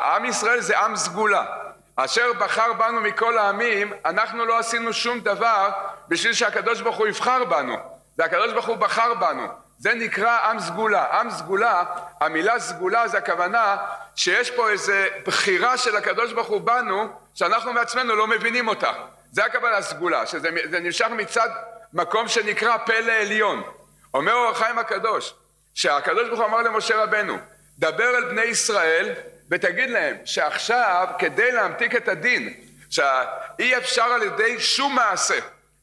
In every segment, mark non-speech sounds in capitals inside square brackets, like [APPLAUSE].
עם ישראל זה עם סגולה. אשר בחר בנו מכל העמים, אנחנו לא עשינו שום דבר בשביל שהקדוש ברוך הוא יבחר בנו. והקדוש ברוך הוא בחר בנו. זה נקרא עם סגולה. עם סגולה, המילה סגולה זה הכוונה שיש פה איזה בחירה של הקדוש ברוך הוא בנו, שאנחנו מעצמנו לא מבינים אותה. זה הכוונה סגולה, שזה נמשך מצד מקום שנקרא פלא עליון. אומר אור החיים הקדוש, שהקדוש ברוך הוא אמר למשה רבנו, דבר אל בני ישראל ותגיד להם שעכשיו כדי להמתיק את הדין, שאי אפשר על ידי שום מעשה,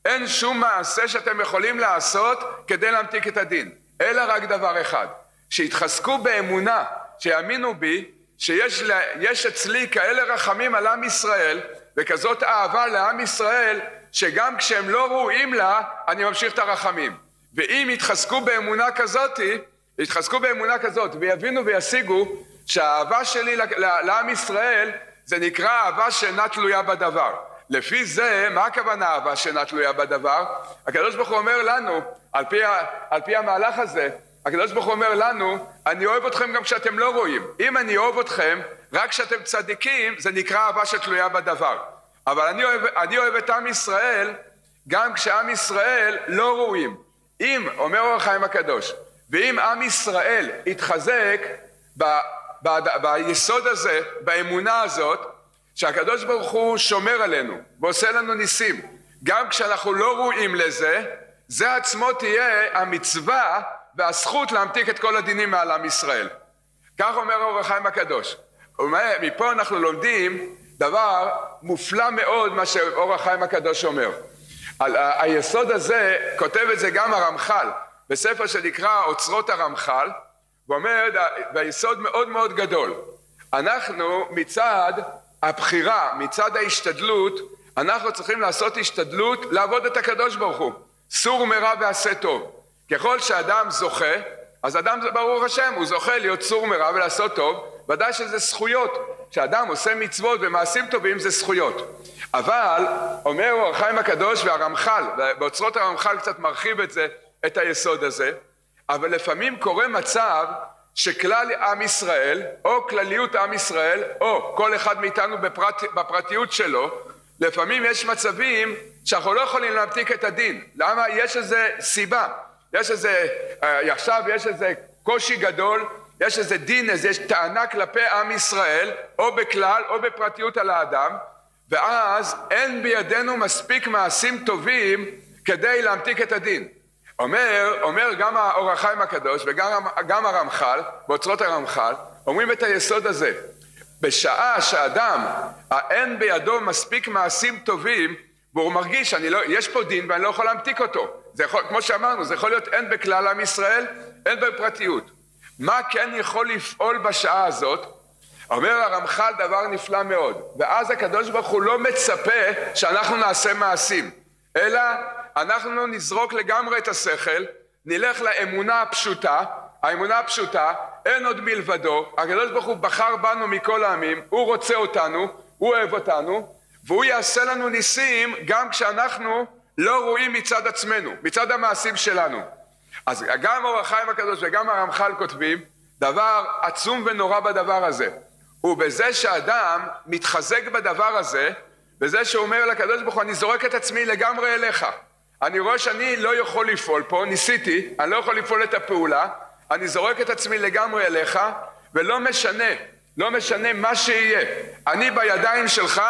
אין שום מעשה שאתם יכולים לעשות כדי להמתיק את הדין, אלא רק דבר אחד, שיתחזקו באמונה, שיאמינו בי, שיש אצלי כאלה רחמים על עם ישראל וכזאת אהבה לעם ישראל שגם כשהם לא ראויים לה אני ממשיך את הרחמים. ואם יתחזקו באמונה כזאתי יתחזקו באמונה כזאת ויבינו וישיגו שהאהבה שלי לעם ישראל זה נקרא אהבה שאינה תלויה בדבר. לפי זה מה הכוונה אהבה שאינה תלויה בדבר? הקדוש ברוך הוא אומר לנו על פי, על פי המהלך הזה הקדוש ברוך הוא אומר לנו אני אוהב אתכם גם כשאתם לא רואים. אם אני אוהב אתכם רק כשאתם צדיקים זה נקרא אהבה שתלויה בדבר. אבל אני אוהב, אני אוהב את עם ישראל גם כשעם ישראל לא ראויים אם אומר אור החיים הקדוש ואם עם ישראל יתחזק ב, ביסוד הזה באמונה הזאת שהקדוש ברוך הוא שומר עלינו ועושה לנו ניסים גם כשאנחנו לא ראויים לזה זה עצמו תהיה המצווה והזכות להמתיק את כל הדינים מעל עם ישראל. כך אומר אור החיים הקדוש. מפה אנחנו לומדים דבר מופלא מאוד מה שאור החיים הקדוש אומר. על היסוד הזה כותב את זה גם הרמח"ל בספר שנקרא אוצרות הרמח"ל ואומר והיסוד מאוד מאוד גדול אנחנו מצד הבחירה מצד ההשתדלות אנחנו צריכים לעשות השתדלות לעבוד את הקדוש ברוך הוא סור מרע ועשה טוב ככל שאדם זוכה, אז אדם זה ברור השם, הוא זוכה להיות סור מרע ולעשות טוב, ודאי שזה זכויות. כשאדם עושה מצוות ומעשים טובים זה זכויות. אבל אומר אור החיים הקדוש והרמח"ל, באוצרות הרמח"ל קצת מרחיב את זה, את היסוד הזה, אבל לפעמים קורה מצב שכלל עם ישראל, או כלליות עם ישראל, או כל אחד מאיתנו בפרט, בפרטיות שלו, לפעמים יש מצבים שאנחנו לא יכולים להמתיק את הדין. למה? יש איזה סיבה. יש איזה, אה, עכשיו יש איזה קושי גדול, יש איזה דין, איזה יש טענה כלפי עם ישראל, או בכלל או בפרטיות על האדם, ואז אין בידינו מספיק מעשים טובים כדי להמתיק את הדין. אומר, אומר גם האור החיים הקדוש וגם הרמח"ל, באוצרות הרמח"ל, אומרים את היסוד הזה. בשעה שאדם אין בידו מספיק מעשים טובים והוא מרגיש שאני לא, יש פה דין ואני לא יכול להמתיק אותו. זה יכול, כמו שאמרנו, זה יכול להיות הן בכלל עם ישראל, הן בפרטיות. מה כן יכול לפעול בשעה הזאת? אומר הרמח"ל דבר נפלא מאוד, ואז הקדוש ברוך הוא לא מצפה שאנחנו נעשה מעשים, אלא אנחנו נזרוק לגמרי את השכל, נלך לאמונה הפשוטה, האמונה הפשוטה, אין עוד מלבדו, הקדוש ברוך הוא בחר בנו מכל העמים, הוא רוצה אותנו, הוא אוהב אותנו, והוא יעשה לנו ניסים גם כשאנחנו לא רואים מצד עצמנו, מצד המעשים שלנו. אז גם אור החיים הקדוש וגם הרמח"ל כותבים דבר עצום ונורא בדבר הזה. ובזה שאדם מתחזק בדבר הזה, בזה שהוא אומר לקדוש ברוך הוא אני זורק את עצמי לגמרי אליך. אני רואה שאני לא יכול לפעול פה, ניסיתי, אני לא יכול לפעול את הפעולה, אני זורק את עצמי לגמרי אליך, ולא משנה, לא משנה מה שיהיה. אני בידיים שלך,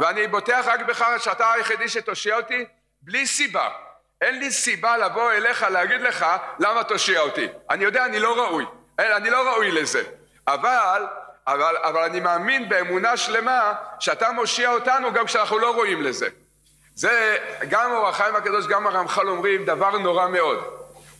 ואני בוטח רק בך שאתה היחידי שתושיע אותי, בלי סיבה. אין לי סיבה לבוא אליך להגיד לך למה תושיע אותי. אני יודע, אני לא ראוי. אני לא ראוי לזה. אבל, אבל, אבל אני מאמין באמונה שלמה שאתה מושיע אותנו גם כשאנחנו לא רואים לזה. זה גם אור החיים הקדוש, גם הרמח"ל אומרים דבר נורא מאוד.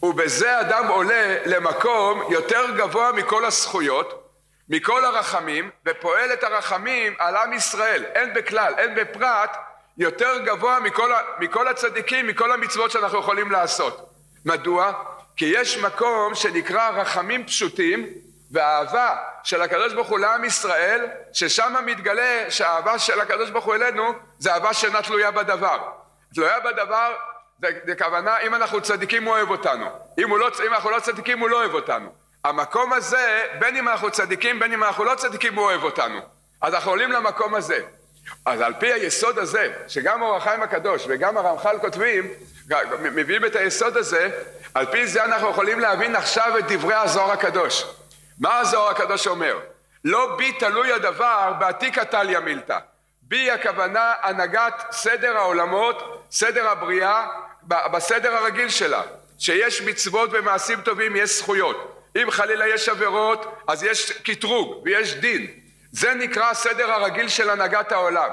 ובזה אדם עולה למקום יותר גבוה מכל הזכויות, מכל הרחמים, ופועל את הרחמים על עם ישראל, הן בכלל, הן בפרט, יותר גבוה מכל, מכל הצדיקים, מכל המצוות שאנחנו יכולים לעשות. מדוע? כי יש מקום שנקרא רחמים פשוטים והאהבה של הקדוש ברוך הוא לעם ישראל, ששם מתגלה שהאהבה של הקדוש ברוך הוא אלינו זה אהבה שאינה תלויה בדבר. תלויה בדבר זה, כוונה אם אנחנו צדיקים הוא אוהב אותנו, אם, לא, אם אנחנו לא צדיקים הוא לא אוהב אותנו. המקום הזה, בין אם אנחנו צדיקים, בין אם אנחנו לא צדיקים, הוא אוהב אותנו. אז אנחנו עולים למקום הזה. אז על פי היסוד הזה, שגם אור החיים הקדוש וגם הרמח"ל כותבים, מביאים את היסוד הזה, על פי זה אנחנו יכולים להבין עכשיו את דברי הזוהר הקדוש. מה הזוהר הקדוש אומר? לא בי תלוי הדבר בעתיקא תליא מילתא. בי הכוונה הנהגת סדר העולמות, סדר הבריאה, בסדר הרגיל שלה. שיש מצוות ומעשים טובים, יש זכויות. אם חלילה יש עבירות, אז יש קטרוג ויש דין. זה נקרא הסדר הרגיל של הנהגת העולם.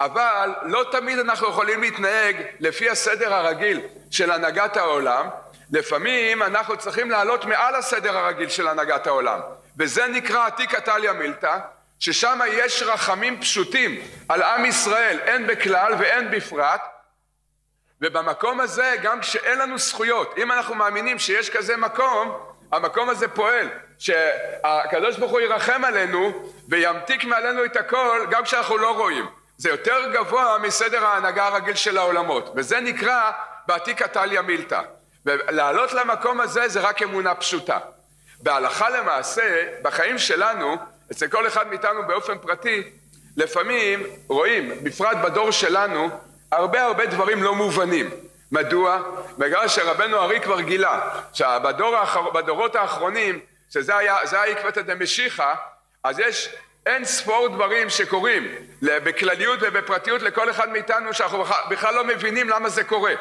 אבל לא תמיד אנחנו יכולים להתנהג לפי הסדר הרגיל של הנהגת העולם. לפעמים אנחנו צריכים לעלות מעל הסדר הרגיל של הנהגת העולם. וזה נקרא עתיקא תליא מילתא, ששם יש רחמים פשוטים על עם ישראל, הן בכלל והן בפרט, ובמקום הזה גם כשאין לנו זכויות, אם אנחנו מאמינים שיש כזה מקום, המקום הזה פועל, שהקדוש ברוך הוא ירחם עלינו וימתיק מעלינו את הכל גם כשאנחנו לא רואים. זה יותר גבוה מסדר ההנהגה הרגיל של העולמות, וזה נקרא בעתיקא תליא מילתא. ולעלות למקום הזה זה רק אמונה פשוטה. בהלכה למעשה, בחיים שלנו, אצל כל אחד מאיתנו באופן פרטי, לפעמים רואים, בפרט בדור שלנו, הרבה הרבה דברים לא מובנים. מדוע? בגלל שרבנו ארי כבר גילה שבדורות האחרונים, שזה היה, היה עקבתא דמשיחא, אז יש אין ספור דברים שקורים בכלליות ובפרטיות לכל אחד מאיתנו שאנחנו בכלל לא מבינים למה זה קורה.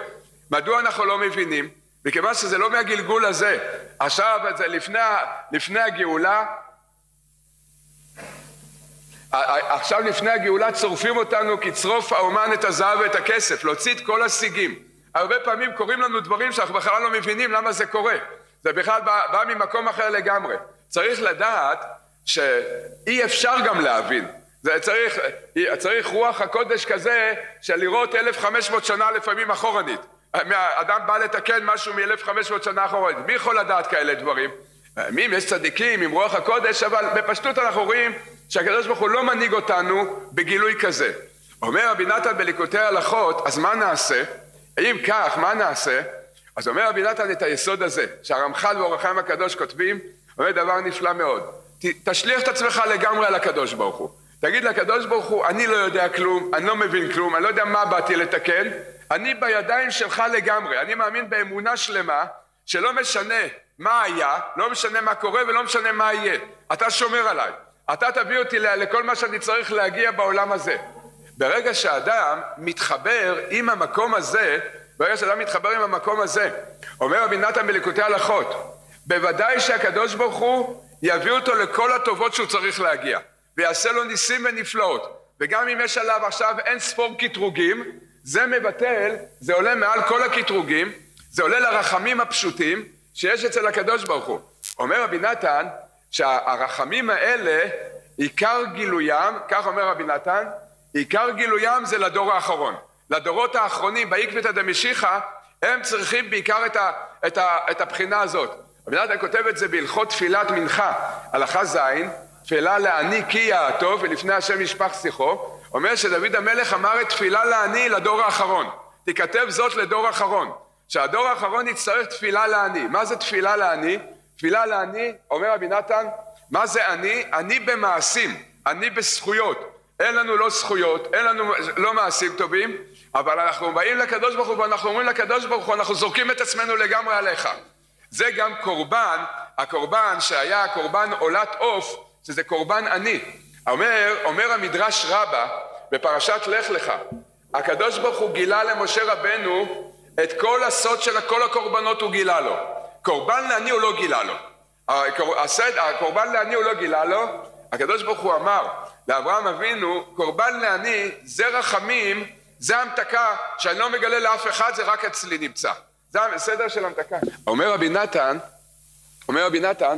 מדוע אנחנו לא מבינים? מכיוון שזה לא מהגלגול הזה. עכשיו זה לפני, לפני הגאולה עכשיו לפני הגאולה צורפים אותנו כי צרוף האומן את הזהב ואת הכסף, להוציא את כל השיגים. הרבה פעמים קורים לנו דברים שאנחנו בכלל לא מבינים למה זה קורה. זה בכלל בא, בא ממקום אחר לגמרי. צריך לדעת שאי אפשר גם להבין. זה צריך, צריך רוח הקודש כזה של לראות 1500 שנה לפעמים אחורנית. אדם בא לתקן משהו מ-1500 שנה אחורנית. מי יכול לדעת כאלה דברים? אם יש צדיקים עם רוח הקודש, אבל בפשטות אנחנו רואים שהקדוש ברוך הוא לא מנהיג אותנו בגילוי כזה. אומר רבי נתן בליקוטי הלכות, אז מה נעשה? אם כך, מה נעשה? אז אומר רבי נתן את היסוד הזה, שהרמח"ל ואור החיים הקדוש כותבים, אומר דבר נפלא מאוד. תשליך את עצמך לגמרי על הקדוש ברוך הוא. תגיד לקדוש ברוך הוא, אני לא יודע כלום, אני לא מבין כלום, אני לא יודע מה באתי לתקן, אני בידיים שלך לגמרי, אני מאמין באמונה שלמה, שלא משנה מה היה, לא משנה מה קורה ולא משנה מה יהיה, אתה שומר עליי. אתה תביא אותי לכל מה שאני צריך להגיע בעולם הזה. ברגע שאדם מתחבר עם המקום הזה, ברגע שאדם מתחבר עם המקום הזה, אומר רבי נתן בליקוטי הלכות, בוודאי שהקדוש ברוך הוא יביא אותו לכל הטובות שהוא צריך להגיע, ויעשה לו ניסים ונפלאות, וגם אם יש עליו עכשיו אין ספור קטרוגים, זה מבטל, זה עולה מעל כל הקטרוגים, זה עולה לרחמים הפשוטים שיש אצל הקדוש ברוך הוא. אומר רבי נתן, שהרחמים האלה, עיקר גילוים, כך אומר רבי נתן, עיקר גילוים זה לדור האחרון. לדורות האחרונים, בעקבתא דמשיחא, הם צריכים בעיקר את, ה, את, ה, את הבחינה הזאת. רבי נתן כותב את זה בהלכות תפילת מנחה, הלכה ז', תפילה לעני כי יעטוב ולפני השם ישפך שיחו, אומר שדוד המלך אמר את תפילה לעני לדור האחרון. תיכתב זאת לדור אחרון. שהדור האחרון יצטרך תפילה לעני. מה זה תפילה לעני? תפילה לעני, אומר רבי נתן, מה זה אני? אני במעשים, אני בזכויות. אין לנו לא זכויות, אין לנו לא מעשים טובים, אבל אנחנו באים לקדוש ברוך הוא ואנחנו אומרים לקדוש ברוך הוא, אנחנו זורקים את עצמנו לגמרי עליך. זה גם קורבן, הקורבן שהיה קורבן עולת עוף, שזה קורבן עני. אומר, אומר המדרש רבה בפרשת לך לך, הקדוש ברוך הוא גילה למשה רבנו את כל הסוד של כל הקורבנות הוא גילה לו. קורבן לעני הוא לא גילה לו. הסד, הקורבן לעני הוא לא גילה לו, הקדוש ברוך הוא אמר לאברהם אבינו, קורבן לעני זה רחמים, זה המתקה שאני לא מגלה לאף אחד, זה רק אצלי נמצא. זה הסדר של המתקה. אומר רבי נתן, אומר רבי נתן,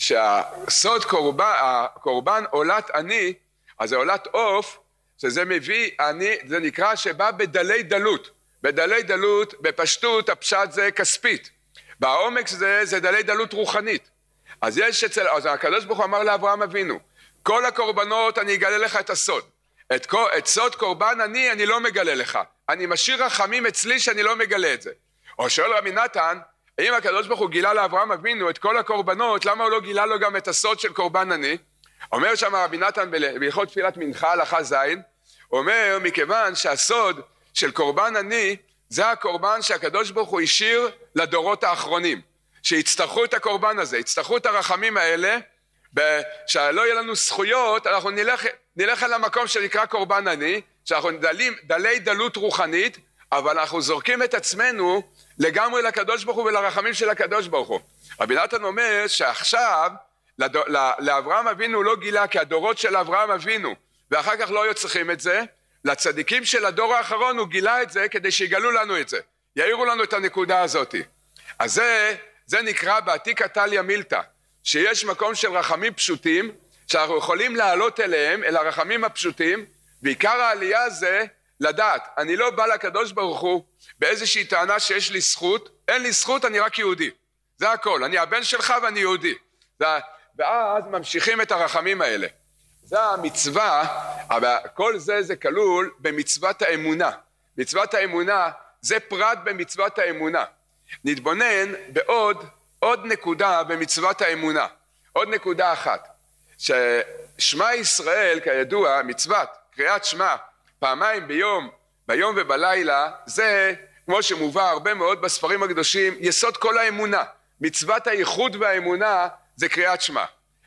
שהסוד קורבן, הקורבן עולת עני, אז זה עולת עוף, שזה מביא עני, זה נקרא שבא בדלי דלות. בדלי דלות, בפשטות הפשט זה כספית. בעומק זה, זה דלי דלות רוחנית. אז יש אצל, אז הקדוש ברוך הוא אמר לאברהם אבינו, כל הקורבנות אני אגלה לך את הסוד. את, את סוד קורבן אני, אני לא מגלה לך. אני משאיר רחמים אצלי שאני לא מגלה את זה. או שואל רבי נתן, אם הקדוש ברוך הוא גילה לאברהם אבינו את כל הקורבנות, למה הוא לא גילה לו גם את הסוד של קורבן עני? אומר שם רבי נתן בהלכות תפילת מנחה הלכה ז', אומר מכיוון שהסוד של קורבן עני זה הקורבן שהקדוש ברוך הוא השאיר לדורות האחרונים, שיצטרכו את הקורבן הזה, יצטרכו את הרחמים האלה, שלא יהיה לנו זכויות, אנחנו נלך, נלך על המקום שנקרא קורבן עני, שאנחנו דלים, דלי דלות רוחנית, אבל אנחנו זורקים את עצמנו לגמרי לקדוש ברוך הוא ולרחמים של הקדוש ברוך הוא. רבי נתן אומר שעכשיו לד... לאברהם אבינו לא גילה כי הדורות של אברהם אבינו ואחר כך לא היו צריכים את זה, לצדיקים של הדור האחרון הוא גילה את זה כדי שיגלו לנו את זה, יאירו לנו את הנקודה הזאת. אז זה, זה נקרא בעתיקא טליא מילתא, שיש מקום של רחמים פשוטים שאנחנו יכולים לעלות אליהם, אל הרחמים הפשוטים, ועיקר העלייה זה לדעת, אני לא בא לקדוש ברוך הוא באיזושהי טענה שיש לי זכות, אין לי זכות, אני רק יהודי. זה הכל, אני הבן שלך ואני יהודי. זה, ואז ממשיכים את הרחמים האלה. זה המצווה, אבל כל זה זה כלול במצוות האמונה. מצוות האמונה זה פרט במצוות האמונה. נתבונן בעוד עוד נקודה במצוות האמונה. עוד נקודה אחת. ששמע ישראל כידוע מצוות קריאת שמע פעמיים ביום ביום ובלילה זה כמו שמובא הרבה מאוד בספרים הקדושים יסוד כל האמונה. מצוות הייחוד והאמונה זה קריאת שמע.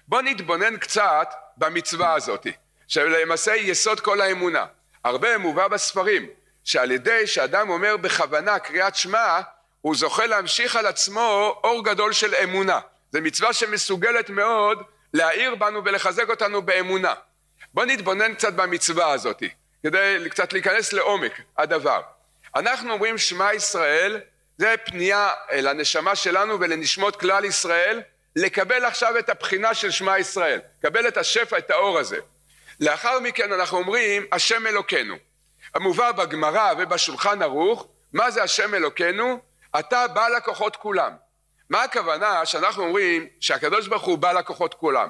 בוא נתבונן קצת במצווה הזאת שלמעשה היא יסוד כל האמונה. הרבה מובא בספרים שעל ידי שאדם אומר בכוונה קריאת שמע הוא זוכה להמשיך על עצמו אור גדול של אמונה. זה מצווה שמסוגלת מאוד להאיר בנו ולחזק אותנו באמונה. בוא נתבונן קצת במצווה הזאת כדי קצת להיכנס לעומק הדבר אנחנו אומרים שמע ישראל זה פנייה אל הנשמה שלנו ולנשמות כלל ישראל לקבל עכשיו את הבחינה של שמע ישראל, קבל את השפע, את האור הזה. לאחר מכן אנחנו אומרים השם אלוקינו. המובא בגמרא ובשולחן ערוך, מה זה השם אלוקינו? אתה בעל הכוחות כולם. מה הכוונה שאנחנו אומרים שהקדוש ברוך הוא בעל הכוחות כולם?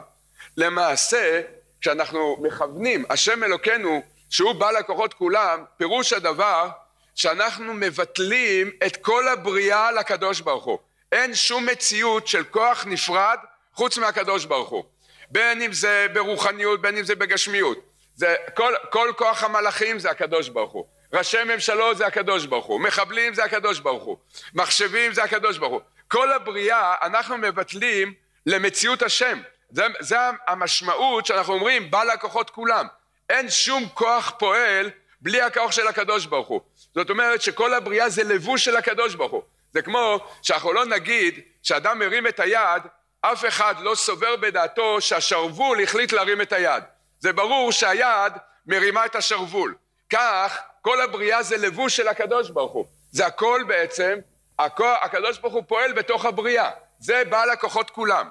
למעשה, כשאנחנו מכוונים השם אלוקינו שהוא בעל הכוחות כולם, פירוש הדבר שאנחנו מבטלים את כל הבריאה לקדוש ברוך הוא. אין שום מציאות של כוח נפרד חוץ מהקדוש ברוך הוא. בין אם זה ברוחניות בין אם זה בגשמיות. זה כל, כל כוח המלאכים זה הקדוש ברוך הוא. ראשי ממשלות זה הקדוש ברוך הוא. מחבלים זה הקדוש ברוך הוא. מחשבים זה הקדוש ברוך הוא. כל הבריאה אנחנו מבטלים למציאות השם. זה, זה המשמעות שאנחנו אומרים בעל הכוחות כולם אין שום כוח פועל בלי הכוח של הקדוש ברוך הוא. זאת אומרת שכל הבריאה זה לבוש של הקדוש ברוך הוא. זה כמו שאנחנו לא נגיד שאדם מרים את היד אף אחד לא סובר בדעתו שהשרוול החליט להרים את היד. זה ברור שהיד מרימה את השרוול. כך כל הבריאה זה לבוש של הקדוש ברוך הוא. זה הכל בעצם הקדוש ברוך הוא פועל בתוך הבריאה. זה בעל הכוחות כולם.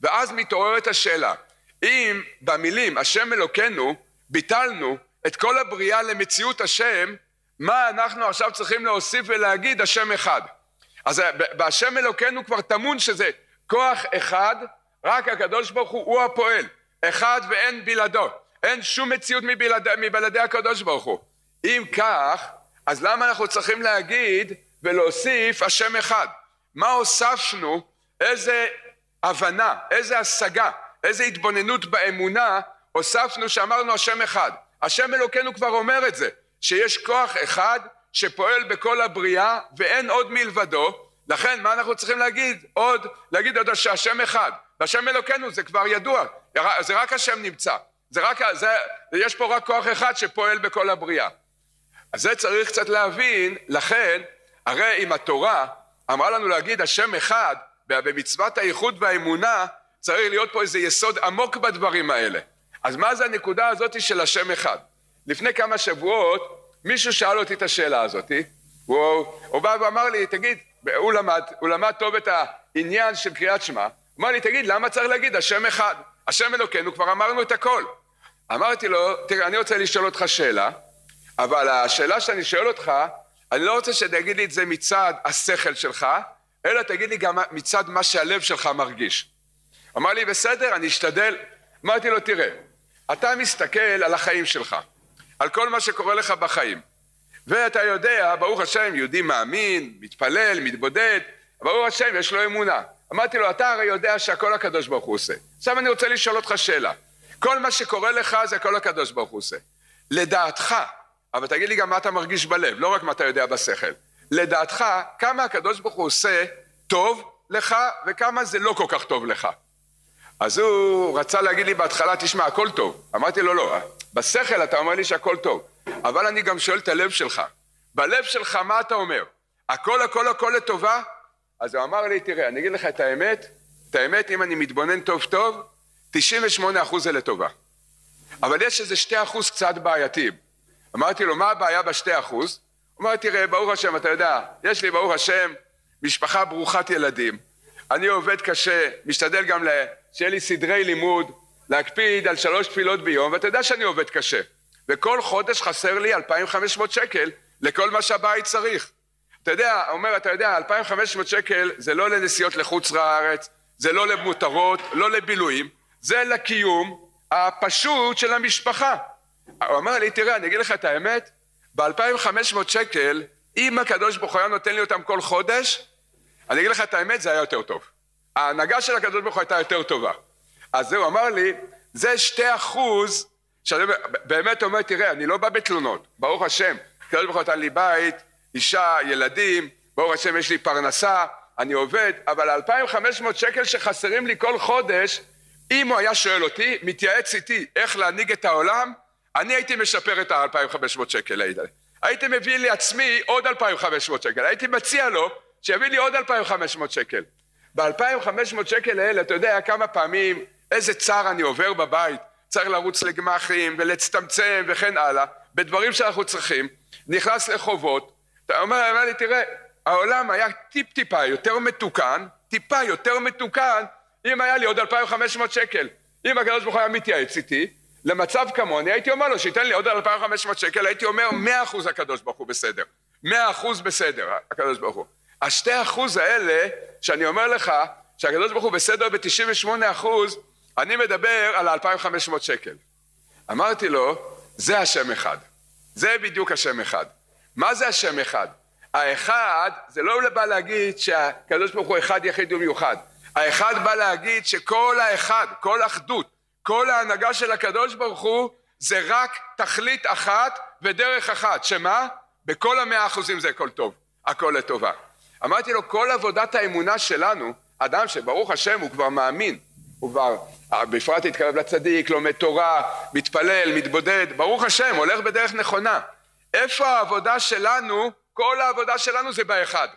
ואז מתעוררת השאלה אם במילים השם אלוקינו ביטלנו את כל הבריאה למציאות השם מה אנחנו עכשיו צריכים להוסיף ולהגיד השם אחד אז בהשם אלוקינו כבר טמון שזה כוח אחד, רק הקדוש ברוך הוא הוא הפועל, אחד ואין בלעדו, אין שום מציאות מבלעדי, מבלעדי הקדוש ברוך הוא. אם כך, אז למה אנחנו צריכים להגיד ולהוסיף השם אחד? מה הוספנו? איזה הבנה, איזה השגה, איזה התבוננות באמונה הוספנו שאמרנו השם אחד. השם אלוקינו כבר אומר את זה, שיש כוח אחד שפועל בכל הבריאה ואין עוד מלבדו. לכן מה אנחנו צריכים להגיד? עוד להגיד עוד שהשם אחד. והשם אלוקינו זה כבר ידוע. זה רק השם נמצא. זה רק זה יש פה רק כוח אחד שפועל בכל הבריאה. אז זה צריך קצת להבין. לכן הרי אם התורה אמרה לנו להגיד השם אחד במצוות הייחוד והאמונה צריך להיות פה איזה יסוד עמוק בדברים האלה אז מה זה הנקודה הזאת של השם אחד לפני כמה שבועות מישהו שאל אותי את השאלה הזאת, הוא, הוא בא ואמר לי, תגיד, הוא למד, הוא למד טוב את העניין של קריאת שמע, אמר לי, תגיד, למה צריך להגיד השם אחד? השם אלוקינו, כבר אמרנו את הכל. אמרתי לו, תראה, אני רוצה לשאול אותך שאלה, אבל השאלה שאני שואל אותך, אני לא רוצה שתגיד לי את זה מצד השכל שלך, אלא תגיד לי גם מצד מה שהלב שלך מרגיש. אמר לי, בסדר, אני אשתדל. אמרתי לו, תראה, אתה מסתכל על החיים שלך. על כל מה שקורה לך בחיים. ואתה יודע, ברוך השם, יהודי מאמין, מתפלל, מתבודד, ברוך השם, יש לו אמונה. אמרתי לו, אתה הרי יודע שהכל הקדוש ברוך הוא עושה. עכשיו אני רוצה לשאול אותך שאלה. כל מה שקורה לך זה הכל הקדוש ברוך הוא עושה. לדעתך, אבל תגיד לי גם מה אתה מרגיש בלב, לא רק מה אתה יודע בשכל. לדעתך, כמה הקדוש ברוך הוא עושה טוב לך וכמה זה לא כל כך טוב לך. אז הוא רצה להגיד לי בהתחלה, תשמע, הכל טוב. אמרתי לו, לא, בשכל אתה אומר לי שהכל טוב, אבל אני גם שואל את הלב שלך. בלב שלך מה אתה אומר? הכל הכל הכל לטובה? אז הוא אמר לי, תראה, אני אגיד לך את האמת, את האמת, אם אני מתבונן טוב טוב, 98% זה לטובה. אבל יש איזה 2% קצת בעייתיים. אמרתי לו, מה הבעיה בשתי אחוז? הוא אמר, תראה, ברוך השם, אתה יודע, יש לי, ברוך השם, משפחה ברוכת ילדים. אני עובד קשה, משתדל גם שיהיה לי סדרי לימוד, להקפיד על שלוש תפילות ביום, ואתה יודע שאני עובד קשה. וכל חודש חסר לי 2,500 שקל לכל מה שהבית צריך. אתה יודע, אומר, אתה יודע, 2,500 שקל זה לא לנסיעות לחוץ לארץ, זה לא למותרות, לא לבילויים, זה לקיום הפשוט של המשפחה. הוא אמר לי, תראה, אני אגיד לך את האמת, ב-2,500 שקל, אם הקדוש ברוך הוא היה נותן לי אותם כל חודש, אני אגיד לך את האמת, זה היה יותר טוב. ההנהגה של הקדוש ברוך הוא הייתה יותר טובה. אז זהו, אמר לי, זה שתי אחוז, שאני באמת אומר, תראה, אני לא בא בתלונות, ברוך השם, הקדוש ברוך הוא נתן לי בית, אישה, ילדים, ברוך השם יש לי פרנסה, אני עובד, אבל 2,500 שקל שחסרים לי כל חודש, אם הוא היה שואל אותי, מתייעץ איתי איך להנהיג את העולם, אני הייתי משפר את ה-2,500 שקל. הייתי מביא לעצמי עוד 2,500 שקל, הייתי מציע לו שיביא לי עוד 2,500 שקל. ב-2,500 שקל האלה, אתה יודע כמה פעמים, איזה צער אני עובר בבית, צריך לרוץ לגמחים ולהצטמצם וכן הלאה, בדברים שאנחנו צריכים, נכנס לחובות, אתה אומר, אומר לי, תראה, העולם היה טיפ טיפה יותר מתוקן, טיפה יותר מתוקן, אם היה לי עוד 2,500 שקל. אם הקדוש ברוך הוא היה מתייעץ איתי, למצב כמוני, הייתי אומר לו שייתן לי עוד 2,500 שקל, הייתי אומר 100% הקדוש ברוך הוא בסדר. 100% בסדר, הקדוש ברוך הוא. השתי אחוז האלה, שאני אומר לך, שהקדוש ברוך הוא בסדר ב-98 אחוז, אני מדבר על 2,500 שקל. אמרתי לו, זה השם אחד. זה בדיוק השם אחד. מה זה השם אחד? האחד, זה לא בא להגיד שהקדוש ברוך הוא אחד יחיד ומיוחד. האחד בא להגיד שכל האחד, כל אחדות, כל ההנהגה של הקדוש ברוך הוא זה רק תכלית אחת ודרך אחת, שמה? בכל המאה אחוזים זה הכל טוב, הכל לטובה. אמרתי לו, כל עבודת האמונה שלנו, אדם שברוך השם הוא כבר מאמין, הוא כבר, בפרט התקרב לצדיק, לומד תורה, מתפלל, מתבודד, ברוך השם, הולך בדרך נכונה. איפה העבודה שלנו? כל העבודה שלנו זה באחד.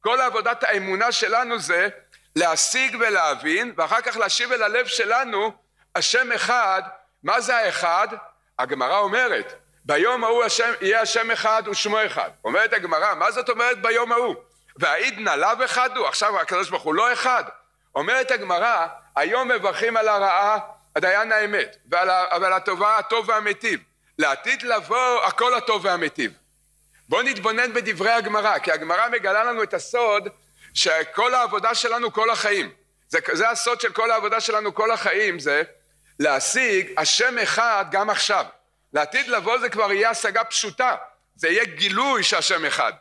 כל עבודת האמונה שלנו זה להשיג ולהבין, ואחר כך להשיב אל הלב שלנו השם אחד, מה זה האחד? הגמרא אומרת, ביום ההוא השם, יהיה השם אחד ושמו אחד. אומרת הגמרא, מה זאת אומרת ביום ההוא? והעידנא לאו אחד הוא, עכשיו הקדוש ברוך הוא לא אחד. אומרת הגמרא, היום מברכים על הרעה הדיין האמת, ועל, ועל הטובה הטוב והמיטיב. לעתיד לבוא הכל הטוב והמיטיב. בואו נתבונן בדברי הגמרא, כי הגמרא מגלה לנו את הסוד שכל העבודה שלנו כל החיים. זה, זה הסוד של כל העבודה שלנו כל החיים, זה להשיג השם אחד גם עכשיו. לעתיד לבוא זה כבר יהיה השגה פשוטה, זה יהיה גילוי שהשם אחד.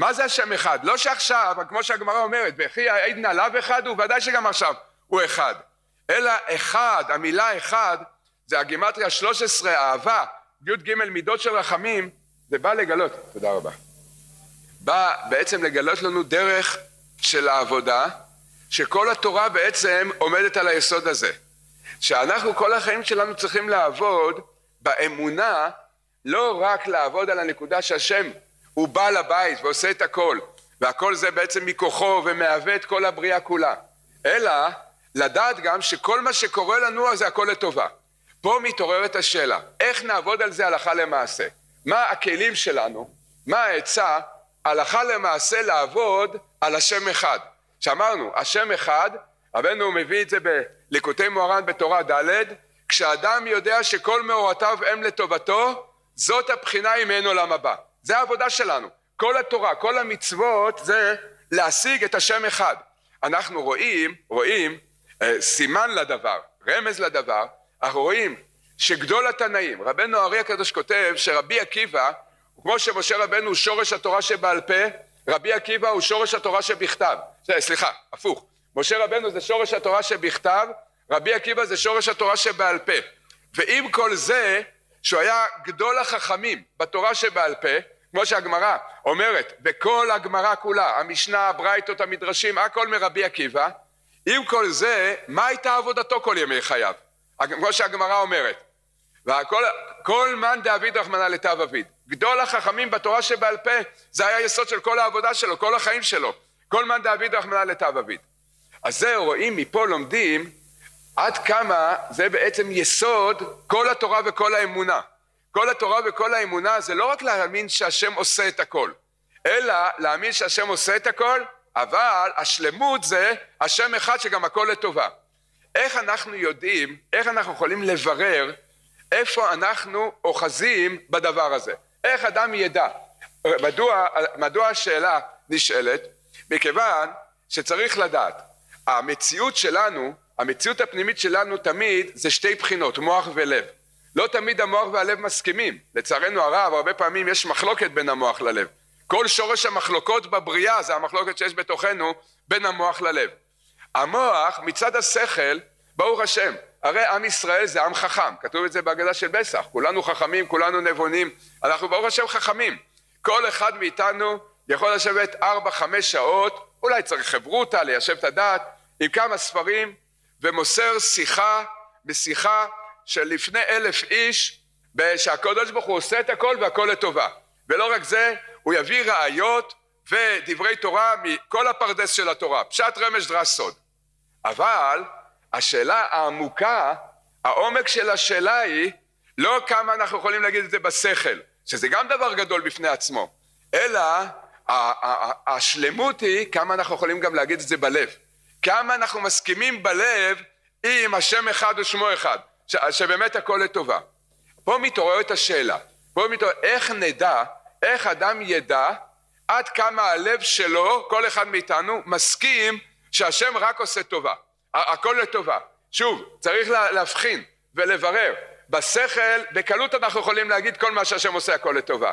מה זה השם אחד? לא שעכשיו, כמו שהגמרא אומרת, וכי העדנא לאו אחד הוא ודאי שגם עכשיו הוא אחד. אלא אחד, המילה אחד, זה הגימטריה 13, אהבה, י"ג מידות של רחמים, זה בא לגלות, תודה רבה. בא בעצם לגלות לנו דרך של העבודה, שכל התורה בעצם עומדת על היסוד הזה. שאנחנו כל החיים שלנו צריכים לעבוד באמונה, לא רק לעבוד על הנקודה שהשם הוא בעל הבית ועושה את הכל, והכל זה בעצם מכוחו ומהווה את כל הבריאה כולה, אלא לדעת גם שכל מה שקורה לנו זה הכל לטובה. פה מתעוררת השאלה, איך נעבוד על זה הלכה למעשה? מה הכלים שלנו? מה העצה הלכה למעשה לעבוד על השם אחד? שאמרנו, השם אחד, רבנו מביא את זה בליקוטי מוהר"ן בתורה ד', כשאדם יודע שכל מאורותיו הם לטובתו, זאת הבחינה אם אין עולם הבא. זה העבודה שלנו. כל התורה, כל המצוות זה להשיג את השם אחד. אנחנו רואים, רואים אה, סימן לדבר, רמז לדבר, אנחנו רואים שגדול התנאים, רבנו הארי הקדוש כותב שרבי עקיבא, כמו שמשה רבנו הוא שורש התורה שבעל פה, רבי עקיבא הוא שורש התורה שבכתב. סליחה, הפוך. משה רבנו זה שורש התורה שבכתב, רבי עקיבא זה שורש התורה שבעל פה. ועם כל זה, שהוא היה גדול החכמים בתורה שבעל פה, כמו שהגמרא אומרת, בכל הגמרא כולה, המשנה, הברייתות, המדרשים, הכל מרבי עקיבא, עם כל זה, מה הייתה עבודתו כל ימי חייו? כמו שהגמרא אומרת, והכל, כל מאן דאביד רחמנא לטב אביד. גדול החכמים בתורה שבעל פה, זה היה יסוד של כל העבודה שלו, כל החיים שלו. כל מאן דאביד רחמנא לטב אביד. אז זהו, רואים, מפה לומדים עד כמה זה בעצם יסוד כל התורה וכל האמונה. כל התורה וכל האמונה זה לא רק להאמין שהשם עושה את הכל, אלא להאמין שהשם עושה את הכל, אבל השלמות זה השם אחד שגם הכל לטובה. איך אנחנו יודעים, איך אנחנו יכולים לברר איפה אנחנו אוחזים בדבר הזה? איך אדם ידע? מדוע, מדוע השאלה נשאלת? מכיוון שצריך לדעת, המציאות שלנו, המציאות הפנימית שלנו תמיד זה שתי בחינות, מוח ולב. לא תמיד המוח והלב מסכימים. לצערנו הרב, הרבה פעמים יש מחלוקת בין המוח ללב. כל שורש המחלוקות בבריאה זה המחלוקת שיש בתוכנו בין המוח ללב. המוח מצד השכל, ברוך השם, הרי עם ישראל זה עם חכם, כתוב את זה בהגדה של בסח, כולנו חכמים, כולנו נבונים, אנחנו ברוך השם חכמים. כל אחד מאיתנו יכול לשבת ארבע חמש שעות, אולי צריך חברותא, ליישב את הדעת, עם כמה ספרים, ומוסר שיחה בשיחה של לפני אלף איש, שהקדוש ברוך הוא עושה את הכל והכל לטובה. ולא רק זה, הוא יביא ראיות ודברי תורה מכל הפרדס של התורה, פשט רמש דרש סוד. אבל השאלה העמוקה, העומק של השאלה היא לא כמה אנחנו יכולים להגיד את זה בשכל, שזה גם דבר גדול בפני עצמו, אלא השלמות היא כמה אנחנו יכולים גם להגיד את זה בלב. כמה אנחנו מסכימים בלב עם השם אחד ושמו אחד, ש, שבאמת הכל לטובה. פה מתעוררת השאלה, פה מתעורר, איך נדע, איך אדם ידע עד כמה הלב שלו, כל אחד מאיתנו, מסכים שהשם רק עושה טובה, הכל לטובה. שוב, צריך להבחין ולברר. בשכל, בקלות אנחנו יכולים להגיד כל מה שהשם עושה הכל לטובה.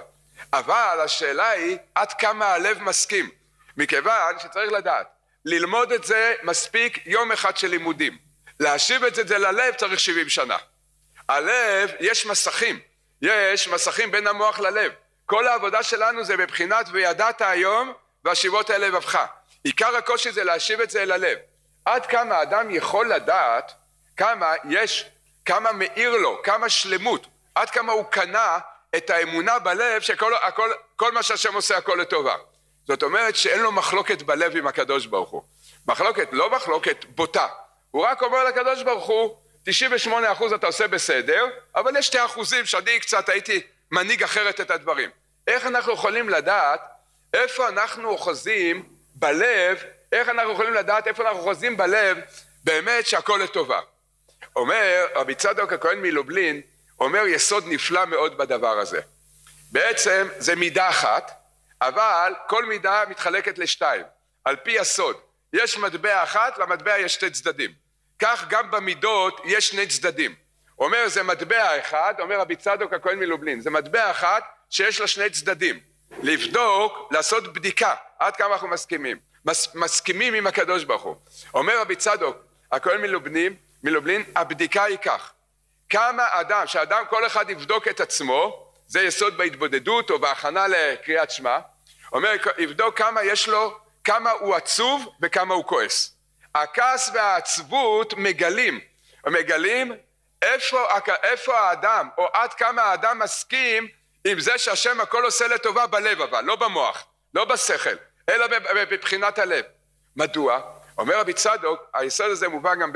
אבל השאלה היא עד כמה הלב מסכים. מכיוון שצריך לדעת, ללמוד את זה מספיק יום אחד של לימודים. להשיב את זה ללב צריך שבעים שנה. הלב, יש מסכים, יש מסכים בין המוח ללב. כל העבודה שלנו זה בבחינת וידעת היום והשיבות אל לבבך. עיקר הקושי זה להשיב את זה אל הלב. עד כמה אדם יכול לדעת כמה יש, כמה מאיר לו, כמה שלמות, עד כמה הוא קנה את האמונה בלב שכל הכל, כל מה שהשם עושה הכל לטובה. זאת אומרת שאין לו מחלוקת בלב עם הקדוש ברוך הוא. מחלוקת, לא מחלוקת בוטה. הוא רק אומר לקדוש ברוך הוא, 98 אחוז אתה עושה בסדר, אבל יש שתי אחוזים שאני קצת הייתי מנהיג אחרת את הדברים. איך אנחנו יכולים לדעת איפה אנחנו אוחזים בלב, איך אנחנו יכולים לדעת איפה אנחנו אוחזים בלב באמת שהכל לטובה. אומר רבי צדוק הכהן מלובלין, אומר יסוד נפלא מאוד בדבר הזה. בעצם זה מידה אחת, אבל כל מידה מתחלקת לשתיים, על פי הסוד. יש מטבע אחת, למטבע יש שתי צדדים. כך גם במידות יש שני צדדים. אומר זה מטבע אחד, אומר רבי צדוק הכהן מלובלין, זה מטבע אחת שיש לה שני צדדים. לבדוק, לעשות בדיקה, עד כמה אנחנו מסכימים. מס, מסכימים עם הקדוש ברוך הוא. אומר רבי צדוק הכהן מלובלין, מלובלין, הבדיקה היא כך, כמה אדם, שאדם כל אחד יבדוק את עצמו, זה יסוד בהתבודדות או בהכנה לקריאת שמע, אומר יבדוק כמה יש לו, כמה הוא עצוב וכמה הוא כועס. הכעס והעצבות מגלים, מגלים איפה, איפה האדם או עד כמה האדם מסכים עם זה שהשם הכל עושה לטובה בלב אבל, לא במוח, לא בשכל, אלא בבחינת הלב. מדוע? אומר רבי צדוק, היסוד הזה מובא גם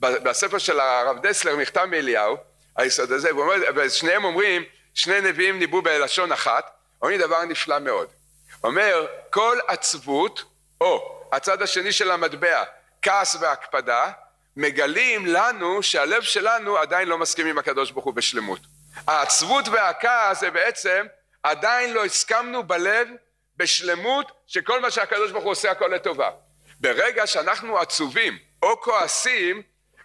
בספר של הרב דסלר, מכתב מאליהו, היסוד הזה, ושניהם אומרים, שני נביאים ניבאו בלשון אחת, אומרים דבר נפלא מאוד. אומר, כל עצבות, או הצד השני של המטבע, כעס והקפדה, מגלים לנו שהלב שלנו עדיין לא מסכים עם הקדוש ברוך הוא בשלמות. העצבות והכעס זה בעצם עדיין לא הסכמנו בלב בשלמות שכל מה שהקדוש ברוך הוא עושה הכל לטובה. ברגע שאנחנו עצובים או כועסים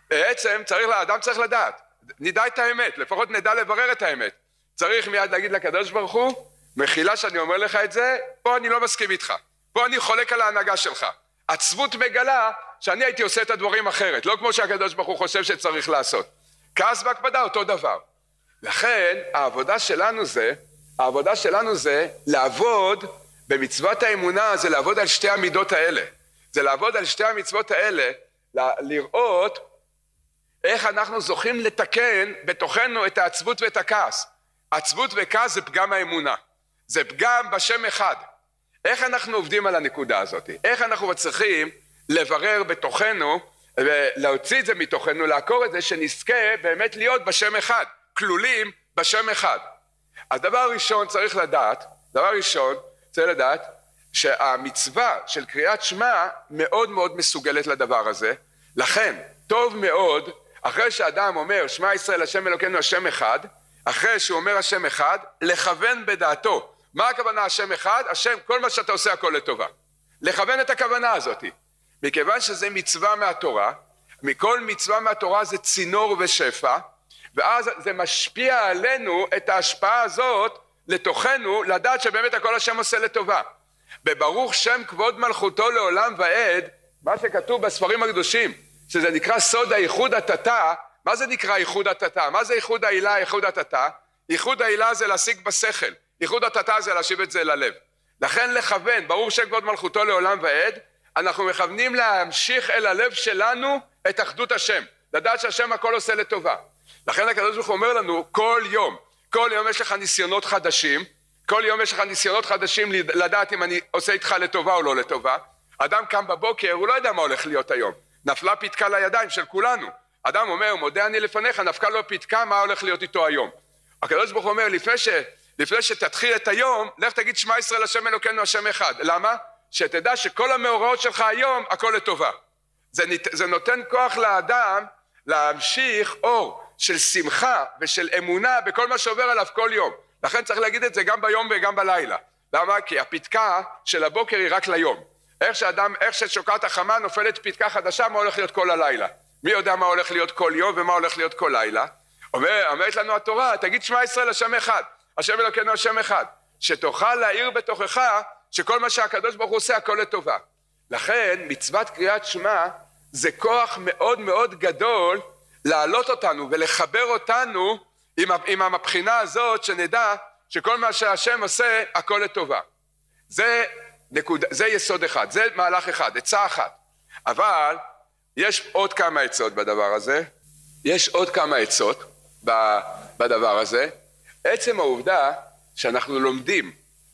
בעצם צריך, האדם צריך לדעת, נדע את האמת, לפחות נדע לברר את האמת. צריך מיד להגיד לקדוש ברוך הוא, מחילה שאני אומר לך את זה, פה אני לא מסכים איתך, פה אני חולק על ההנהגה שלך. עצבות מגלה שאני הייתי עושה את הדברים אחרת, לא כמו שהקדוש ברוך הוא חושב שצריך לעשות. כעס והקפדה אותו דבר. לכן העבודה שלנו זה, העבודה שלנו זה לעבוד במצוות האמונה, זה לעבוד על שתי המידות האלה. זה לעבוד על שתי המצוות האלה, לראות איך אנחנו זוכים לתקן בתוכנו את העצבות ואת הכעס. עצבות וכעס זה פגם האמונה, זה פגם בשם אחד. איך אנחנו עובדים על הנקודה הזאת? איך אנחנו מצליחים לברר בתוכנו ולהוציא את זה מתוכנו, לעקור את זה, שנזכה באמת להיות בשם אחד, כלולים בשם אחד. אז דבר ראשון צריך לדעת, דבר ראשון צריך לדעת שהמצווה של קריאת שמע מאוד מאוד מסוגלת לדבר הזה, לכן טוב מאוד אחרי שאדם אומר שמע ישראל השם אלוקינו השם אחד, אחרי שהוא אומר השם אחד, לכוון בדעתו. מה הכוונה השם אחד? השם כל מה שאתה עושה הכל לטובה. לכוון את הכוונה הזאת. מכיוון שזה מצווה מהתורה, מכל מצווה מהתורה זה צינור ושפע, ואז זה משפיע עלינו את ההשפעה הזאת לתוכנו, לדעת שבאמת הכל השם עושה לטובה. בברוך שם כבוד מלכותו לעולם ועד, מה שכתוב בספרים הקדושים, שזה נקרא סוד האיחוד התתה, מה זה נקרא איחוד התתה? מה זה איחוד העילה, איחוד התתה? איחוד העילה זה להשיג בשכל, איחוד התתה זה להשיב את זה ללב. לכן לכוון, ברור שם כבוד מלכותו לעולם ועד, אנחנו מכוונים להמשיך אל הלב שלנו את אחדות השם, לדעת שהשם הכל עושה לטובה. לכן הקדוש ברוך הוא אומר לנו כל יום, כל יום יש לך ניסיונות חדשים, כל יום יש לך ניסיונות חדשים לדעת אם אני עושה איתך לטובה או לא לטובה. אדם קם בבוקר, הוא לא יודע מה הולך להיות היום. נפלה פתקה לידיים של כולנו. אדם אומר, מודה אני לפניך, נפקה לו פתקה, מה הולך להיות איתו היום? הקדוש ברוך הוא אומר, לפני, ש, לפני שתתחיל את היום, לך תגיד שמע ישראל השם אלוקינו השם אחד. למה? שתדע שכל המאורעות שלך היום, הכל לטובה. זה, זה נותן כוח לאדם להמשיך אור של שמחה ושל אמונה בכל מה שעובר עליו כל יום. לכן צריך להגיד את זה גם ביום וגם בלילה. למה? כי הפתקה של הבוקר היא רק ליום. איך שאדם, איך ששוקעת החמה נופלת פתקה חדשה, מה הולך להיות כל הלילה? מי יודע מה הולך להיות כל יום ומה הולך להיות כל לילה? אומר, אומרת לנו התורה, תגיד שמע ישראל השם אחד, השם אלוקינו השם אחד, שתוכל להעיר בתוכך שכל מה שהקדוש ברוך הוא עושה הכל לטובה. לכן מצוות קריאת שמע זה כוח מאוד מאוד גדול להעלות אותנו ולחבר אותנו עם, עם הבחינה הזאת שנדע שכל מה שהשם עושה הכל לטובה. זה, נקוד, זה יסוד אחד, זה מהלך אחד, עצה אחת. אבל יש עוד כמה עצות בדבר הזה, יש עוד כמה עצות בדבר הזה. עצם העובדה שאנחנו לומדים,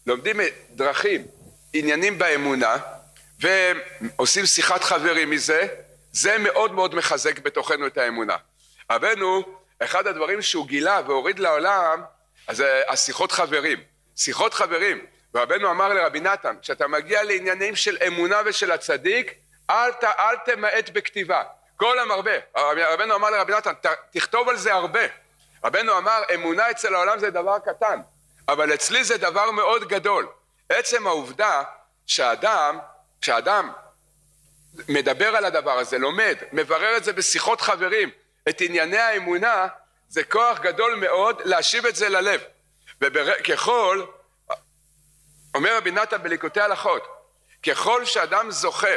לומדים דרכים, עניינים באמונה, ועושים שיחת חברים מזה, זה מאוד מאוד מחזק בתוכנו את האמונה. רבנו, אחד הדברים שהוא גילה והוריד לעולם, זה השיחות חברים. שיחות חברים. ורבנו אמר לרבי נתן, כשאתה מגיע לעניינים של אמונה ושל הצדיק, אל, ת, אל תמעט בכתיבה. כל המרבה. רבנו אמר לרבי נתן, תכתוב על זה הרבה. רבנו אמר, אמונה אצל העולם זה דבר קטן, אבל אצלי זה דבר מאוד גדול. עצם העובדה שאדם, כשאדם מדבר על הדבר הזה, לומד, מברר את זה בשיחות חברים, את ענייני האמונה, זה כוח גדול מאוד להשיב את זה ללב. וככל, אומר רבי נתן בליקוטי הלכות, ככל שאדם זוכה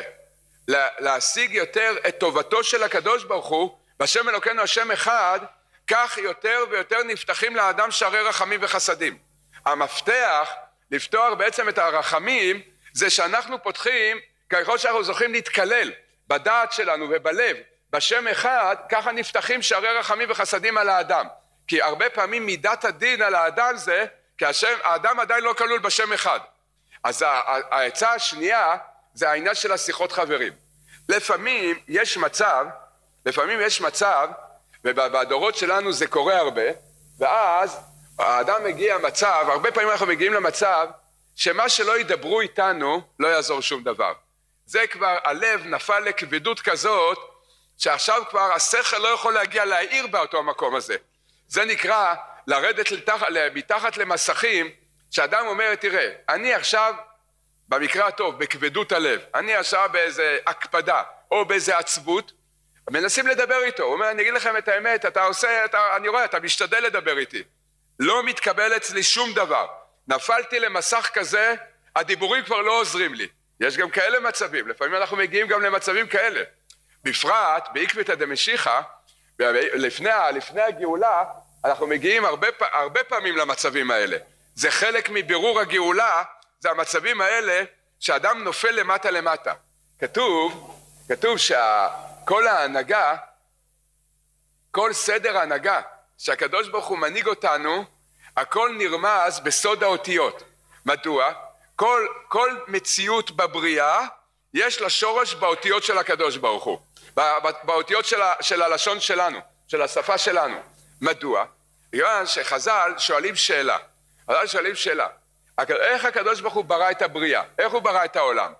להשיג יותר את טובתו של הקדוש ברוך הוא, בשם אלוקינו השם אחד, כך יותר ויותר נפתחים לאדם שערי רחמים וחסדים. המפתח לפתוח בעצם את הרחמים זה שאנחנו פותחים, ככל שאנחנו זוכים להתקלל בדעת שלנו ובלב בשם אחד, ככה נפתחים שערי רחמים וחסדים על האדם. כי הרבה פעמים מידת הדין על האדם זה כי השם, האדם עדיין לא כלול בשם אחד. אז העצה השנייה זה העניין של השיחות חברים. לפעמים יש מצב, לפעמים יש מצב, ובדורות שלנו זה קורה הרבה, ואז האדם מגיע מצב, הרבה פעמים אנחנו מגיעים למצב שמה שלא ידברו איתנו לא יעזור שום דבר. זה כבר, הלב נפל לכבדות כזאת שעכשיו כבר השכל לא יכול להגיע להעיר באותו המקום הזה. זה נקרא לרדת לתח, מתחת למסכים, שאדם אומר, תראה, אני עכשיו, במקרה הטוב, בכבדות הלב, אני עכשיו באיזה הקפדה או באיזה עצבות, מנסים לדבר איתו, הוא אומר, אני אגיד לכם את האמת, אתה עושה, אתה, אני רואה, אתה משתדל לדבר איתי. לא מתקבל אצלי שום דבר. נפלתי למסך כזה, הדיבורים כבר לא עוזרים לי. יש גם כאלה מצבים, לפעמים אנחנו מגיעים גם למצבים כאלה. בפרט בעקבתא דמשיחא, לפני, לפני הגאולה, אנחנו מגיעים הרבה, הרבה פעמים למצבים האלה. זה חלק מבירור הגאולה, זה המצבים האלה שאדם נופל למטה למטה. כתוב, כתוב שכל ההנהגה, כל סדר ההנהגה שהקדוש ברוך הוא מנהיג אותנו, הכל נרמז בסוד האותיות. מדוע? כל, כל מציאות בבריאה יש לה שורש באותיות של הקדוש ברוך הוא, באותיות של, ה, של הלשון שלנו, של השפה שלנו. מדוע? בגלל שחז"ל שואלים שאלה, חז"ל שואלים שאלה, איך הקדוש ברוך הוא ברא את הבריאה? איך הוא ברא את העולם?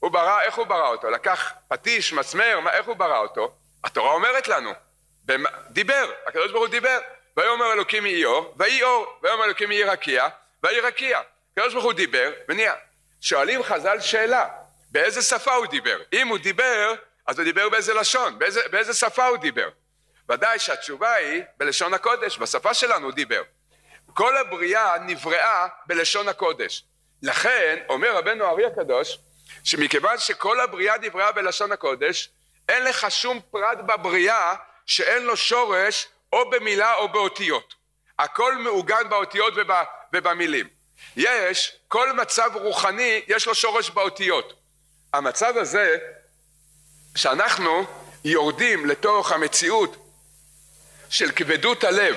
הוא ברא, איך הוא ברא אותו? לקח פטיש, מסמר, מה, איך הוא ברא אותו? התורה אומרת לנו, דיבר, הקדוש ברוך הוא דיבר, ויאמר אלוקים יהי אור, ויהי אור, ויאמר אלוקים יהי רקיע, ויהי רקיע. הקדוש ברוך הוא דיבר ונהיה. שואלים חז"ל שאלה, באיזה שפה הוא דיבר? אם הוא דיבר, אז הוא דיבר באיזה לשון, באיזה, באיזה שפה הוא דיבר? ודאי שהתשובה היא בלשון הקודש, בשפה שלנו הוא דיבר. כל הבריאה נבראה בלשון הקודש. לכן אומר רבנו הארי הקדוש שמכיוון שכל הבריאה נבראה בלשון הקודש אין לך שום פרט בבריאה שאין לו שורש או במילה או באותיות. הכל מעוגן באותיות ובמילים. יש, כל מצב רוחני יש לו שורש באותיות. המצב הזה שאנחנו יורדים לתוך המציאות של כבדות הלב,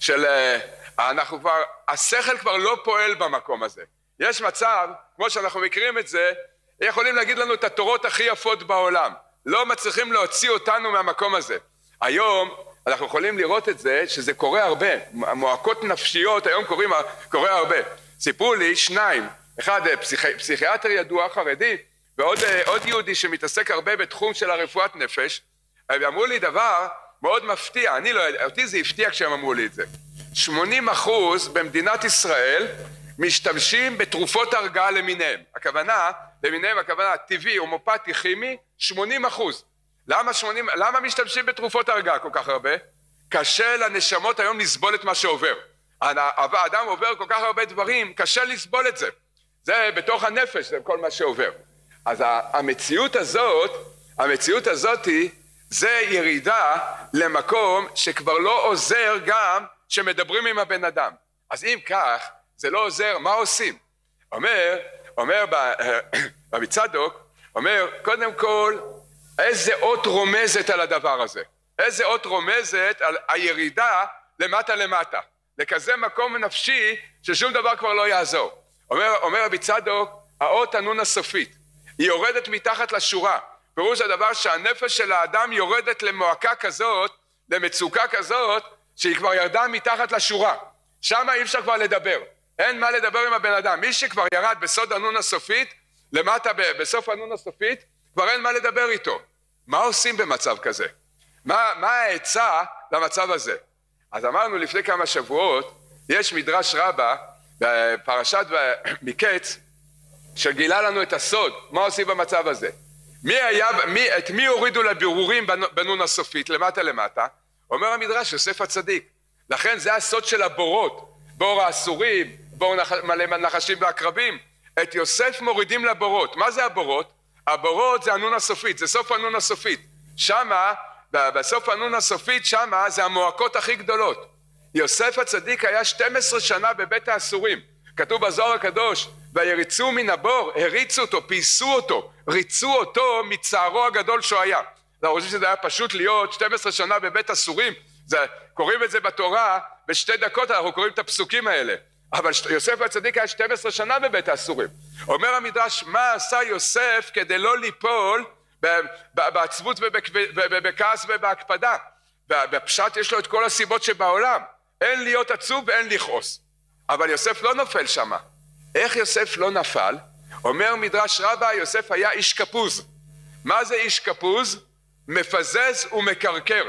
של אה, אנחנו כבר, השכל כבר לא פועל במקום הזה. יש מצב, כמו שאנחנו מכירים את זה, יכולים להגיד לנו את התורות הכי יפות בעולם. לא מצליחים להוציא אותנו מהמקום הזה. היום אנחנו יכולים לראות את זה שזה קורה הרבה. מועקות נפשיות היום קורים, קורה הרבה. סיפרו לי שניים, אחד אה, פסיכ... פסיכיאטר ידוע חרדי ועוד אה, יהודי שמתעסק הרבה בתחום של הרפואת נפש ואמרו לי דבר מאוד מפתיע, אני לא יודע, אותי זה הפתיע כשהם אמרו לי את זה 80 אחוז במדינת ישראל משתמשים בתרופות הרגעה למיניהם הכוונה, למיניהם הכוונה טבעי, הומופתי, כימי 80 אחוז למה 80, למה משתמשים בתרופות הרגעה כל כך הרבה? קשה לנשמות היום לסבול את מה שעובר האדם עובר כל כך הרבה דברים, קשה לסבול את זה. זה בתוך הנפש, זה כל מה שעובר. אז המציאות הזאת, המציאות הזאתי, זה ירידה למקום שכבר לא עוזר גם שמדברים עם הבן אדם. אז אם כך, זה לא עוזר, מה עושים? אומר, אומר [CLEARS THROAT] רבי צדוק, אומר, קודם כל, איזה אות רומזת על הדבר הזה? איזה אות רומזת על הירידה למטה למטה? לכזה מקום נפשי ששום דבר כבר לא יעזור. אומר, אומר רבי צדוק, האות הנון הסופית, היא יורדת מתחת לשורה. פירוש הדבר שהנפש של האדם יורדת למועקה כזאת, למצוקה כזאת, שהיא כבר ירדה מתחת לשורה. שם אי אפשר כבר לדבר. אין מה לדבר עם הבן אדם. מי שכבר ירד בסוד הנון הסופית, למטה בסוף הנון הסופית, כבר אין מה לדבר איתו. מה עושים במצב כזה? מה, מה העצה למצב הזה? אז אמרנו לפני כמה שבועות, יש מדרש רבה בפרשת [COUGHS] מקץ, שגילה לנו את הסוד, מה עושים במצב הזה. מי היה, מי, את מי הורידו לבירורים בנון הסופית, למטה למטה? אומר המדרש, יוסף הצדיק. לכן זה הסוד של הבורות, בור האסורים, בור נח, מלא נחשים ועקרבים. את יוסף מורידים לבורות. מה זה הבורות? הבורות זה הנון הסופית, זה סוף הנון הסופית. שמה בסוף הנון הסופית שמה זה המועקות הכי גדולות. יוסף הצדיק היה 12 שנה בבית האסורים. כתוב בזוהר הקדוש, ויריצו מן הבור, הריצו אותו, פייסו אותו, ריצו אותו מצערו הגדול שהוא היה. אנחנו חושבים שזה היה פשוט להיות 12 שנה בבית אסורים, זה, קוראים את זה בתורה, בשתי דקות אנחנו קוראים את הפסוקים האלה. אבל יוסף הצדיק היה 12 שנה בבית האסורים. אומר המדרש, מה עשה יוסף כדי לא ליפול בעצבות ובכעס ובהקפדה. בפשט יש לו את כל הסיבות שבעולם. אין להיות עצוב ואין לכעוס. אבל יוסף לא נופל שמה. איך יוסף לא נפל? אומר מדרש רבה יוסף היה איש כפוז. מה זה איש כפוז? מפזז ומקרקר.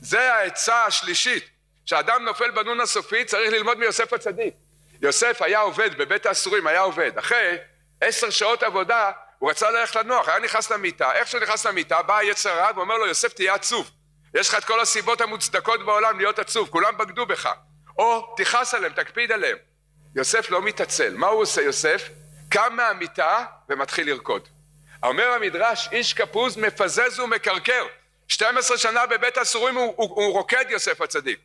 זה העצה השלישית. כשאדם נופל בנון הסופי צריך ללמוד מיוסף הצדיק. יוסף היה עובד בבית האסורים, היה עובד. אחרי עשר שעות עבודה הוא רצה ללכת לנוח, היה נכנס למיטה, איך שהוא נכנס למיטה בא היצר הרע ואומר לו יוסף תהיה עצוב, יש לך את כל הסיבות המוצדקות בעולם להיות עצוב, כולם בגדו בך, או תכעס עליהם, תקפיד עליהם. יוסף לא מתעצל, מה הוא עושה יוסף? קם מהמיטה ומתחיל לרקוד. אומר המדרש, איש כפוז מפזז ומקרקר. 12 שנה בבית הסורים הוא, הוא, הוא רוקד יוסף הצדיק.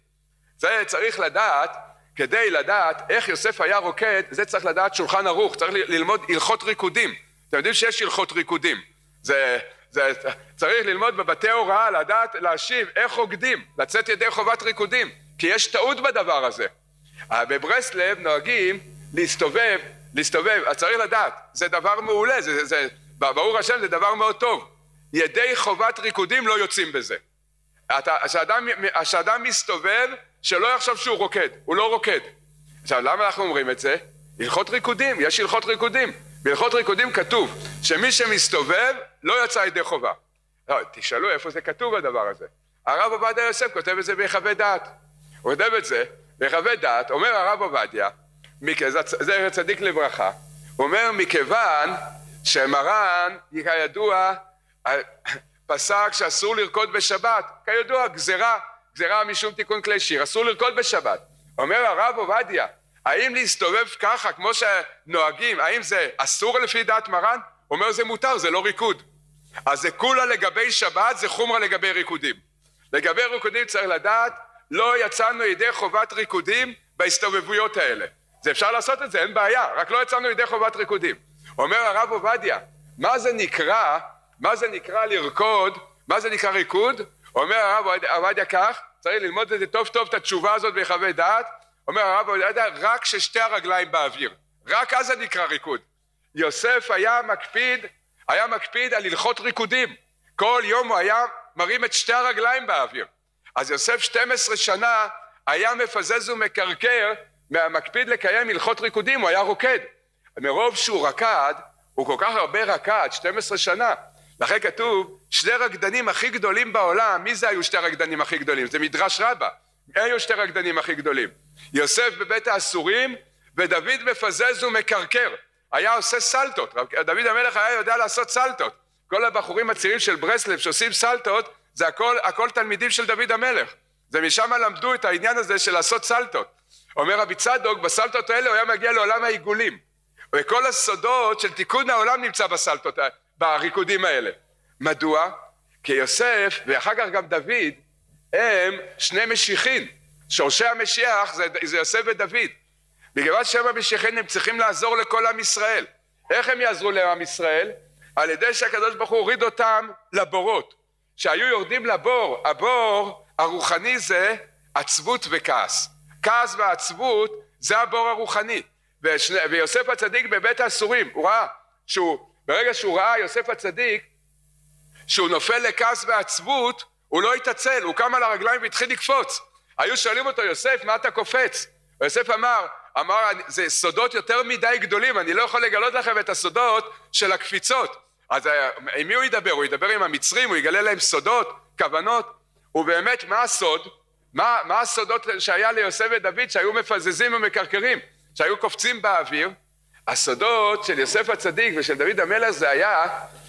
זה צריך לדעת, כדי לדעת איך יוסף היה רוקד, זה צריך לדעת שולחן ערוך, צריך ללמוד הלכות ריקודים. אתם יודעים שיש הלכות ריקודים. זה, זה, צריך ללמוד בבתי הוראה, לדעת להשיב איך רוקדים, לצאת ידי חובת ריקודים, כי יש טעות בדבר הזה. בברסלב נוהגים להסתובב, להסתובב, אז צריך לדעת, זה דבר מעולה, זה, זה, זה, ברור השם זה דבר מאוד טוב. ידי חובת ריקודים לא יוצאים בזה. כשאדם מסתובב, שלא יחשוב שהוא רוקד, הוא לא רוקד. עכשיו, למה אנחנו אומרים את זה? הלכות ריקודים, יש הלכות ריקודים. בהלכות ריקודים כתוב שמי שמסתובב לא יצא ידי חובה. לא, תשאלו איפה זה כתוב הדבר הזה. הרב עובדיה יוסף כותב את זה ביחווה דעת. הוא כותב את זה ביחווה דעת, אומר הרב עובדיה, זה צדיק לברכה, הוא אומר מכיוון שמרן, כידוע, פסק שאסור לרקוד בשבת, כידוע גזרה, גזרה משום תיקון כלי שיר, אסור לרקוד בשבת. אומר הרב עובדיה, האם להסתובב ככה כמו שנוהגים, האם זה אסור לפי דעת מרן? אומר זה מותר, זה לא ריקוד. אז זה כולה לגבי שבת, זה חומרה לגבי ריקודים. לגבי ריקודים צריך לדעת, לא יצאנו ידי חובת ריקודים בהסתובבויות האלה. זה אפשר לעשות את זה, אין בעיה, רק לא יצאנו ידי חובת ריקודים. אומר הרב עובדיה, מה זה נקרא, מה זה נקרא לרקוד, מה זה נקרא ריקוד? אומר הרב עובדיה כך, צריך ללמוד את זה טוב טוב את התשובה הזאת ביחווה דעת, אומר הרב עובדיה רק ששתי הרגליים באוויר, רק אז זה נקרא ריקוד. יוסף היה מקפיד, היה מקפיד על הלכות ריקודים, כל יום הוא היה מרים את שתי הרגליים באוויר. אז יוסף 12 שנה היה מפזז ומקרקר, מקפיד לקיים הלכות ריקודים, הוא היה רוקד. מרוב שהוא רקד, הוא כל כך הרבה רקד, 12 שנה. לכן כתוב, שני רקדנים הכי גדולים בעולם, מי זה היו שתי הרקדנים הכי גדולים? זה מדרש רבה. מי היו שתי הרקדנים הכי גדולים? יוסף בבית האסורים, ודוד מפזז ומקרקר. היה עושה סלטות, דוד המלך היה יודע לעשות סלטות. כל הבחורים הצעירים של ברסלב שעושים סלטות, זה הכל, הכל תלמידים של דוד המלך. זה משם למדו את העניין הזה של לעשות סלטות. אומר רבי צדוק, בסלטות האלה הוא היה מגיע לעולם העיגולים. וכל הסודות של תיקון העולם נמצא בסלטות, בריקודים האלה. מדוע? כי יוסף ואחר כך גם דוד הם שני משיחים. שורשי המשיח זה, זה יוסף ודוד. בגלל שהם המשיחים הם צריכים לעזור לכל עם ישראל. איך הם יעזרו לעם ישראל? על ידי שהקדוש ברוך הוא הוריד אותם לבורות. שהיו יורדים לבור, הבור הרוחני זה עצבות וכעס. כעס ועצבות זה הבור הרוחני. ושני, ויוסף הצדיק בבית האסורים, הוא ראה שהוא, ברגע שהוא ראה יוסף הצדיק שהוא נופל לכעס ועצבות, הוא לא התעצל, הוא קם על הרגליים והתחיל לקפוץ. היו שואלים אותו, יוסף, מה אתה קופץ? ויוסף אמר, אמר, זה סודות יותר מדי גדולים, אני לא יכול לגלות לכם את הסודות של הקפיצות. אז אה, עם מי הוא ידבר? הוא ידבר עם המצרים, הוא יגלה להם סודות, כוונות. ובאמת, מה הסוד? מה, מה הסודות שהיה ליוסף ודוד שהיו מפזזים ומקרקרים? שהיו קופצים באוויר, הסודות של יוסף הצדיק ושל דוד המלך זה היה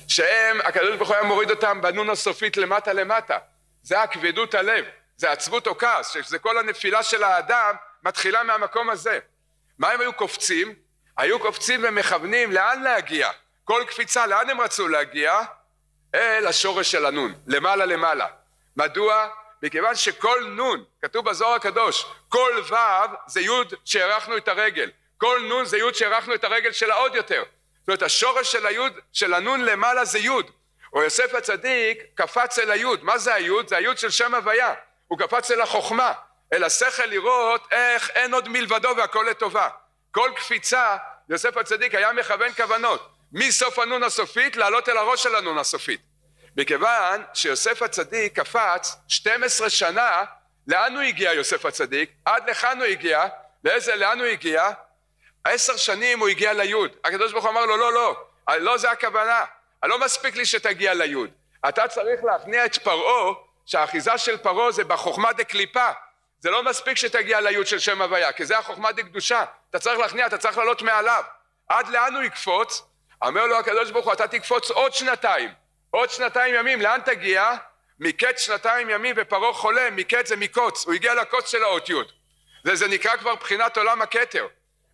שהם, הקדוש ברוך הוא היה מוריד אותם בנון הסופית למטה למטה. זה הכבדות הלב, זה עצבות או כעס, שזה כל הנפילה של האדם מתחילה מהמקום הזה. מה הם היו קופצים? היו קופצים ומכוונים לאן להגיע. כל קפיצה, לאן הם רצו להגיע? אל השורש של הנון, למעלה למעלה. מדוע? מכיוון שכל נון, כתוב בזוהר הקדוש, כל ו' זה י' שהארכנו את הרגל, כל נון זה י' שהארכנו את הרגל שלה עוד יותר. זאת אומרת השורש של היוד, של הנון למעלה זה י', או יוסף הצדיק קפץ אל הי', מה זה הי'? זה הי' של שם הוויה, הוא קפץ אל החוכמה, אל השכל לראות איך אין עוד מלבדו והכל לטובה. כל קפיצה יוסף הצדיק היה מכוון כוונות, מסוף הנון הסופית לעלות אל הראש של הנון הסופית. מכיוון שיוסף הצדיק קפץ 12 שנה, לאן הוא הגיע יוסף הצדיק? עד לכאן הוא הגיע, לאיזה, לאן הוא הגיע? עשר שנים הוא הגיע ליוד. הקדוש ברוך הוא אמר לו, לא, לא, לא זה הכוונה, לא מספיק לי שתגיע ליוד. אתה צריך להכניע את פרעה, שהאחיזה של פרעה זה בחוכמה דקליפה. זה לא מספיק שתגיע ליוד של שם הוויה, כי זה החוכמה דקדושה. אתה צריך להכניע, אתה צריך לעלות מעליו. עד לאן הוא יקפוץ? אומר לו הקדוש ברוך הוא, אתה תקפוץ עוד שנתיים. עוד שנתיים ימים, לאן תגיע? מקץ שנתיים ימים ופרעה חולה, מקץ זה מקוץ, הוא הגיע לקוץ של האות י'. וזה נקרא כבר בחינת עולם הכתר.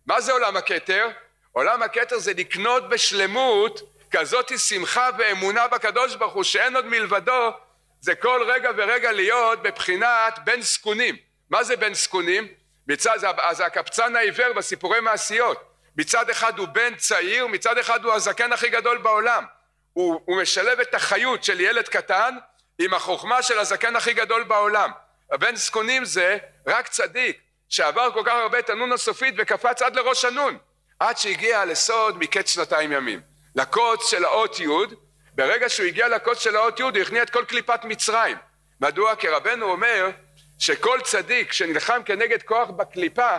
מה זה עולם הכתר? עולם הכתר זה לקנות בשלמות כזאת שמחה ואמונה בקדוש ברוך הוא שאין עוד מלבדו זה כל רגע ורגע להיות בבחינת בן זקונים. מה זה בן זקונים? מצד זה, הקבצן העיוור בסיפורי מעשיות. מצד אחד הוא בן צעיר מצד אחד הוא הזקן הכי גדול בעולם. הוא, הוא משלב את החיות של ילד קטן עם החוכמה של הזקן הכי גדול בעולם. הבן זקונים זה רק צדיק שעבר כל כך הרבה את הנון הסופית וקפץ עד לראש הנון עד שהגיע לסוד מקץ שנתיים ימים. לקוץ של האות י' ברגע שהוא הגיע לקוץ של האות י' הוא הכניע את כל קליפת מצרים. מדוע? כי רבנו אומר שכל צדיק שנלחם כנגד כוח בקליפה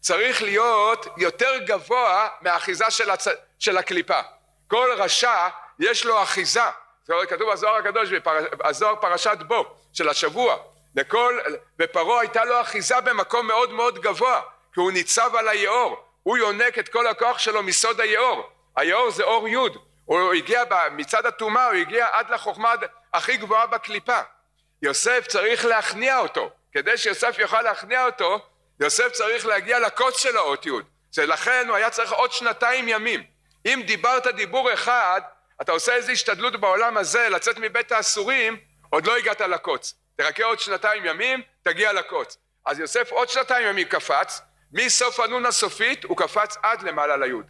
צריך להיות יותר גבוה מהאחיזה של, הצ... של הקליפה. כל רשע יש לו אחיזה. זה כתוב בזוהר הקדוש בזוהר פרשת בו של השבוע לכל ופרעה הייתה לו אחיזה במקום מאוד מאוד גבוה כי הוא ניצב על היאור. הוא יונק את כל הכוח שלו מסוד היאור. היאור זה אור י' הוא הגיע מצד הטומאה הוא הגיע עד לחוכמה הכי גבוהה בקליפה. יוסף צריך להכניע אותו. כדי שיוסף יוכל להכניע אותו יוסף צריך להגיע לקוץ של האות י' ולכן הוא היה צריך עוד שנתיים ימים. אם דיברת דיבור אחד אתה עושה איזו השתדלות בעולם הזה לצאת מבית האסורים עוד לא הגעת לקוץ תחכה עוד שנתיים ימים תגיע לקוץ. אז יוסף עוד שנתיים ימים קפץ מסוף הנון הסופית הוא קפץ עד למעלה ליוד.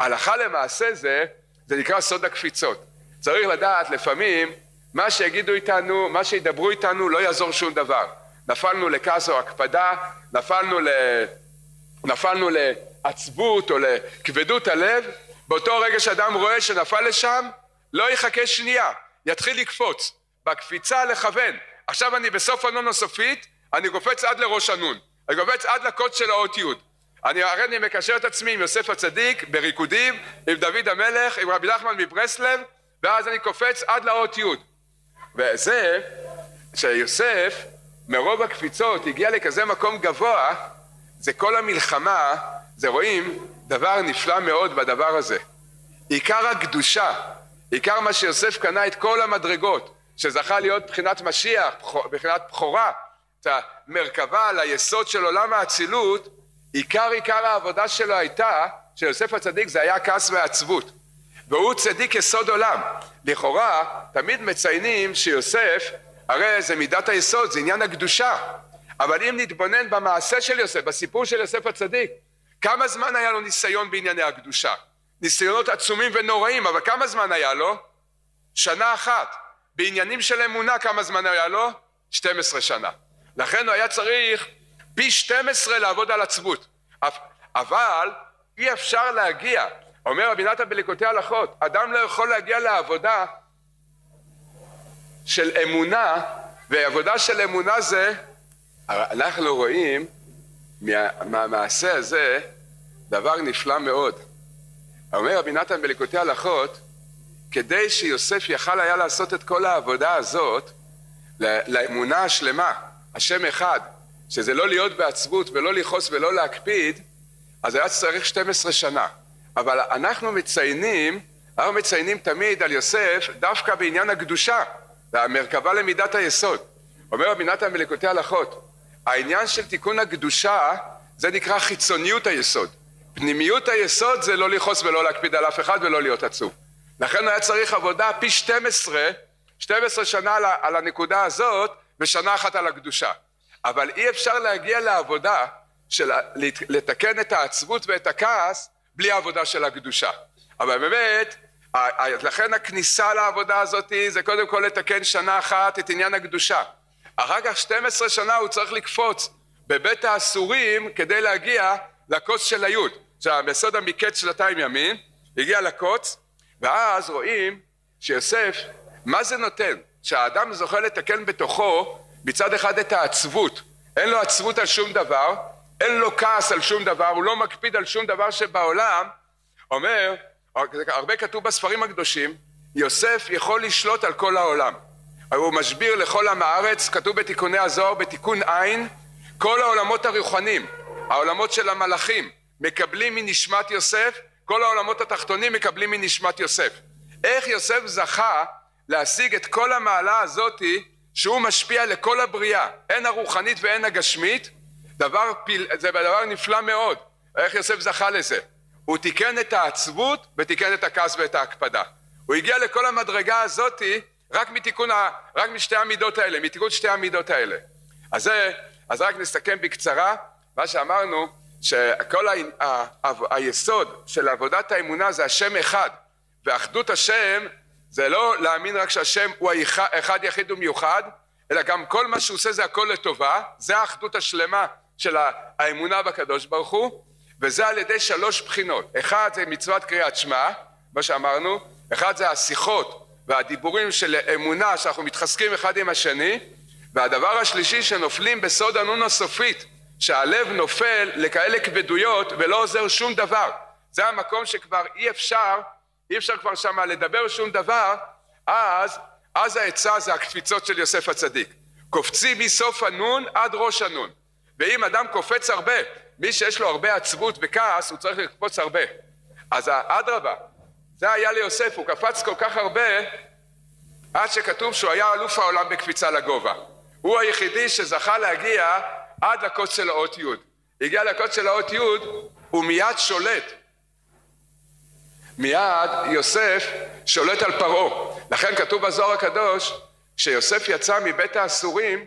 הלכה למעשה זה זה נקרא סוד הקפיצות. צריך לדעת לפעמים מה שיגידו איתנו מה שידברו איתנו לא יעזור שום דבר. נפלנו לכעס או הקפדה נפלנו ל... נפלנו לעצבות או לכבדות הלב באותו רגע שאדם רואה שנפל לשם לא יחכה שנייה יתחיל לקפוץ. בקפיצה לכוון עכשיו אני בסוף הנון הסופית אני קופץ עד לראש הנון אני קופץ עד לקוד של האות י' אני הרי אני מקשר את עצמי עם יוסף הצדיק בריקודים עם דוד המלך עם רבי נחמן מברסלב ואז אני קופץ עד לאות י' וזה שיוסף מרוב הקפיצות הגיע לכזה מקום גבוה זה כל המלחמה זה רואים דבר נפלא מאוד בדבר הזה. עיקר הקדושה עיקר מה שיוסף קנה את כל המדרגות שזכה להיות בחינת משיח, בחינת בכורה, את המרכבה ליסוד של עולם האצילות, עיקר עיקר העבודה שלו הייתה, של יוסף הצדיק זה היה כעס ועצבות. והוא צדיק יסוד עולם. לכאורה, תמיד מציינים שיוסף, הרי זה מידת היסוד, זה עניין הקדושה. אבל אם נתבונן במעשה של יוסף, בסיפור של יוסף הצדיק, כמה זמן היה לו ניסיון בענייני הקדושה? ניסיונות עצומים ונוראים, אבל כמה זמן היה לו? שנה אחת. בעניינים של אמונה כמה זמן היה לו? 12 שנה. לכן הוא היה צריך פי 12 לעבוד על עצבות. אבל אי אפשר להגיע, אומר רבי נתן בליקוטי הלכות, אדם לא יכול להגיע לעבודה של אמונה, ועבודה של אמונה זה, אנחנו רואים מה, הזה דבר נפלא מאוד. אומר רבי נתן בליקוטי הלכות, כדי שיוסף יכל היה לעשות את כל העבודה הזאת לאמונה השלמה, השם אחד, שזה לא להיות בעצבות ולא לכעוס ולא להקפיד, אז היה צריך 12 שנה. אבל אנחנו מציינים, אנחנו מציינים תמיד על יוסף דווקא בעניין הקדושה והמרכבה למידת היסוד. אומר רבי נתן בליקוטי הלכות, העניין של תיקון הקדושה זה נקרא חיצוניות היסוד. פנימיות היסוד זה לא לכעוס ולא להקפיד על אף אחד ולא להיות עצוב. לכן היה צריך עבודה פי 12, 12 שנה על, על הנקודה הזאת ושנה אחת על הקדושה. אבל אי אפשר להגיע לעבודה של לתקן את העצבות ואת הכעס בלי העבודה של הקדושה. אבל באמת, לכן הכניסה לעבודה הזאת זה קודם כל לתקן שנה אחת את עניין הקדושה. אחר כך 12 שנה הוא צריך לקפוץ בבית האסורים כדי להגיע לקוץ של היוד. עכשיו, בסוד המקץ שנתיים ימים, הגיע לקוץ, ואז רואים שיוסף, מה זה נותן? שהאדם זוכה לתקן בתוכו מצד אחד את העצבות, אין לו עצבות על שום דבר, אין לו כעס על שום דבר, הוא לא מקפיד על שום דבר שבעולם, אומר, הרבה כתוב בספרים הקדושים, יוסף יכול לשלוט על כל העולם. הוא משביר לכל עם הארץ, כתוב בתיקוני הזוהר, בתיקון עין, כל העולמות הרוחניים, העולמות של המלאכים, מקבלים מנשמת יוסף כל העולמות התחתונים מקבלים מנשמת יוסף. איך יוסף זכה להשיג את כל המעלה הזאתי שהוא משפיע לכל הבריאה, הן הרוחנית והן הגשמית, דבר פיל, זה דבר נפלא מאוד. איך יוסף זכה לזה? הוא תיקן את העצבות ותיקן את הכעס ואת ההקפדה. הוא הגיע לכל המדרגה הזאתי רק מתיקון, ה... רק משתי המידות האלה, מתיקון שתי המידות האלה. אז זה, אז רק נסכם בקצרה, מה שאמרנו, שכל ה... היסוד של עבודת האמונה זה השם אחד, ואחדות השם זה לא להאמין רק שהשם הוא אחד יחיד ומיוחד, אלא גם כל מה שהוא עושה זה הכל לטובה, זה האחדות השלמה של האמונה בקדוש ברוך הוא, וזה על ידי שלוש בחינות. אחד זה מצוות קריאת שמע, מה שאמרנו, אחד זה השיחות והדיבורים של אמונה שאנחנו מתחזקים אחד עם השני, והדבר השלישי שנופלים בסוד הנון הסופית, שהלב נופל לכאלה כבדויות ולא עוזר שום דבר. זה המקום שכבר אי אפשר, אי אפשר כבר שמה לדבר שום דבר, אז, אז העצה זה הקפיצות של יוסף הצדיק. קופצים מסוף הנון עד ראש הנון. ואם אדם קופץ הרבה, מי שיש לו הרבה עצבות וכעס, הוא צריך לקפוץ הרבה. אז אדרבה, זה היה ליוסף, הוא קפץ כל כך הרבה, עד שכתוב שהוא היה אלוף העולם בקפיצה לגובה. הוא היחידי שזכה להגיע עד לקוץ של האות י'. הגיע לקוץ של האות י', הוא מיד שולט. מיד יוסף שולט על פרעה. לכן כתוב בזוהר הקדוש, כשיוסף יצא מבית האסורים,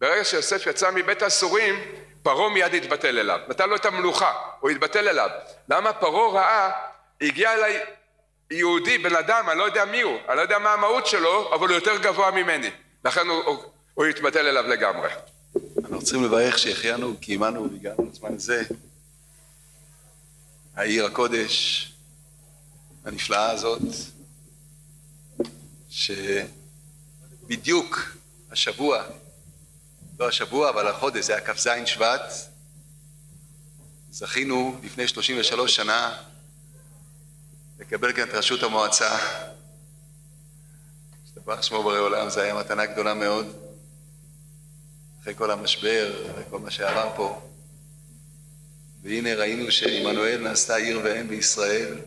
ברגע שיוסף יצא מבית האסורים, פרעה מיד התבטל אליו. נתן לו את המלוכה, הוא התבטל אליו. למה פרעה ראה, הגיע אליי יהודי, בן אדם, אני לא יודע מי הוא, אני לא יודע מה המהות שלו, אבל הוא יותר גבוה ממני. לכן הוא, הוא, הוא התבטל אליו לגמרי. אנחנו צריכים לברך שהחיינו, קיימנו והגענו לזמן הזה. העיר הקודש הנפלאה הזאת, שבדיוק השבוע, לא השבוע, אבל החודש, זה היה כ"ז שבט, זכינו לפני 33 שנה לקבל כאן את ראשות המועצה. השתבח שמו ברי עולם, זו הייתה מתנה גדולה מאוד. אחרי כל המשבר, אחרי כל מה שעבר פה. והנה ראינו שעמנואל נעשתה עיר ואם בישראל,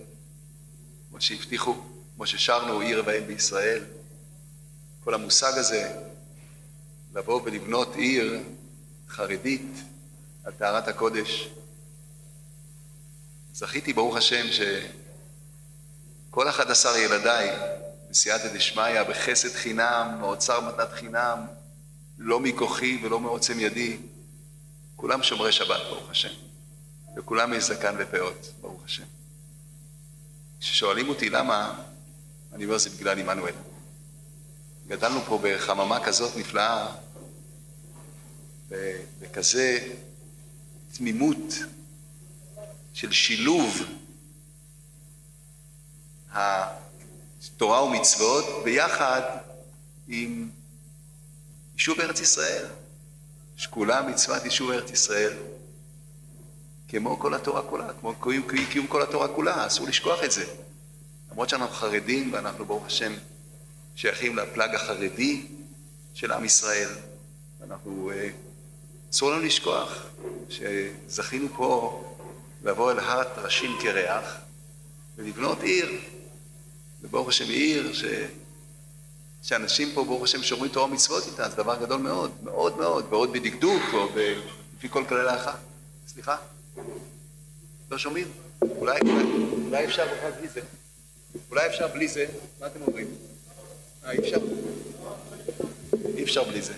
כמו שהבטיחו, כמו ששרנו עיר ואם בישראל. כל המושג הזה, לבוא ולבנות עיר חרדית על טהרת הקודש. זכיתי, ברוך השם, ש... כל אחד עשר ילדיי, בסייעתא דשמיא, בחסד חינם, מאוצר מתנת חינם, לא מכוחי ולא מעוצם ידי, כולם שומרי שבת, ברוך השם, וכולם יש זקן ופאות, ברוך השם. כששואלים אותי למה, אני אומר זה בגלל עמנואל. גדלנו פה בחממה כזאת נפלאה, בכזה תמימות של שילוב התורה ומצוות ביחד עם יישוב ארץ ישראל. שקולה מצוות יישוב ארץ ישראל. כמו כל התורה כולה, כמו קיום כל התורה כולה, אסור לשכוח את זה. למרות שאנחנו חרדים ואנחנו ברוך השם שייכים לפלג החרדי של עם ישראל, אנחנו, אה, אסור לנו לשכוח שזכינו פה לבוא אל הר טרשים קרח ולבנות עיר וברוך השם עיר ש... שאנשים פה ברוך השם שומרים תורה ומצוות איתה, זה דבר גדול מאוד, מאוד מאוד, ועוד בדקדוק, או לפי כל כללי ההלכה. סליחה? לא שומעים? אולי, אולי, אולי אפשר בכלל בלי זה. אולי אפשר בלי זה, מה אתם אומרים? אה, אי אפשר? אי אפשר בלי זה.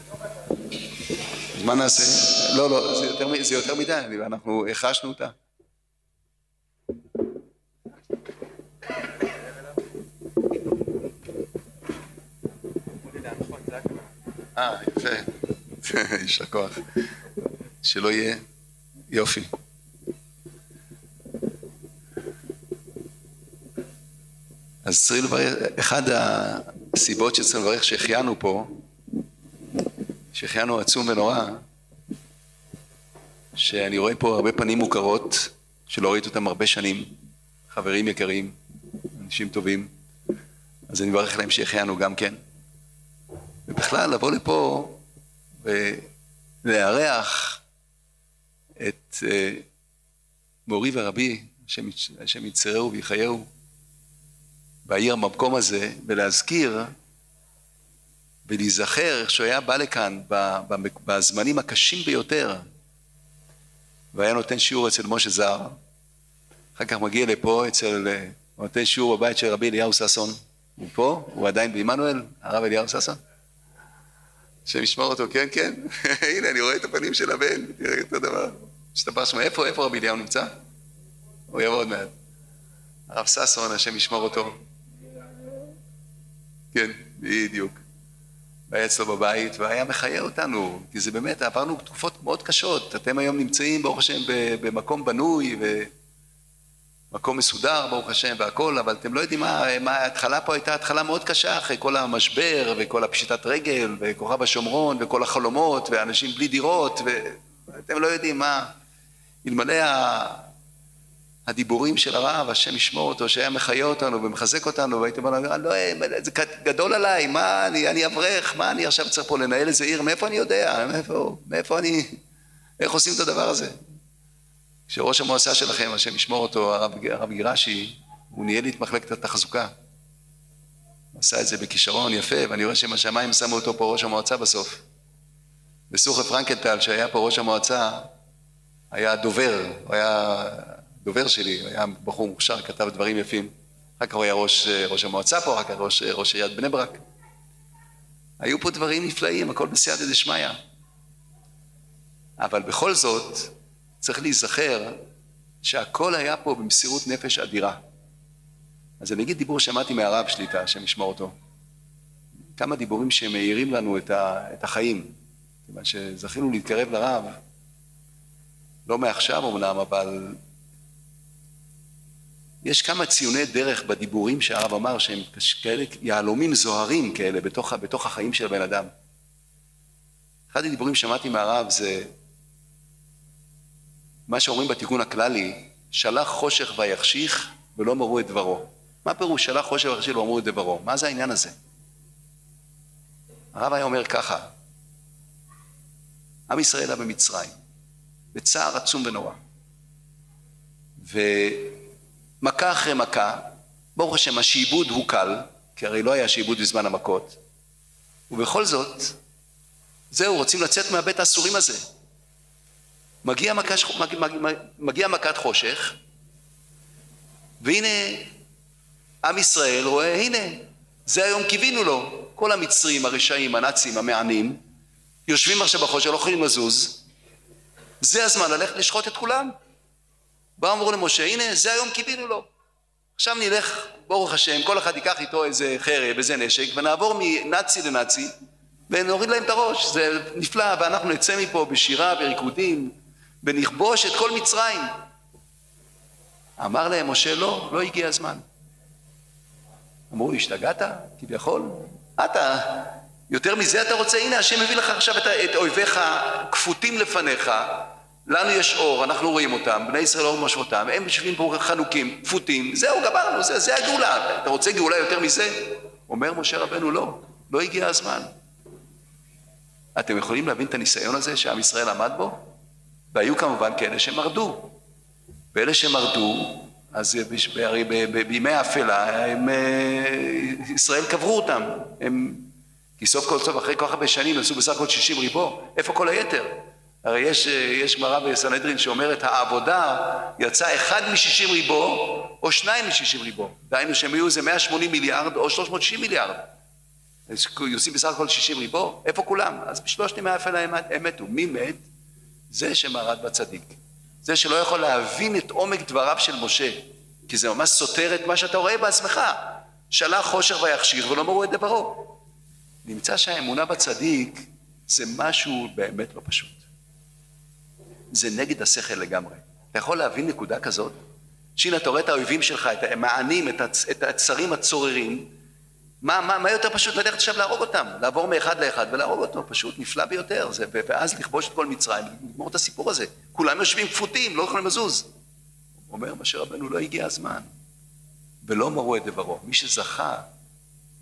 אז מה נעשה? לא, לא, זה יותר, זה יותר מדי, אנחנו החשנו אותה. אה, יפה. [LAUGHS] יישר כוח. שלא יהיה יופי. אז צריך לברך, אחד הסיבות שצריך לברך שהחיינו פה, שהחיינו עצום ונורא, שאני רואה פה הרבה פנים מוכרות, שלא ראיתי אותם הרבה שנים, חברים יקרים, אנשים טובים, אז אני מברך להם שהחיינו גם כן. ובכלל לבוא לפה ולארח את אה, מורי ורבי, השם יצרהו ויחייהו, בעיר במקום הזה, ולהזכיר ולהיזכר איך שהוא היה בא לכאן בזמנים הקשים ביותר, והיה נותן שיעור אצל משה זר. אחר כך מגיע לפה אצל, הוא נותן שיעור בבית של רבי אליהו ששון. הוא פה? הוא עדיין בעמנואל? הרב אליהו ששון? השם ישמור אותו, כן, כן. [LAUGHS] הנה, אני רואה את הפנים של הבן, תראה את הדבר. השתבח איפה, איפה רבי אליהו נמצא? הוא יבוא עוד מעט. הרב ששון, השם ישמור אותו. כן, בדיוק. והיה אצלו בבית, והיה מחיה אותנו, כי זה באמת, עברנו תקופות מאוד קשות. אתם היום נמצאים, ברוך השם, במקום בנוי, ומקום מסודר, ברוך השם, והכול, אבל אתם לא יודעים מה, ההתחלה פה הייתה התחלה מאוד קשה, אחרי כל המשבר, וכל הפשיטת רגל, וכוכב השומרון, וכל החלומות, ואנשים בלי דירות, ואתם לא יודעים מה, אלמלא הדיבורים של הרב, השם ישמור אותו, שהיה מחיה אותנו ומחזק אותנו, והייתי אומר לו, לא, זה גדול עליי, מה, אני, אני אברך, מה אני עכשיו צריך פה לנהל איזה עיר, מאיפה אני יודע, מאיפה, מאיפה אני, איך עושים את הדבר הזה? כשראש המועצה שלכם, השם ישמור אותו, הרב, הרב גירשי, הוא ניהל לי את מחלקת התחזוקה. הוא עשה את זה בכישרון יפה, ואני רואה שמשמיים שמו אותו פה ראש המועצה בסוף. וסוכר פרנקלטל, שהיה פה ראש המועצה, היה דובר, הוא היה דובר שלי, היה בחור מוכשר, כתב דברים יפים. אחר כך הוא היה ראש, ראש המועצה פה, אחר כך ראש, ראש עיריית בני ברק. היו פה דברים נפלאים, הכל בסייעתא דשמיא. אבל בכל זאת, צריך להיזכר שהכל היה פה במסירות נפש אדירה. אז אני אגיד דיבור שמעתי מהרב שליטה, השם ישמור אותו. כמה דיבורים שמאירים לנו את, ה, את החיים. כיוון שזכינו להתקרב לרב, לא מעכשיו אמנם, אבל יש כמה ציוני דרך בדיבורים שהרב אמר שהם כאלה יהלומים זוהרים כאלה בתוך, בתוך החיים של הבן אדם. אחד הדיבורים שמעתי מהרב זה מה שאומרים בתיקון הכללי, שלח חושך ויחשיך ולא אמרו את דברו. מה פירוש שלח חושך ויחשיך ולא אמרו את דברו? מה זה העניין הזה? הרב היה אומר ככה, עם ישראל היה במצרים, בצער עצום ונורא. ו... מכה אחרי מכה, ברוך השם השעבוד הוא קל, כי הרי לא היה שעבוד בזמן המכות, ובכל זאת, זהו, רוצים לצאת מהבית האסורים הזה. מגיע, מכה, מגיע, מגיע מכת חושך, והנה עם ישראל רואה, הנה, זה היום קיווינו לו. כל המצרים, הרשעים, הנאצים, המענים, יושבים עכשיו בחושך, לא יכולים לזוז, זה הזמן ללכת לשחוט את כולם. באו אמרו למשה, הנה, זה היום קיווינו לו. עכשיו נלך, ברוך השם, כל אחד ייקח איתו איזה חרב, איזה נשק, ונעבור מנאצי לנאצי, ונוריד להם את הראש. זה נפלא, ואנחנו נצא מפה בשירה, בריקודים, ונכבוש את כל מצרים. אמר להם משה, לא, לא הגיע הזמן. אמרו השתגעת? כביכול? אתה, יותר מזה אתה רוצה? הנה, השם מביא לך עכשיו את, את אויביך כפותים לפניך, לנו יש אור, אנחנו רואים אותם, בני ישראל אור משמעותם, הם יושבים פה חנוקים, כפותים, זהו, גמרנו, זה, זה הגאולה. אתה רוצה גאולה יותר מזה? אומר משה רבנו, לא, לא הגיע הזמן. אתם יכולים להבין את הניסיון הזה שעם ישראל עמד בו? והיו כמובן כאלה שמרדו. ואלה שמרדו, אז הרי בימי האפלה, הם, אה, ישראל קברו אותם. הם, כי סוף כל סוף, אחרי כל כך הרבה שנים, עשו בסך הכל 60 ריבו, איפה כל היתר? הרי יש, יש גמרא בסנהדרין שאומרת העבודה יצא אחד משישים ריבו או שניים משישים ריבו דהיינו שהם היו איזה 180 מיליארד או 360 מיליארד עושים בסך הכל 60 ריבו איפה כולם? אז בשלושת ימי האפלה הם מתו מי מת? זה שמרד בצדיק זה שלא יכול להבין את עומק דבריו של משה כי זה ממש סותר את מה שאתה רואה בעצמך שלח חושך ויחשיר ולא מרו את דברו נמצא שהאמונה בצדיק זה משהו באמת לא פשוט זה נגד השכל לגמרי. אתה יכול להבין נקודה כזאת? שהנה אתה רואה את האויבים שלך, את המענים, את הצרים הצוררים, מה, מה, מה יותר פשוט ללכת עכשיו להרוג אותם, לעבור מאחד לאחד ולהרוג אותו, פשוט נפלא ביותר, זה, ואז לכבוש את כל מצרים, לגמור את הסיפור הזה. כולם יושבים כפותים, לא יכולים לזוז. אומר, משה רבנו, לא הגיע הזמן. ולא מרו את דברו. מי שזכה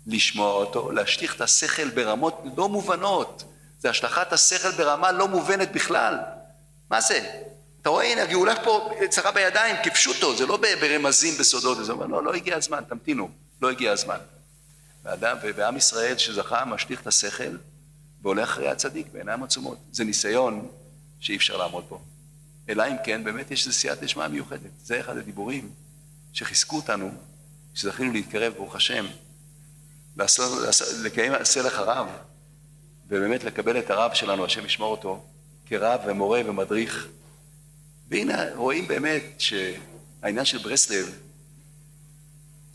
לשמוע אותו, להשליך את השכל ברמות לא מובנות. זה השלכת השכל ברמה לא מובנת בכלל. מה זה? אתה רואה, הנה, הגאולה פה צרה בידיים, כפשוטו, זה לא ברמזים, בסודות, זה אומר, לא, לא הגיע הזמן, תמתינו, לא הגיע הזמן. ואדם, ועם ישראל שזכה, משליך את השכל, והולך אחרי הצדיק בעיניים עצומות. זה ניסיון שאי אפשר לעמוד בו. אלא אם כן באמת יש איזו סייעתא דשמיא מיוחדת. זה אחד הדיבורים שחיזקו אותנו, שזכינו להתקרב, ברוך השם, לעשות, לעשות, לקיים סלח הרב, ובאמת לקבל את הרב שלנו, השם ישמור אותו, כרב ומורה ומדריך. והנה רואים באמת שהעניין של ברסלב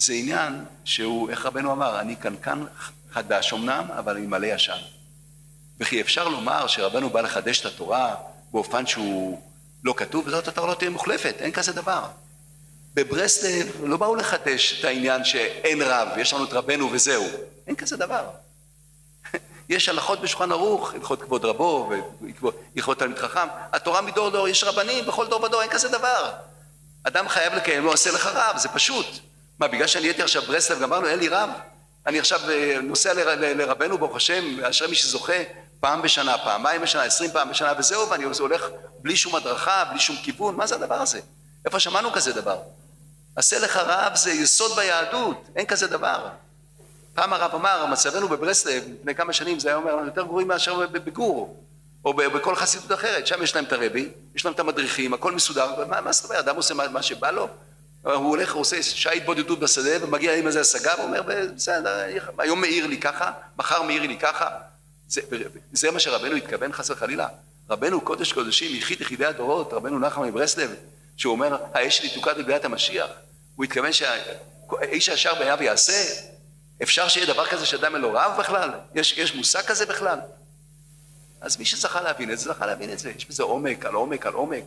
זה עניין שהוא, איך רבנו אמר, אני קנקן חדש אמנם, אבל אני מלא ישן. וכי אפשר לומר שרבנו בא לחדש את התורה באופן שהוא לא כתוב, וזאת התורה לא תהיה מוחלפת, אין כזה דבר. בברסלב לא באו לחדש את העניין שאין רב, יש לנו את רבנו וזהו. אין כזה דבר. [LAUGHS] יש הלכות בשולחן ערוך, הלכות כבוד רבו והלכות תלמיד חכם. התורה מדור דור, יש רבנים בכל דור ודור, אין כזה דבר. אדם חייב לקיים, לא עשה לך רב, זה פשוט. מה, בגלל שאני הייתי עכשיו ברסלב, גמרנו, אין לי רב? אני עכשיו אה, נוסע לרבנו, ברוך השם, אשרי מי שזוכה, פעם בשנה, פעמיים בשנה, עשרים פעם בשנה, וזהו, ואני הולך בלי שום הדרכה, בלי שום כיוון, מה זה הדבר הזה? איפה שמענו כזה דבר? עשה לך רב זה יסוד ביהדות, אין כזה דבר. פעם הרב אמר, מצבנו בברסלב, לפני כמה שנים, זה היה אומר, יותר גרועים מאשר בגור, או בכל חסידות אחרת, שם יש להם את הרבי, יש להם את המדריכים, הכל מסודר, מה, מה זאת אומרת, אדם עושה מה, מה שבא לו? הוא הולך, עושה שעה התבודדות בשדה, ומגיע עם איזה השגה, ואומר, בסדר, היום מאיר לי ככה, מחר מאיר לי ככה. זה, זה מה שרבנו התכוון חס וחלילה. רבנו קודש קודשים, יחיד יחידי הדורות, רבנו נחמן מברסלב, שהוא אומר, האש שלי תוקד בביאת המשיח. הוא התכוון שהאיש הישר בעיניו יעשה. אפשר שיהיה דבר כזה שאדם אין רב בכלל? יש, יש מושג כזה בכלל? אז מי שזכה להבין את זה, זכה להבין את זה. יש בזה עומק על עומק על עומק.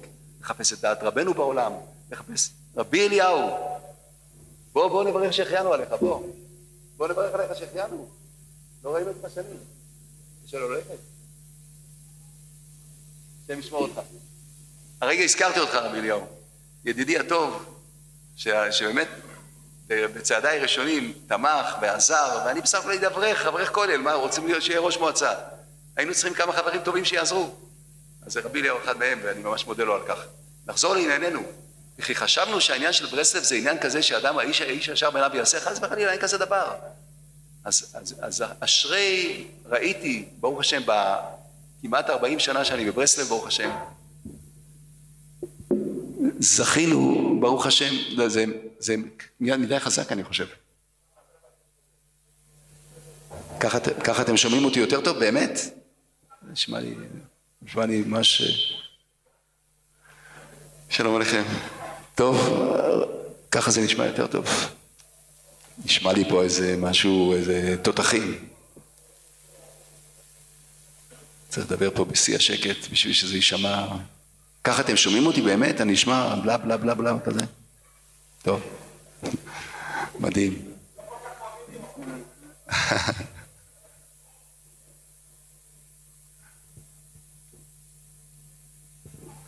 לחפש את דעת רבנו בעולם, לחפש רבי אליהו. בוא, בוא נברך שהחיינו עליך, בוא. בוא נברך עליך שהחיינו. לא ראינו אותך שנים. של הולכת. השם ישמור אותך. הרגע הזכרתי אותך, רבי אליהו. ידידי הטוב, ש... שבאמת בצעדיי הראשונים תמך ועזר, ואני בסך הייתי אברך, אברך כולל, מה, רוצים להיות שיהיה ראש מועצה. היינו צריכים כמה חברים טובים שיעזרו. אז רבי אליהו אחד מהם, ואני ממש מודה לו על כך. נחזור לענייננו. כי חשבנו שהעניין של ברסלב זה עניין כזה שאדם, האיש, הישר בעיניו יעשה, חס וחלילה, אין כזה דבר. אז, אז, אז אשרי ראיתי, ברוך השם, בכמעט 40 שנה שאני בברסלב, ברוך השם, זכינו, ברוך השם, זה, זה מדי חזק אני חושב. ככה, ככה אתם שומעים אותי יותר טוב? באמת? נשמע לי, נשמע לי ממש... שלום עליכם. טוב, ככה זה נשמע יותר טוב. נשמע לי פה איזה משהו, איזה תותחים. צריך לדבר פה בשיא השקט בשביל שזה יישמע... ככה אתם שומעים אותי באמת? אני אשמע בלה בלה בלה בלה כזה? טוב, מדהים. [LAUGHS]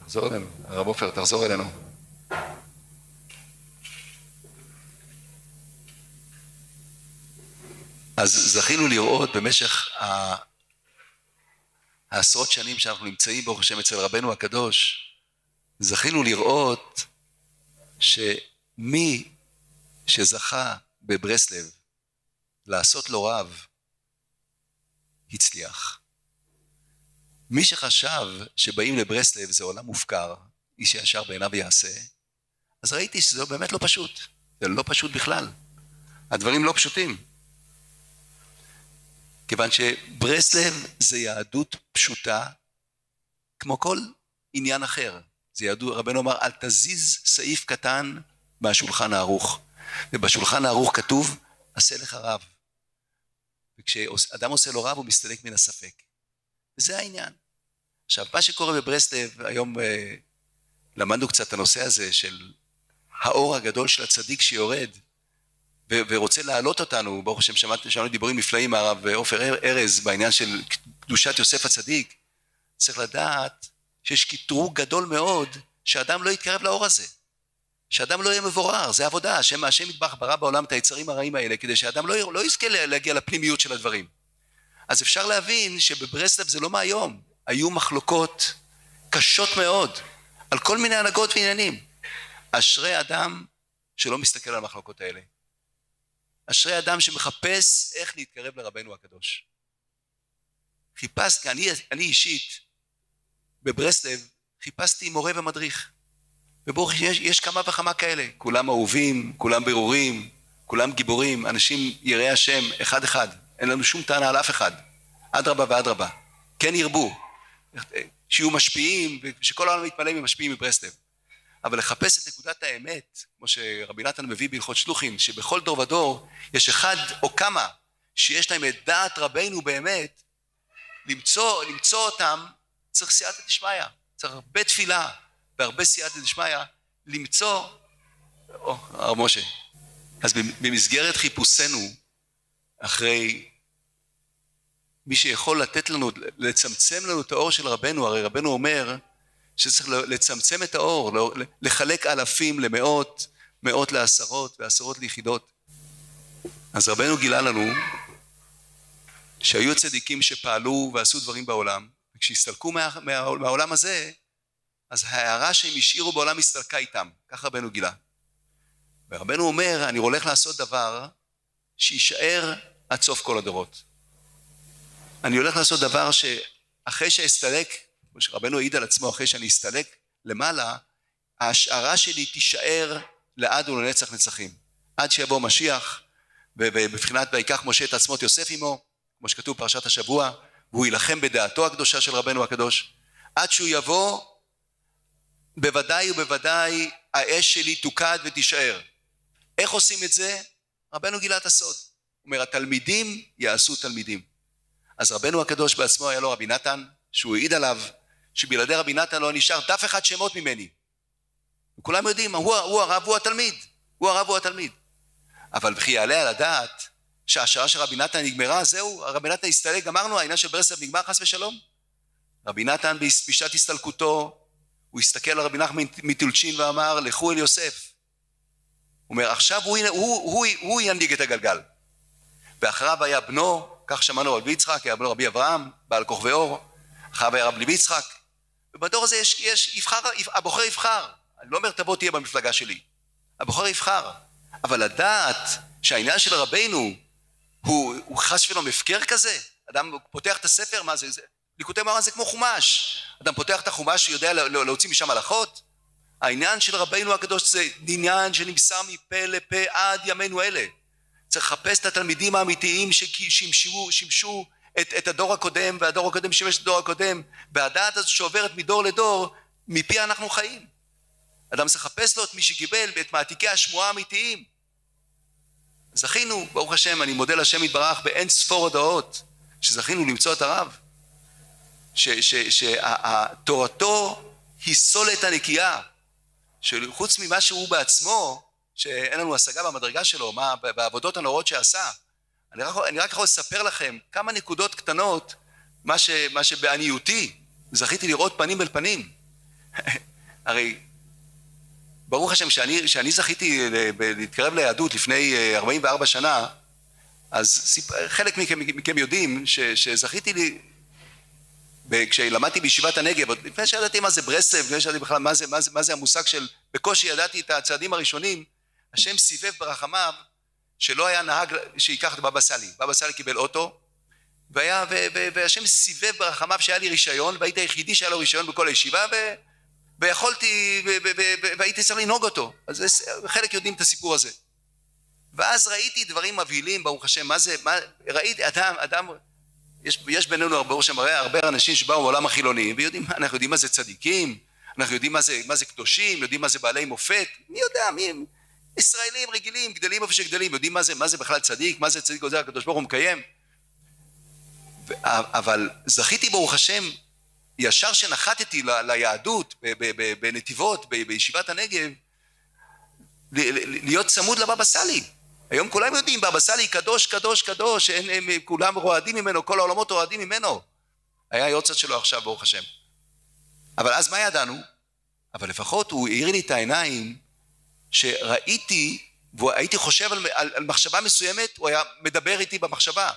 תחזור אלינו, הרב עופר, תחזור אלינו. אז זכינו לראות במשך העשרות שנים שאנחנו נמצאים ברוך השם אצל רבנו הקדוש, זכינו לראות שמי שזכה בברסלב לעשות לו רב, הצליח. מי שחשב שבאים לברסלב זה עולם מופקר, איש הישר בעיניו יעשה, אז ראיתי שזה באמת לא פשוט. זה לא פשוט בכלל. הדברים לא פשוטים. כיוון שברסלב זה יהדות פשוטה, כמו כל עניין אחר. זה יהדות, רבנו אמר, אל תזיז סעיף קטן מהשולחן הערוך. ובשולחן הערוך כתוב, עשה לך רב. וכשאדם עושה לו רב הוא מסתלק מן הספק. וזה העניין. עכשיו, מה שקורה בברסלב, היום אה, למדנו קצת את הנושא הזה של האור הגדול של הצדיק שיורד, ו- ורוצה להעלות אותנו, ברוך השם שמענו שמעת, דיבורים נפלאים מהרב עופר ארז בעניין של קדושת יוסף הצדיק, צריך לדעת שיש קטרוג גדול מאוד שאדם לא יתקרב לאור הזה, שאדם לא יהיה מבורר, זה עבודה, השם, השם ברא בעולם את היצרים הרעים האלה כדי שאדם לא, לא יזכה להגיע לפנימיות של הדברים. אז אפשר להבין שבברסלב זה לא מהיום, היו מחלוקות קשות מאוד על כל מיני הנהגות ועניינים. אשרי אדם שלא מסתכל על המחלוקות האלה. אשרי אדם שמחפש איך להתקרב לרבנו הקדוש. חיפשתי, אני, אני אישית, בברסלב, חיפשתי מורה ומדריך. וברוך יש, יש כמה וכמה כאלה, כולם אהובים, כולם ברורים, כולם גיבורים, אנשים יראי השם, אחד אחד, אין לנו שום טענה על אף אחד, אדרבה ואדרבה, כן ירבו, שיהיו משפיעים, ושכל העולם יתמלא ממשפיעים מברסלב. אבל לחפש את נקודת האמת, כמו שרבי נתן מביא בהלכות שלוחין, שבכל דור ודור יש אחד או כמה שיש להם את דעת רבנו באמת, למצוא, למצוא אותם צריך סייעתא דשמיא, צריך הרבה תפילה והרבה סייעתא דשמיא למצוא, או, הרב משה, אז במסגרת חיפושנו אחרי מי שיכול לתת לנו, לצמצם לנו את האור של רבנו, הרי רבנו אומר שצריך לצמצם את האור, לא, לחלק אלפים למאות, מאות לעשרות ועשרות ליחידות. אז רבנו גילה לנו שהיו צדיקים שפעלו ועשו דברים בעולם, וכשהסתלקו מה, מה, מהעולם הזה, אז ההערה שהם השאירו בעולם הסתלקה איתם, כך רבנו גילה. ורבנו אומר, אני הולך לעשות דבר שיישאר עד סוף כל הדורות. אני הולך לעשות דבר שאחרי שאסתלק, כמו שרבנו העיד על עצמו, אחרי שאני אסתלק למעלה, ההשערה שלי תישאר לעד ולנצח נצחים. עד שיבוא משיח, ובבחינת ויקח משה את עצמות יוסף עמו, כמו שכתוב בפרשת השבוע, והוא יילחם בדעתו הקדושה של רבנו הקדוש. עד שהוא יבוא, בוודאי ובוודאי האש שלי תוקד ותישאר. איך עושים את זה? רבנו גילה את הסוד. הוא אומר, התלמידים יעשו תלמידים. אז רבנו הקדוש בעצמו היה לו רבי נתן, שהוא העיד עליו שבלעדי רבי נתן לא נשאר דף אחד שמות ממני. וכולם יודעים, הוא, הוא הרב, הוא התלמיד. הוא הרב, הוא התלמיד. אבל וכי יעלה על הדעת שהשעה של רבי נתן נגמרה, זהו, רבי נתן הסתלק, גמרנו, העניין של ברסלב נגמר חס ושלום. רבי נתן בשעת הסתלקותו, הוא הסתכל על רבי נחמן מטולצ'ין ואמר, לכו אל יוסף. אומר, עכשיו הוא, הוא, הוא, הוא ינהיג את הגלגל. ואחריו היה בנו, כך שמענו רבי יצחק, היה בנו רבי אברהם, בעל כוכבי אור, אחריו היה רבי יצחק. ובדור הזה יש, יש יבחר, הבוחר יבחר. אני לא אומר תבוא תהיה במפלגה שלי. הבוחר יבחר. אבל לדעת שהעניין של רבנו הוא, הוא חס ושלום הפקר כזה? אדם פותח את הספר, מה זה? זה ליקוטי מרן זה כמו חומש. אדם פותח את החומש ויודע להוציא משם הלכות? העניין של רבינו הקדוש זה עניין שנמסר מפה לפה עד ימינו אלה. צריך לחפש את התלמידים האמיתיים ששימשו שימשו את, את הדור הקודם והדור הקודם שימש את הדור הקודם והדעת הזו שעוברת מדור לדור מפי אנחנו חיים. אדם צריך לחפש לו את מי שקיבל ואת מעתיקי השמועה האמיתיים. זכינו, ברוך השם, אני מודה לשם יתברך באין ספור הודעות שזכינו למצוא את הרב. שתורתו היא סולת הנקייה, שחוץ ממה שהוא בעצמו, שאין לנו השגה במדרגה שלו, מה, בעבודות הנוראות שעשה, אני רק, אני רק יכול לספר לכם כמה נקודות קטנות, מה, ש, מה שבעניותי זכיתי לראות פנים אל פנים. [LAUGHS] הרי ברוך השם, כשאני זכיתי להתקרב ליהדות לפני 44 אה, שנה, אז סיפ... חלק מכם, מכם יודעים ש, שזכיתי לי, כשלמדתי בישיבת הנגב, עוד לפני שידעתי מה זה ברסלב, לפני שידעתי בכלל מה זה, מה, זה, מה זה המושג של, בקושי ידעתי את הצעדים הראשונים, השם סיבב ברחמיו שלא היה נהג שייקח את בבא סאלי. בבא סאלי קיבל אוטו, והיה, ו, ו, והשם סיבב ברחמיו שהיה לי רישיון, והייתי היחידי שהיה לו רישיון בכל הישיבה, ו, ויכולתי, ו, ו, ו, ו, והייתי צריך לנהוג אותו. אז חלק יודעים את הסיפור הזה. ואז ראיתי דברים מבהילים, ברוך השם, מה זה, מה, ראיתי אדם, אדם, יש, יש בינינו ברוך השם הרבה אנשים שבאו מעולם החילוני, ויודעים, אנחנו יודעים מה זה צדיקים, אנחנו יודעים מה זה, מה זה קדושים, יודעים מה זה בעלי מופת, מי יודע, מי הם, ישראלים רגילים, גדלים איפה שגדלים, יודעים מה זה, מה זה בכלל צדיק, מה זה צדיק עוזר הקדוש ברוך הוא מקיים. אבל זכיתי ברוך השם, ישר שנחתתי ליהדות בנתיבות, בישיבת הנגב, להיות צמוד לבבא סאלי. היום כולם יודעים, בבא סאלי קדוש, קדוש, קדוש, הם, הם, כולם רועדים ממנו, כל העולמות רועדים ממנו. היה יוצאת שלו עכשיו, ברוך השם. אבל אז מה ידענו? אבל לפחות הוא האיר לי את העיניים שראיתי, והייתי חושב על, על, על מחשבה מסוימת, הוא היה מדבר איתי במחשבה.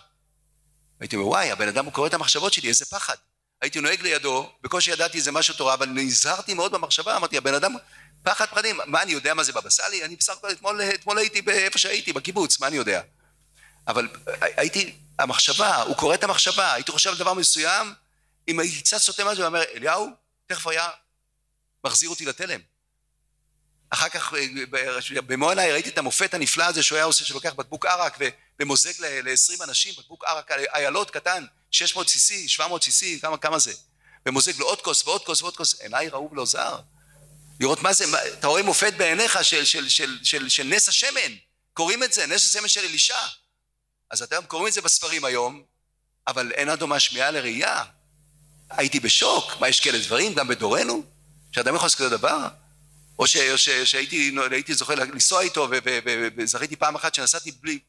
הייתי אומר, וואי, הבן אדם הוא קורא את המחשבות שלי, איזה פחד. הייתי נוהג לידו, בקושי ידעתי איזה משהו תורה, אבל נזהרתי מאוד במחשבה, אמרתי, הבן אדם, פחד פחדים, מה אני יודע מה זה בבא סאלי? אני בסך הכל אתמול, אתמול הייתי באיפה שהייתי, בקיבוץ, מה אני יודע? אבל הייתי, המחשבה, הוא קורא את המחשבה, הייתי חושב על דבר מסוים, אם הייתי קצת סוטה משהו, הוא אומר, אליהו, תכף היה מחזיר אותי לתלם. אחר כך במו עיניי ראיתי את המופת הנפלא הזה שהוא היה עושה שלוקח בקבוק ערק ומוזג ל-20 אנשים, בקבוק ערק איילות קטן, 600 cc, 700 cc, כמה, כמה זה? ומוזג לו עוד כוס ועוד כוס ועוד כוס, עיניי ראו ולא זר. לראות מה זה, אתה רואה מופת בעיניך של, של, של, של, של נס השמן, קוראים את זה, נס השמן של אלישע. אז אתם קוראים את זה בספרים היום, אבל אין אדומה שמיעה לראייה. הייתי בשוק, מה יש כאלה דברים גם בדורנו? שאדם יכול לעשות כזה דבר? או, ש, ש, שהייתי זוכר לנסוע איתו וזכיתי פעם אחת שנסעתי בלי,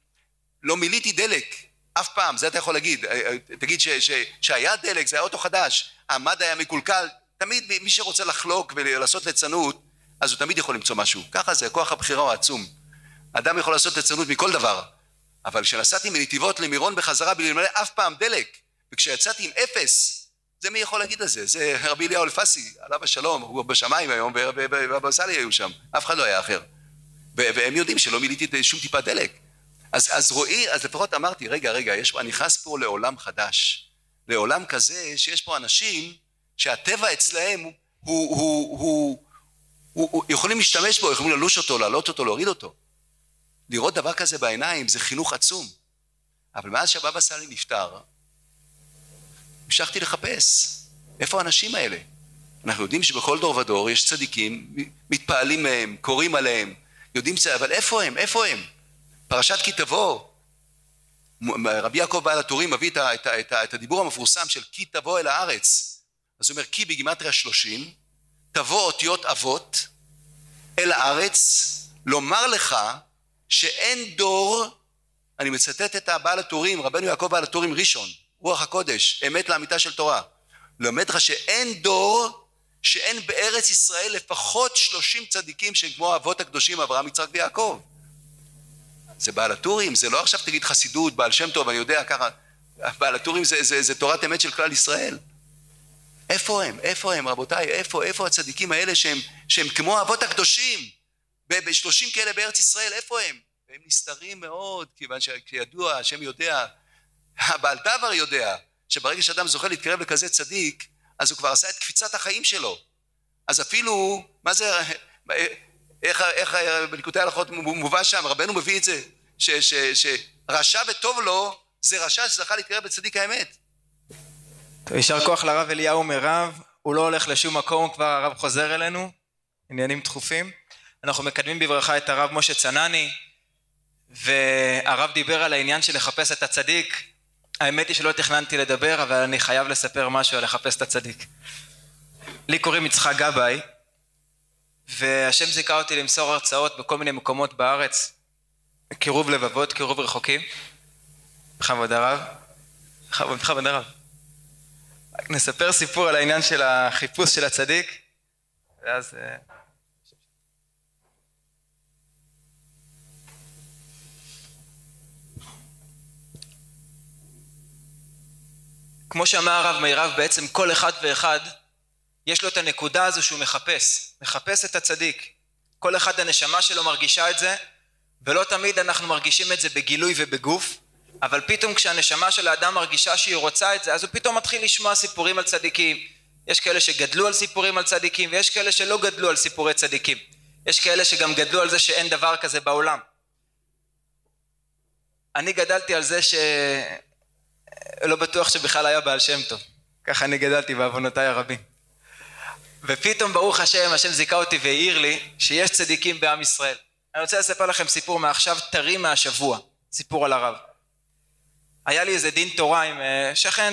לא מילאתי דלק, אף פעם, זה אתה יכול להגיד, אה, אה, תגיד ש, ש, שהיה דלק, זה היה אוטו חדש, המד היה מקולקל, תמיד מי שרוצה לחלוק ולעשות ליצנות, אז הוא תמיד יכול למצוא משהו, ככה זה, כוח הבחירה הוא עצום. אדם יכול לעשות ליצנות מכל דבר, אבל כשנסעתי מנתיבות למירון בחזרה בלי למלא אף פעם דלק, וכשיצאתי עם אפס, זה מי יכול להגיד על זה? זה רבי אליהו אלפסי, עליו השלום, הוא בשמיים היום, והבבא סאלי היו שם, אף אחד לא היה אחר. והם יודעים שלא מילאתי שום טיפה דלק. אז, אז רואי, אז לפחות אמרתי, רגע, רגע, יש, אני נכנס פה לעולם חדש. לעולם כזה שיש פה אנשים שהטבע אצלהם הוא, הוא, הוא, הוא, הוא, הוא יכולים להשתמש בו, יכולים ללוש אותו, להעלות אותו, להוריד אותו. לראות דבר כזה בעיניים זה חינוך עצום. אבל מאז שהבבא סאלי נפטר, המשכתי לחפש. איפה האנשים האלה? אנחנו יודעים שבכל דור ודור יש צדיקים, מתפעלים מהם, קוראים עליהם, יודעים זה, אבל איפה הם? איפה הם? פרשת כי תבוא, רבי יעקב בעל הטורים מביא את, את, את, את הדיבור המפורסם של כי תבוא אל הארץ. אז הוא אומר כי בגימטריה שלושים, תבוא אותיות אבות אל הארץ, לומר לך שאין דור, אני מצטט את הבעל הטורים, רבנו יעקב בעל הטורים ראשון, רוח הקודש, אמת לאמיתה של תורה. לומד לך שאין דור שאין בארץ ישראל לפחות שלושים צדיקים שהם כמו האבות הקדושים אברהם, יצחק ויעקב. זה בעל הטורים, זה לא עכשיו תגיד חסידות, בעל שם טוב, אני יודע ככה, בעל הטורים זה, זה, זה תורת אמת של כלל ישראל. איפה הם? איפה הם רבותיי? איפה, איפה הצדיקים האלה שהם, שהם כמו האבות הקדושים? בשלושים כאלה בארץ ישראל, איפה הם? הם נסתרים מאוד, כיוון שכידוע, השם יודע, הבעל דבר יודע, שברגע שאדם זוכה להתקרב לכזה צדיק, אז הוא כבר עשה את קפיצת החיים שלו. אז אפילו, מה זה, איך, איך בליקוטי ההלכות מובא שם, רבנו מביא את זה, שרשע וטוב לו, זה רשע שזכה להתקרב לצדיק האמת. יישר כוח לרב אליהו מירב, הוא לא הולך לשום מקום, כבר הרב חוזר אלינו, עניינים דחופים. אנחנו מקדמים בברכה את הרב משה צנני, והרב דיבר על העניין של לחפש את הצדיק. האמת היא שלא תכננתי לדבר, אבל אני חייב לספר משהו על לחפש את הצדיק. לי קוראים יצחק גבאי, והשם זיכה אותי למסור הרצאות בכל מיני מקומות בארץ, קירוב לבבות, קירוב רחוקים. בכבוד הרב. בכבוד הרב. נספר סיפור על העניין של החיפוש של הצדיק, ואז... אה, כמו שאמר הרב מירב, בעצם כל אחד ואחד יש לו את הנקודה הזו שהוא מחפש, מחפש את הצדיק. כל אחד הנשמה שלו מרגישה את זה, ולא תמיד אנחנו מרגישים את זה בגילוי ובגוף, אבל פתאום כשהנשמה של האדם מרגישה שהיא רוצה את זה, אז הוא פתאום מתחיל לשמוע סיפורים על צדיקים. יש כאלה שגדלו על סיפורים על צדיקים, ויש כאלה שלא גדלו על סיפורי צדיקים. יש כאלה שגם גדלו על זה שאין דבר כזה בעולם. אני גדלתי על זה שלא בטוח שבכלל היה בעל שם טוב. ככה אני גדלתי בעוונותיי הרבים. ופתאום ברוך השם, השם זיכה אותי והעיר לי שיש צדיקים בעם ישראל. אני רוצה לספר לכם סיפור מעכשיו טרי מהשבוע, סיפור על הרב. היה לי איזה דין תורה עם אה, שכן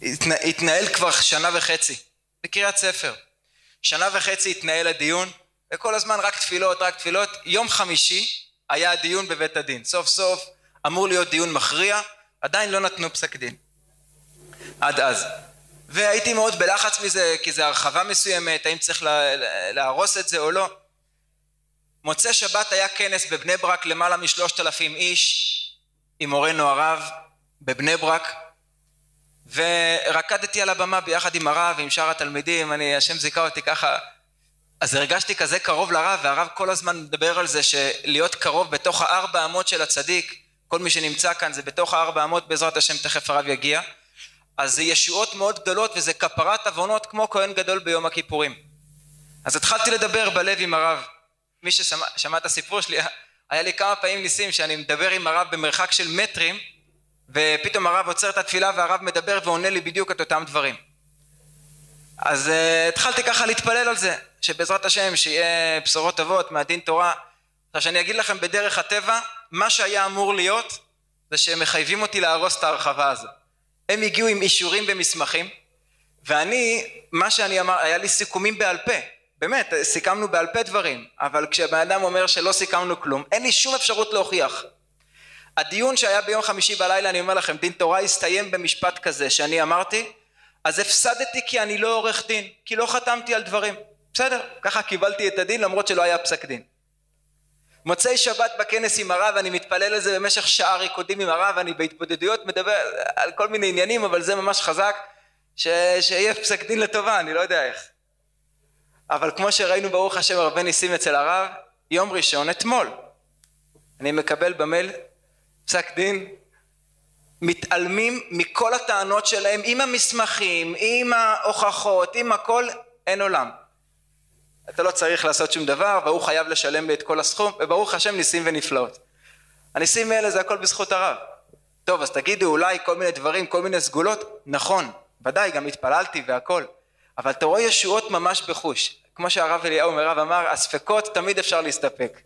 שהתנהל כבר שנה וחצי בקריית ספר. שנה וחצי התנהל הדיון וכל הזמן רק תפילות, רק תפילות. יום חמישי היה הדיון בבית הדין. סוף סוף אמור להיות דיון מכריע, עדיין לא נתנו פסק דין. עד אז. והייתי מאוד בלחץ מזה כי זה הרחבה מסוימת, האם צריך להרוס את זה או לא. מוצא שבת היה כנס בבני ברק למעלה משלושת אלפים איש עם מורנו הרב בבני ברק ורקדתי על הבמה ביחד עם הרב ועם שאר התלמידים, אני, השם זיכה אותי ככה אז הרגשתי כזה קרוב לרב והרב כל הזמן מדבר על זה שלהיות קרוב בתוך הארבע אמות של הצדיק כל מי שנמצא כאן זה בתוך הארבע אמות בעזרת השם תכף הרב יגיע אז זה ישועות מאוד גדולות וזה כפרת עוונות כמו כהן גדול ביום הכיפורים. אז התחלתי לדבר בלב עם הרב. מי ששמע את הסיפור שלי, היה לי כמה פעמים ניסים שאני מדבר עם הרב במרחק של מטרים ופתאום הרב עוצר את התפילה והרב מדבר ועונה לי בדיוק את אותם דברים. אז uh, התחלתי ככה להתפלל על זה, שבעזרת השם שיהיה בשורות טובות מהדין תורה. עכשיו שאני אגיד לכם בדרך הטבע, מה שהיה אמור להיות זה שהם מחייבים אותי להרוס את ההרחבה הזו. הם הגיעו עם אישורים ומסמכים ואני, מה שאני אמר, היה לי סיכומים בעל פה, באמת, סיכמנו בעל פה דברים, אבל כשבן אדם אומר שלא סיכמנו כלום, אין לי שום אפשרות להוכיח. הדיון שהיה ביום חמישי בלילה, אני אומר לכם, דין תורה הסתיים במשפט כזה שאני אמרתי, אז הפסדתי כי אני לא עורך דין, כי לא חתמתי על דברים. בסדר, ככה קיבלתי את הדין למרות שלא היה פסק דין. מוצאי שבת בכנס עם הרב, אני מתפלל על זה במשך שעה ריקודים עם הרב, אני בהתבודדויות מדבר על כל מיני עניינים, אבל זה ממש חזק, ש... שיהיה פסק דין לטובה, אני לא יודע איך. אבל כמו שראינו ברוך השם הרבה ניסים אצל הרב, יום ראשון אתמול, אני מקבל במייל פסק דין, מתעלמים מכל הטענות שלהם עם המסמכים, עם ההוכחות, עם הכל, אין עולם. אתה לא צריך לעשות שום דבר והוא חייב לשלם לי את כל הסכום וברוך השם ניסים ונפלאות. הניסים האלה זה הכל בזכות הרב. טוב אז תגידו אולי כל מיני דברים, כל מיני סגולות, נכון, ודאי גם התפללתי והכל, אבל אתה רואה ישועות ממש בחוש. כמו שהרב אליהו מירב אמר, הספקות תמיד אפשר להסתפק.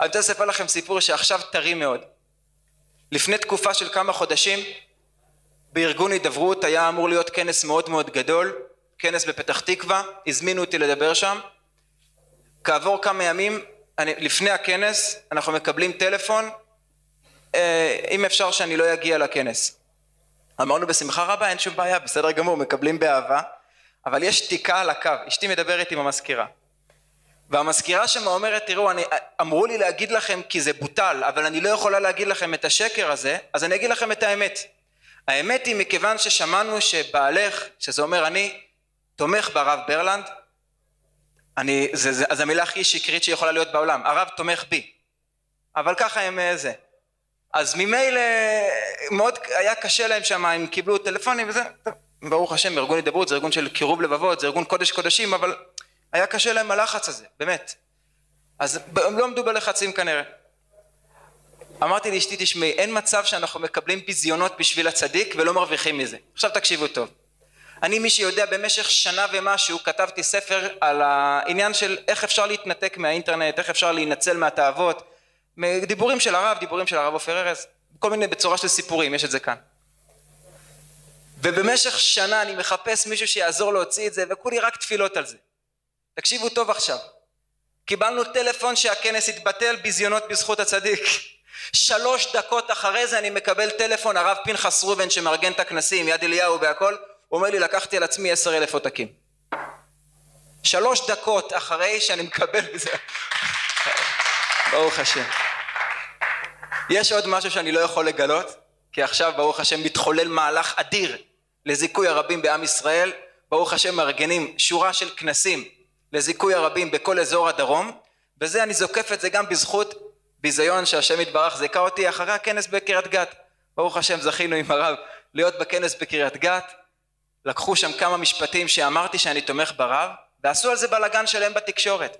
אני רוצה לספר לכם סיפור שעכשיו טרי מאוד. לפני תקופה של כמה חודשים בארגון הידברות היה אמור להיות כנס מאוד מאוד גדול, כנס בפתח תקווה, הזמינו אותי לדבר שם. כעבור כמה ימים, אני, לפני הכנס, אנחנו מקבלים טלפון, אה, אם אפשר שאני לא אגיע לכנס. אמרנו בשמחה רבה, אין שום בעיה, בסדר גמור, מקבלים באהבה, אבל יש שתיקה על הקו, אשתי מדברת עם המזכירה. והמזכירה שם אומרת תראו אני, אמרו לי להגיד לכם כי זה בוטל אבל אני לא יכולה להגיד לכם את השקר הזה אז אני אגיד לכם את האמת. האמת היא מכיוון ששמענו שבעלך שזה אומר אני תומך ברב ברלנד אני, זה, זה, אז המילה הכי שקרית שיכולה להיות בעולם הרב תומך בי. אבל ככה הם אה, זה. אז ממילא מאוד היה קשה להם שם הם קיבלו טלפונים וזה ברוך השם ארגון הידברות זה ארגון של קירוב לבבות זה ארגון קודש קודשים אבל היה קשה להם הלחץ הזה, באמת. אז הם לא עמדו בלחצים כנראה. אמרתי לאשתי תשמעי אין מצב שאנחנו מקבלים ביזיונות בשביל הצדיק ולא מרוויחים מזה. עכשיו תקשיבו טוב. אני מי שיודע במשך שנה ומשהו כתבתי ספר על העניין של איך אפשר להתנתק מהאינטרנט, איך אפשר להינצל מהתאוות, דיבורים של הרב, דיבורים של הרב עופר ארז, כל מיני בצורה של סיפורים, יש את זה כאן. ובמשך שנה אני מחפש מישהו שיעזור להוציא את זה וכולי רק תפילות על זה. תקשיבו טוב עכשיו. קיבלנו טלפון שהכנס התבטל ביזיונות בזכות הצדיק. [LAUGHS] שלוש דקות אחרי זה אני מקבל טלפון הרב פנחס ראובן שמארגן את הכנסים יד אליהו והכל הוא אומר לי לקחתי על עצמי עשר אלף עותקים. שלוש דקות אחרי שאני מקבל בזה. [LAUGHS] ברוך השם. יש עוד משהו שאני לא יכול לגלות כי עכשיו ברוך השם מתחולל מהלך אדיר לזיכוי הרבים בעם ישראל. ברוך השם מארגנים שורה של כנסים לזיכוי הרבים בכל אזור הדרום. וזה אני זוקף את זה גם בזכות ביזיון שהשם יתברך זיכה אותי אחרי הכנס בקריית גת. ברוך השם זכינו עם הרב להיות בכנס בקריית גת. לקחו שם כמה משפטים שאמרתי שאני תומך ברב ועשו על זה בלאגן שלהם בתקשורת.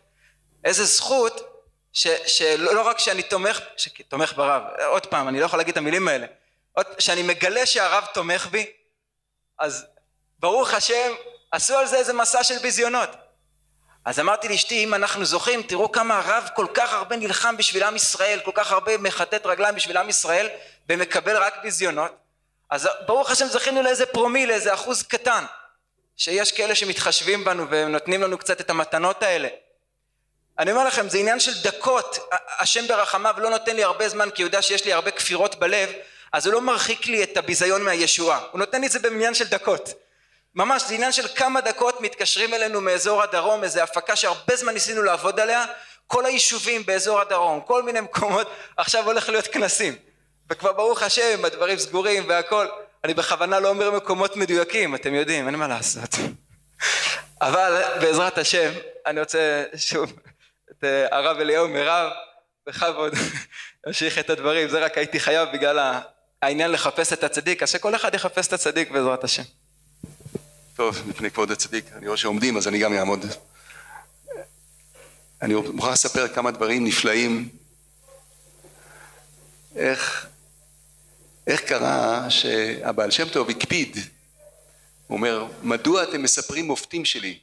איזה זכות ש, שלא רק שאני תומך, ש, תומך ברב, עוד פעם אני לא יכול להגיד את המילים האלה, עוד, שאני מגלה שהרב תומך בי אז ברוך השם עשו על זה איזה מסע של ביזיונות. אז אמרתי לאשתי אם אנחנו זוכים תראו כמה הרב כל כך הרבה נלחם בשביל עם ישראל כל כך הרבה מחטט רגליים בשביל עם ישראל ומקבל רק ביזיונות. אז ברוך השם זכינו לאיזה פרומיל איזה אחוז קטן שיש כאלה שמתחשבים בנו ונותנים לנו קצת את המתנות האלה. אני אומר לכם זה עניין של דקות. השם ברחמיו לא נותן לי הרבה זמן כי הוא יודע שיש לי הרבה כפירות בלב אז הוא לא מרחיק לי את הביזיון מהישועה. הוא נותן לי את זה במניין של דקות. ממש זה עניין של כמה דקות מתקשרים אלינו מאזור הדרום איזה הפקה שהרבה זמן ניסינו לעבוד עליה. כל היישובים באזור הדרום כל מיני מקומות עכשיו הולך להיות כנסים. וכבר ברוך השם הדברים סגורים והכל. אני בכוונה לא אומר מקומות מדויקים אתם יודעים אין מה לעשות. [LAUGHS] אבל בעזרת השם אני רוצה שוב את אה, הרב אליהו מירב בכבוד [LAUGHS] להמשיך את הדברים. זה רק הייתי חייב בגלל העניין לחפש את הצדיק, אז שכל אחד יחפש את הצדיק בעזרת השם. טוב, מפני כבוד הצדיק, אני רואה שעומדים אז אני גם אעמוד. אני מוכרח לספר כמה דברים נפלאים. איך, איך קרה שהבעל שם טוב הקפיד, הוא אומר, מדוע אתם מספרים מופתים שלי?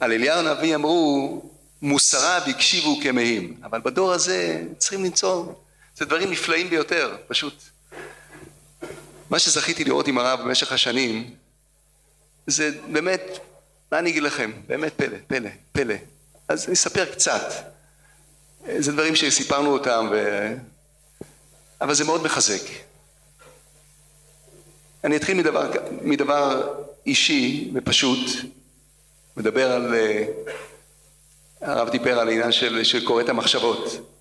על אליהו הנביא אמרו, מוסריו הקשיבו כמהים, אבל בדור הזה צריכים למצוא, זה דברים נפלאים ביותר, פשוט. מה שזכיתי לראות עם הרב במשך השנים, זה באמת, מה אני אגיד לכם, באמת פלא, פלא, פלא. אז אני אספר קצת. זה דברים שסיפרנו אותם, ו... אבל זה מאוד מחזק. אני אתחיל מדבר, מדבר אישי ופשוט, מדבר על, אה, הרב דיבר על העניין של, של קורא את המחשבות.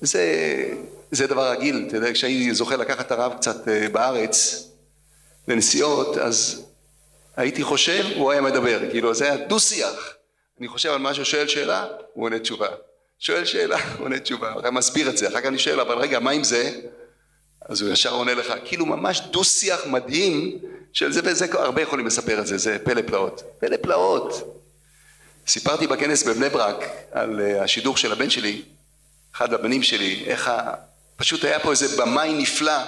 זה, זה דבר רגיל, אתה יודע, כשהייתי זוכה לקחת את הרב קצת אה, בארץ לנסיעות, אז הייתי חושב, הוא היה מדבר, כאילו זה היה דו-שיח. אני חושב על משהו, שואל שאלה, הוא עונה תשובה. שואל שאלה, הוא [LAUGHS] עונה תשובה. הוא מסביר את זה, אחר כך אני שואל, אבל רגע, מה עם זה? אז הוא ישר עונה לך, כאילו ממש דו-שיח מדהים של זה וזה, הרבה יכולים לספר את זה, זה פלא פלאות. פלא פלאות. סיפרתי בכנס בבני ברק על אה, השידור של הבן שלי, אחד הבנים שלי, איך ה... פשוט היה פה איזה במאי נפלא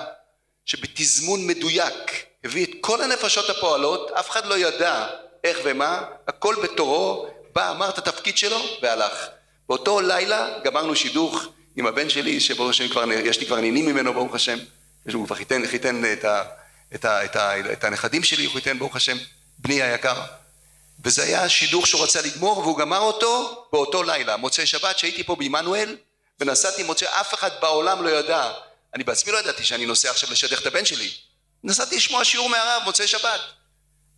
שבתזמון מדויק הביא את כל הנפשות הפועלות, אף אחד לא ידע איך ומה, הכל בתורו, בא, אמר את התפקיד שלו והלך. באותו לילה גמרנו שידוך עם הבן שלי, שברוך השם כבר, יש לי כבר נינים ממנו ברוך השם, יש הוא כבר חיתן, חיתן את, ה, את, ה, את, ה, את הנכדים שלי, הוא חיתן ברוך השם, בני היקר. וזה היה שידוך שהוא רצה לגמור והוא גמר אותו באותו לילה, מוצאי שבת שהייתי פה בעמנואל ונסעתי מוצאי, אף אחד בעולם לא ידע, אני בעצמי לא ידעתי שאני נוסע עכשיו לשדך את הבן שלי, נסעתי לשמוע שיעור מהרב מוצאי שבת.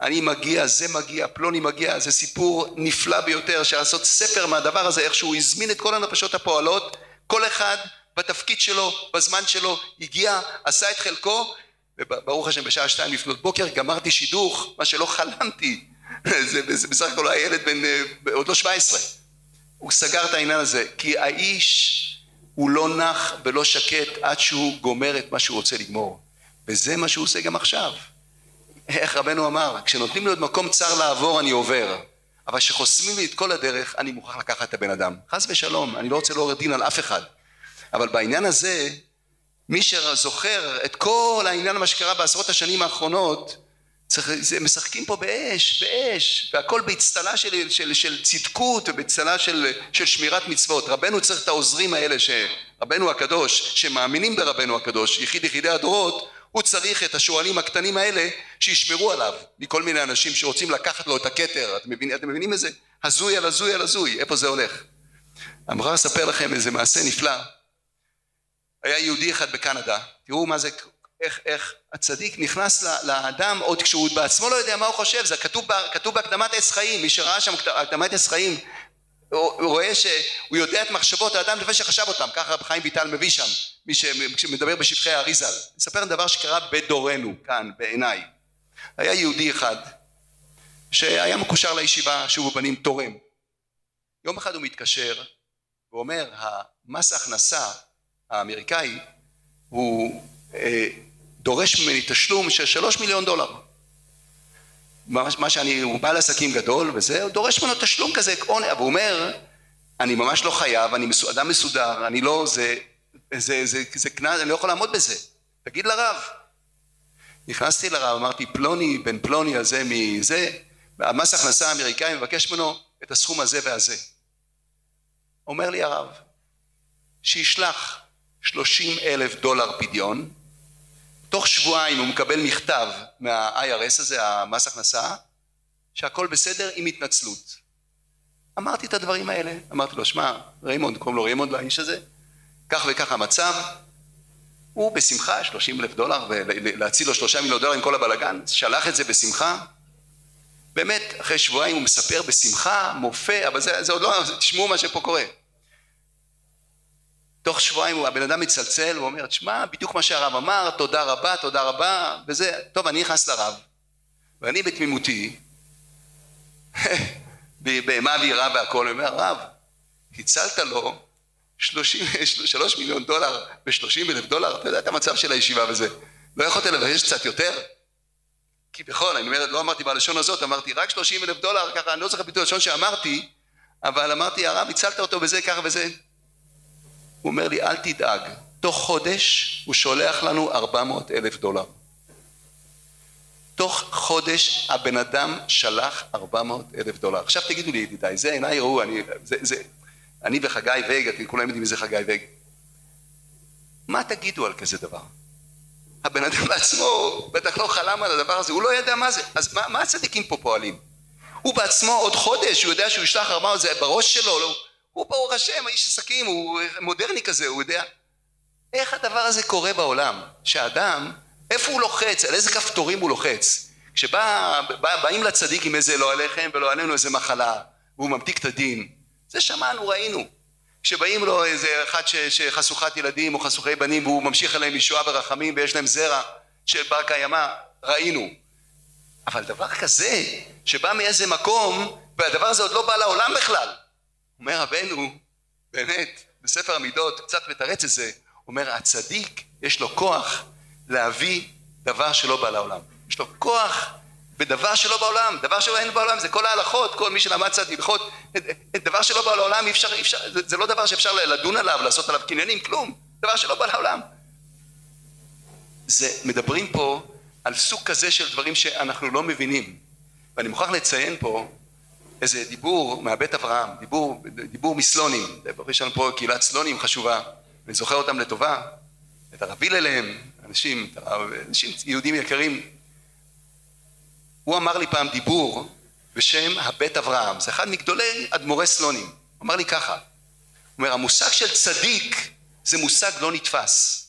אני מגיע, זה מגיע, פלוני מגיע, זה סיפור נפלא ביותר, לעשות ספר מהדבר הזה, איך שהוא הזמין את כל הנפשות הפועלות, כל אחד בתפקיד שלו, בזמן שלו, הגיע, עשה את חלקו, וברוך השם בשעה שתיים לפנות בוקר גמרתי שידוך, מה שלא חלמתי, [LAUGHS] זה, זה בסך הכל היה ילד בן, אה, עוד לא 17, הוא סגר את העניין הזה, כי האיש הוא לא נח ולא שקט עד שהוא גומר את מה שהוא רוצה לגמור. וזה מה שהוא עושה גם עכשיו. איך רבנו אמר, כשנותנים לי עוד מקום צר לעבור אני עובר, אבל כשחוסמים לי את כל הדרך אני מוכרח לקחת את הבן אדם. חס ושלום, אני לא רוצה לעורר דין על אף אחד. אבל בעניין הזה, מי שזוכר את כל העניין מה שקרה בעשרות השנים האחרונות, משחקים פה באש, באש, והכל באצטלה של, של, של צדקות ובאצטלה של, של שמירת מצוות. רבנו צריך את העוזרים האלה, רבנו הקדוש, שמאמינים ברבנו הקדוש, יחיד יחידי הדורות, הוא צריך את השועלים הקטנים האלה שישמרו עליו מכל מיני אנשים שרוצים לקחת לו את הכתר. אתם מבינים, אתם מבינים איזה הזוי על הזוי על הזוי. איפה זה הולך? אני מוכרח לספר לכם איזה מעשה נפלא. היה יהודי אחד בקנדה. תראו מה זה איך, איך הצדיק נכנס לאדם עוד כשהוא בעצמו לא יודע מה הוא חושב זה כתוב, כתוב בהקדמת עץ חיים מי שראה שם הקדמת עץ חיים הוא רואה שהוא יודע את מחשבות האדם לפני שחשב אותם ככה רב חיים ויטל מביא שם מי שמדבר בשפחי האריזה אספר דבר שקרה בדורנו כאן בעיניי. היה יהודי אחד שהיה מקושר לישיבה שוב בנים תורם. יום אחד הוא מתקשר ואומר המס ההכנסה האמריקאי הוא אה, דורש ממני תשלום של שלוש מיליון דולר מה שאני, הוא בעל עסקים גדול וזה, הוא דורש ממנו תשלום כזה, אבל הוא אומר, אני ממש לא חייב, אני אדם מסודר, אני לא, זה, זה, זה, זה קנס, אני לא יכול לעמוד בזה, תגיד לרב. נכנסתי לרב, אמרתי, פלוני בן פלוני הזה מזה, המס הכנסה האמריקאי מבקש ממנו את הסכום הזה והזה. אומר לי הרב, שישלח שלושים אלף דולר פדיון, תוך שבועיים הוא מקבל מכתב מה-IRS הזה, המס הכנסה, שהכל בסדר עם התנצלות. אמרתי את הדברים האלה, אמרתי לו, שמע, ריימונד, קוראים לו ריימונד לאיש הזה, כך וכך המצב, הוא בשמחה, 30 אלף דולר, ולהציל לו שלושה מיליון דולר עם כל הבלגן, שלח את זה בשמחה. באמת, אחרי שבועיים הוא מספר בשמחה, מופה, אבל זה, זה עוד לא, תשמעו מה שפה קורה. תוך שבועיים הבן אדם מצלצל, הוא אומר, תשמע, בדיוק מה שהרב אמר, תודה רבה, תודה רבה, וזה, טוב, אני נכנס לרב, ואני בתמימותי, [LAUGHS] בהמה ויראה והכל, אומר, רב, הצלת לו [LAUGHS] שלוש מיליון דולר ושלושים אלף דולר, אתה יודע את המצב של הישיבה וזה. לא יכולת לבקש קצת יותר? כביכול, אני אומר, לא אמרתי בלשון הזאת, אמרתי רק שלושים אלף דולר, ככה, אני לא זוכר בדיוק לשון שאמרתי, אבל אמרתי, הרב, הצלת אותו בזה, ככה וזה. הוא אומר לי, אל תדאג, תוך חודש הוא שולח לנו ארבע מאות אלף דולר. תוך חודש הבן אדם שלח ארבע מאות אלף דולר. עכשיו תגידו לי ידידיי, זה עיניי ראו, אני, זה, זה, אני וחגי וג, אתם כולם יודעים מי זה חגי וג. מה תגידו על כזה דבר? הבן אדם בעצמו בטח לא חלם על הדבר הזה, הוא לא ידע מה זה. אז מה, מה הצדיקים פה פועלים? הוא בעצמו עוד חודש, הוא יודע שהוא ישלח ארבע, זה בראש שלו, לא, הוא ברוך השם, האיש עסקים, הוא מודרני כזה, הוא יודע. איך הדבר הזה קורה בעולם? שאדם, איפה הוא לוחץ, על איזה כפתורים הוא לוחץ? כשבאים לצדיק עם איזה לא עליכם ולא עלינו איזה מחלה, והוא ממתיק את הדין, זה שמענו, ראינו. כשבאים לו איזה אחד שחשוכת ילדים או חשוכי בנים והוא ממשיך עליהם ישועה ורחמים ויש להם זרע של בר קיימא, ראינו. אבל דבר כזה, שבא מאיזה מקום, והדבר הזה עוד לא בא לעולם בכלל. אומר רבנו, באמת, בספר המידות, קצת מתרץ את זה, אומר הצדיק, יש לו כוח להביא דבר שלא בא לעולם. יש לו כוח בדבר שלא בעולם, דבר שלא אין בעולם, זה כל ההלכות, כל מי שלמד קצת הלכות, דבר שלא בא לעולם, אי אפשר, אי אפשר, זה, זה לא דבר שאפשר לדון עליו, לעשות עליו קניינים, כלום, דבר שלא בא לעולם. זה, מדברים פה על סוג כזה של דברים שאנחנו לא מבינים. ואני מוכרח לציין פה איזה דיבור מהבית אברהם, דיבור, דיבור מסלונים, יש לנו פה קהילת סלונים חשובה, אני זוכר אותם לטובה, את הרב הלל אליהם, אנשים, אנשים יהודים יקרים, הוא אמר לי פעם דיבור בשם הבית אברהם, זה אחד מגדולי אדמו"רי סלונים, הוא אמר לי ככה, הוא אומר המושג של צדיק זה מושג לא נתפס.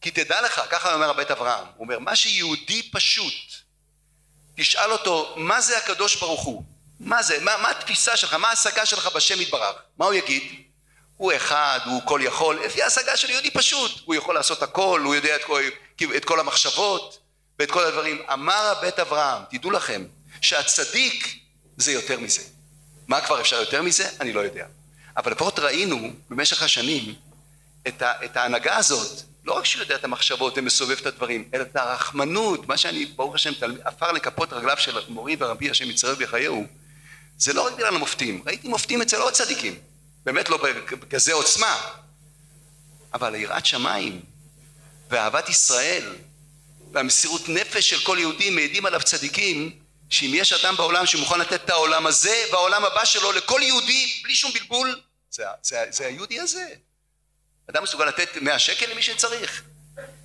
כי תדע לך, ככה אומר הבית אברהם, הוא אומר מה שיהודי פשוט תשאל אותו מה זה הקדוש ברוך הוא, מה זה, מה, מה התפיסה שלך, מה ההשגה שלך בשם יתברך, מה הוא יגיד? הוא אחד, הוא כל יכול, לפי ההשגה של יהודי פשוט, הוא יכול לעשות הכל, הוא יודע את כל, את כל המחשבות ואת כל הדברים. אמר הבית אברהם, תדעו לכם, שהצדיק זה יותר מזה. מה כבר אפשר יותר מזה? אני לא יודע. אבל לפחות ראינו במשך השנים את, ה, את ההנהגה הזאת, לא רק שהוא יודע את המחשבות ומסובב את הדברים, אלא את הרחמנות, מה שאני, ברוך השם, עפר לכפות רגליו של מורי ורבי השם יצרב בחייהו, זה לא רק בגלל המופתים, ראיתי מופתים אצל עוד צדיקים, באמת לא בכזה עוצמה, אבל יראת שמיים ואהבת ישראל והמסירות נפש של כל יהודי מעידים עליו צדיקים שאם יש אדם בעולם שמוכן לתת את העולם הזה והעולם הבא שלו לכל יהודי בלי שום בלבול זה, זה, זה היהודי הזה. אדם מסוגל לתת מאה שקל למי שצריך?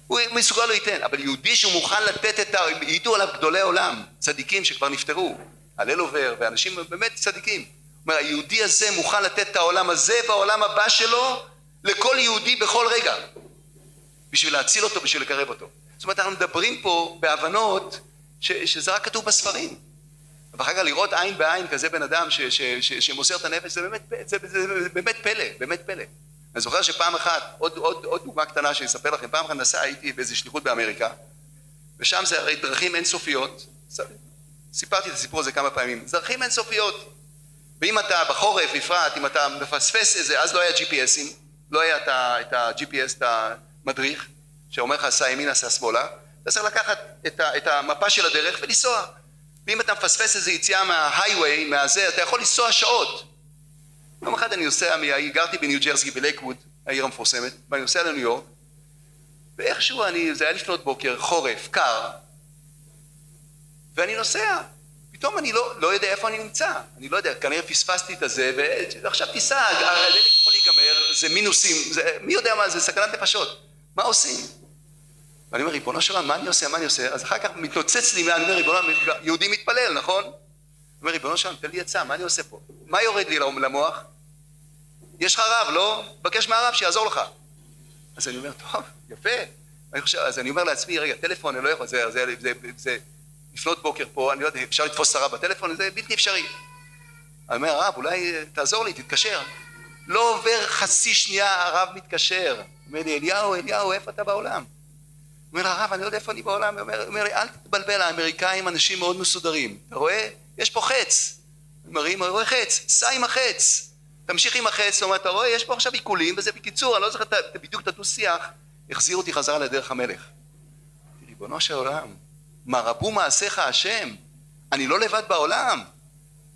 הוא מסוגל לא ייתן. אבל יהודי שהוא מוכן לתת את ה... העידו עליו גדולי עולם צדיקים שכבר נפטרו הלל עובר ואנשים באמת צדיקים. אומר היהודי הזה מוכן לתת את העולם הזה והעולם הבא שלו לכל יהודי בכל רגע בשביל להציל אותו בשביל לקרב אותו. זאת אומרת אנחנו מדברים פה בהבנות ש, שזה רק כתוב בספרים. ואחר כך לראות עין בעין כזה בן אדם ש, ש, ש, שמוסר את הנפש זה באמת, זה, זה, זה באמת פלא, באמת פלא. אני זוכר שפעם אחת, עוד, עוד, עוד דוגמה קטנה שאני אספר לכם, פעם אחת נסע הייתי באיזו שליחות באמריקה ושם זה הרי דרכים אינסופיות סיפרתי את הסיפור הזה כמה פעמים, דרכים אינסופיות ואם אתה בחורף בפרט, אם אתה מפספס איזה, אז לא היה GPSים, לא היה את ה-GPS, את המדריך שאומר לך סע ימינה, סע שמאלה, אתה צריך לקחת את, את המפה של הדרך ולנסוע. ואם אתה מפספס איזה יציאה מההייווי, מהזה, אתה יכול לנסוע שעות. יום אחד אני נוסע, גרתי בניו ג'רסי בלייקווד, העיר המפורסמת, ואני נוסע לניו יורק, ואיכשהו אני, זה היה לפנות בוקר, חורף, קר, ואני נוסע. פתאום אני לא, לא יודע איפה אני נמצא, אני לא יודע, כנראה פספסתי את הזה, ועכשיו תיסע, הדלק יכול להיגמר, זה מינוסים, זה, מי יודע מה זה, סכנת נפשות, מה עושים? ואני אומר, ריבונו של עולם, מה אני עושה, מה אני עושה? אז אחר כך מתלוצץ לי, אני אומר, ריבונו, יהודי מתפלל, נכון? אומר, ריבונו של עולם, תן לי עצה, מה אני עושה פה? מה יורד לי למוח? יש לך רב, לא? מבקש מהרב שיעזור לך. אז אני אומר, טוב, יפה. אני חושב, אז אני אומר לעצמי, רגע, טלפון, אני לא יכול, זה, זה, זה, זה לפנות בוקר פה, אני לא יודע, אפשר לתפוס הרב בטלפון, זה בלתי אפשרי. אני אומר, הרב, אולי תעזור לי, תתקשר. לא עובר חצי שנייה, הרב מתקשר. אומר לי, אליהו, אליהו, איפה אתה בעולם? אומר הרב, אני לא יודע איפה אני בעולם, הוא אומר לי, אל תתבלבל, האמריקאים אנשים מאוד מסודרים, אתה רואה? יש פה חץ. מראים, רואה חץ, סע עם החץ. תמשיך עם החץ, זאת אומרת, אתה רואה, יש פה עכשיו עיקולים, וזה בקיצור, אני לא זוכר בדיוק את הדו-שיח, החזיר אותי חזרה לדרך המלך. ריבונו של עולם, מה רבו מעשיך השם? אני לא לבד בעולם.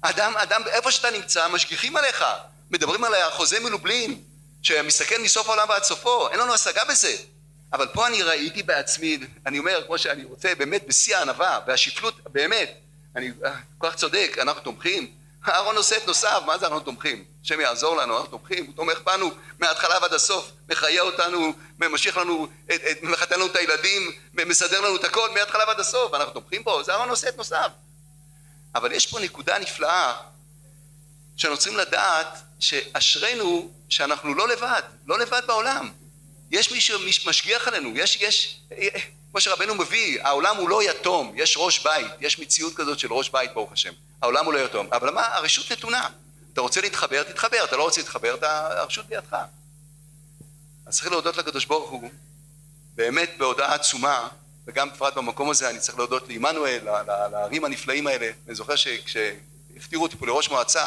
אדם, אדם, איפה שאתה נמצא, משגיחים עליך. מדברים על החוזה מלובלין, שמסתכל מסוף העולם ועד סופו, אין לנו השגה בזה. אבל פה אני ראיתי בעצמי, אני אומר, כמו שאני רוצה, באמת, בשיא הענווה והשפלות, באמת, אני כל כך צודק, אנחנו תומכים. אהרון עושה את נוסף, מה זה אנחנו תומכים? השם יעזור לנו, אנחנו תומכים, הוא תומך בנו מההתחלה ועד הסוף, מחיה אותנו, ממשיך לנו, מחתן לנו את הילדים, מסדר לנו את הכל מההתחלה ועד הסוף, אנחנו תומכים בו, זה אהרון עושה את נוסף. אבל יש פה נקודה נפלאה, שאנחנו צריכים לדעת שאשרינו שאנחנו לא לבד, לא לבד בעולם. יש מי שמשגיח עלינו, יש, יש, כמו שרבנו מביא, העולם הוא לא יתום, יש ראש בית, יש מציאות כזאת של ראש בית ברוך השם. העולם הוא לא יתום, אבל מה, הרשות נתונה. אתה רוצה להתחבר, תתחבר, אתה לא רוצה להתחבר, אתה, הרשות בידך. אז צריך להודות לקדוש ברוך הוא, באמת בהודעה עצומה, וגם בפרט במקום הזה אני צריך להודות לעמנואל, להרים הנפלאים האלה. אני זוכר שכשהפטירו אותי פה לראש מועצה,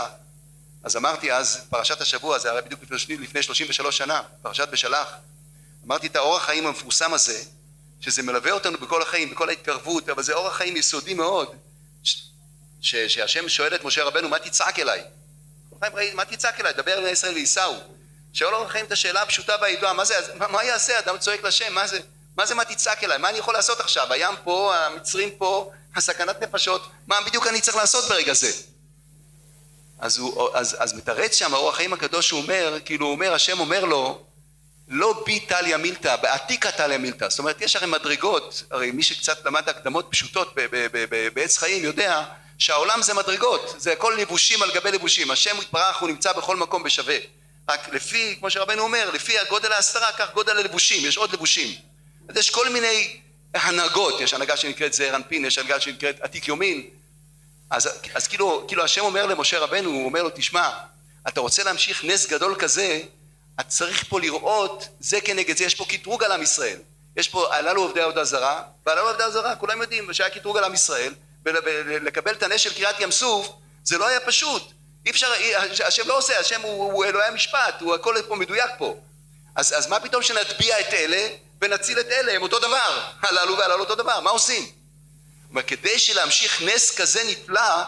אז אמרתי אז, פרשת השבוע, זה היה בדיוק לפני 33 שנה, פרשת בשלח, אמרתי את האורח חיים המפורסם הזה, שזה מלווה אותנו בכל החיים, בכל ההתקרבות, אבל זה אורח חיים יסודי מאוד, שהשם שואל את משה רבנו, מה תצעק אליי? מה תצעק אליי? דבר אל ישראל וייסעו. שואל אורח חיים את השאלה הפשוטה והידועה, מה מה, מה יעשה? אדם צועק לשם, מה זה, מה זה מה תצעק אליי? מה אני יכול לעשות עכשיו? הים פה, המצרים פה, הסכנת נפשות, מה בדיוק אני צריך לעשות ברגע זה? אז, הוא, אז, אז מתרץ שם האור החיים הקדוש, הוא אומר, כאילו הוא אומר, השם אומר לו, לא בי טליה מילתא, בעתיקה טליה מילתא. זאת אומרת, יש הרי מדרגות, הרי מי שקצת למד הקדמות פשוטות בעץ חיים יודע שהעולם זה מדרגות, זה הכל לבושים על גבי לבושים. השם יתברך הוא נמצא בכל מקום בשווה. רק לפי, כמו שרבנו אומר, לפי הגודל ההסתרה, כך גודל הלבושים, יש עוד לבושים. אז יש כל מיני הנהגות, יש הנהגה שנקראת זעיר אנפין, יש הנהגה שנקראת עתיק יומין. אז, אז כאילו, כאילו השם אומר למשה רבנו, הוא אומר לו, תשמע, אתה רוצה להמשיך נס גדול כזה, את צריך פה לראות זה כנגד זה, יש פה קטרוג על עם ישראל. יש פה, הללו עובדי עבודה זרה, והללו עובדי עבודה זרה, כולם יודעים שהיה קטרוג על עם ישראל, ולקבל את הנס של קריאת ים סוף, זה לא היה פשוט. אי אפשר, השם לא עושה, השם הוא, הוא אלוהי המשפט, הוא הכל פה מדויק פה. אז, אז מה פתאום שנטביע את אלה ונציל את אלה, הם אותו דבר, הללו והללו אותו דבר, מה עושים? אומר, כדי שלהמשיך נס כזה נפלא,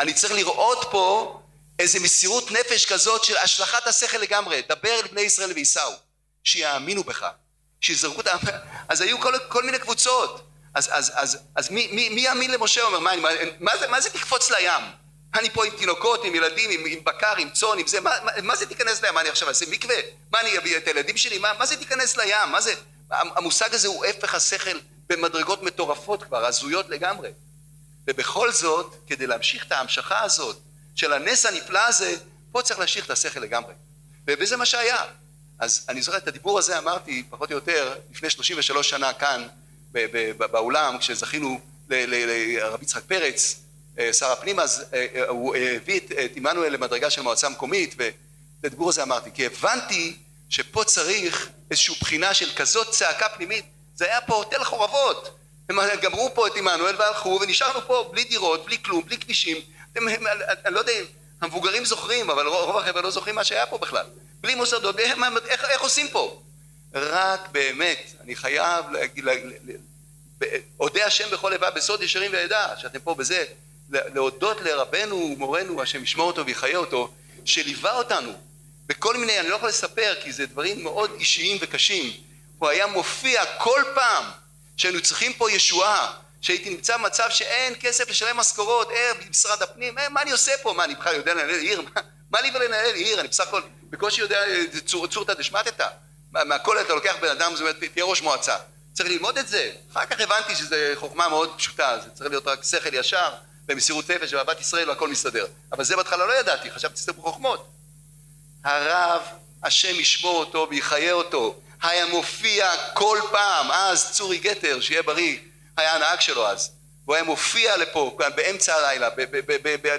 אני צריך לראות פה איזה מסירות נפש כזאת של השלכת השכל לגמרי, דבר אל בני ישראל וייסעו, שיאמינו בך, שיזרקו את ה... [LAUGHS] אז היו כל, כל מיני קבוצות, אז, אז, אז, אז מי, מי, מי יאמין למשה? אומר, מה, מה, מה, זה, מה זה תקפוץ לים? אני פה עם תינוקות, עם ילדים, עם, עם בקר, עם צאן, עם זה, מה, מה, מה זה תיכנס לים? מה אני עכשיו אעשה מקווה? מה אני אביא את הילדים שלי? מה, זה תיכנס לים? מה זה? המושג הזה הוא הפך השכל במדרגות מטורפות כבר, הזויות לגמרי. ובכל זאת, כדי להמשיך את ההמשכה הזאת של הנס הנפלא הזה, פה צריך להשאיר את השכל לגמרי. וזה מה שהיה. אז אני זוכר את הדיבור הזה אמרתי פחות או יותר לפני 33 שנה כאן באולם כשזכינו לרבי יצחק פרץ אה, שר הפנים אז אה, אה, הוא הביא את עמנואל למדרגה של מועצה מקומית ואת הדיבור הזה אמרתי כי הבנתי שפה צריך איזושהי בחינה של כזאת צעקה פנימית. זה היה פה תל חורבות. הם גמרו פה את עמנואל והלכו ונשארנו פה בלי דירות בלי כלום בלי כבישים. אתם, אני לא יודע המבוגרים זוכרים אבל רוב החבר'ה לא זוכרים מה שהיה פה בכלל. בלי מוסדות איך, איך עושים פה רק באמת אני חייב להגיד אודה השם בכל לבב בסוד ישרים ועדה שאתם פה בזה להודות לרבנו ומורנו השם ישמור אותו ויחיה אותו שליווה אותנו בכל מיני אני לא יכול לספר כי זה דברים מאוד אישיים וקשים הוא היה מופיע כל פעם שהיינו צריכים פה ישועה שהייתי נמצא במצב שאין כסף לשלם משכורות, אה, משרד הפנים, אה, מה אני עושה פה? מה, אני בכלל יודע לנהל עיר? מה, מה לי ולנהל עיר? אני בסך הכל בקושי יודע אה, צור, צורתא דשמטתא. מהכל אתה לוקח בן אדם, זאת אומרת, תהיה ראש מועצה. צריך ללמוד את זה. אחר כך הבנתי שזו חוכמה מאוד פשוטה, זה צריך להיות רק שכל ישר ומסירות נפש ואהבת ישראל והכל מסתדר. אבל זה בהתחלה לא ידעתי, חשבתי שזה חוכמות. הרב, השם ישמור אותו ויחיה אותו. היה מופיע כל פעם, אז צורי גתר, שיהיה בריא, היה הנהג שלו אז. והוא היה מופיע לפה באמצע הלילה,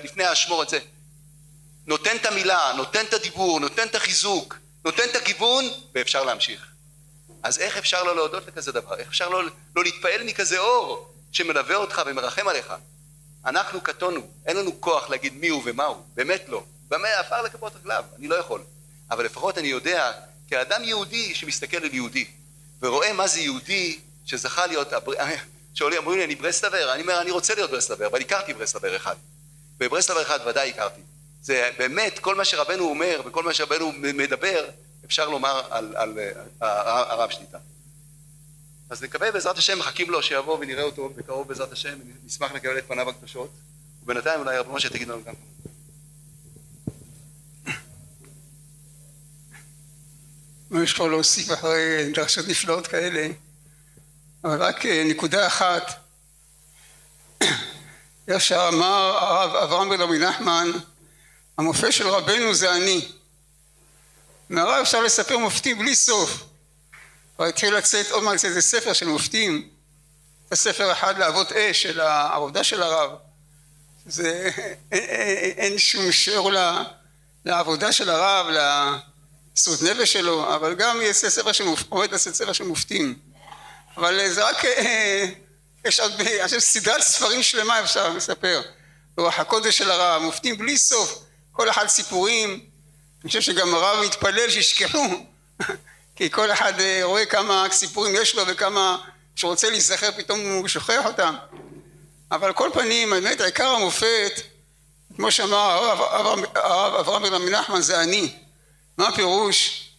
לפני האשמורת זה. נותן את המילה, נותן את הדיבור, נותן את החיזוק, נותן את הכיוון, ואפשר להמשיך. אז איך אפשר לא להודות לכזה דבר? איך אפשר לא, לא להתפעל מכזה אור שמלווה אותך ומרחם עליך? אנחנו קטונו, אין לנו כוח להגיד מי הוא ומה הוא, באמת לא. במה עפר לכפות רגליו, אני לא יכול. אבל לפחות אני יודע, כאדם יהודי שמסתכל על יהודי, ורואה מה זה יהודי שזכה להיות, שאומרים לי אני ברסלבר, אני אומר אני רוצה להיות ברסלבר, אבל הכרתי ברסלבר אחד. בברסלבר אחד ודאי הכרתי. זה באמת, כל מה שרבנו אומר וכל מה שרבנו מדבר, אפשר לומר על, על, על הרב שליטה. אז נקווה בעזרת השם, מחכים לו שיבוא ונראה אותו בקרוב בעזרת השם, נשמח לקבל את פניו הקדושות, ובינתיים אולי רב משה תגיד לנו גם. מה יש כבר להוסיף אחרי דרשות נפלאות כאלה? אבל רק אה, נקודה אחת, [COUGHS] איך שאמר הרב אברהם בן רבי נחמן, המופת של רבנו זה אני. מהרב אפשר לספר מופתים בלי סוף. כבר התחיל לצאת עוד מעט איזה ספר של מופתים, זה ספר אחד לאבות אש של העבודה של הרב. זה [LAUGHS] אין, שום שיעור לעבודה של הרב, לסות נפש שלו, אבל גם יעשה ספר של מופתים, לעשות ספר של מופתים. אבל זה רק, אה, יש עוד, יש סדרת ספרים שלמה אפשר לספר. רוח הקודש של הרב, מופתים בלי סוף, כל אחד סיפורים. אני חושב שגם הרב מתפלל שישכחו, [LAUGHS] כי כל אחד אה, רואה כמה סיפורים יש לו וכמה שהוא רוצה להיזכר פתאום הוא שוכח אותם. אבל כל פנים, באמת עיקר המופת, כמו שאמר הרב אברהם בן רבי נחמן, זה אני. מה הפירוש?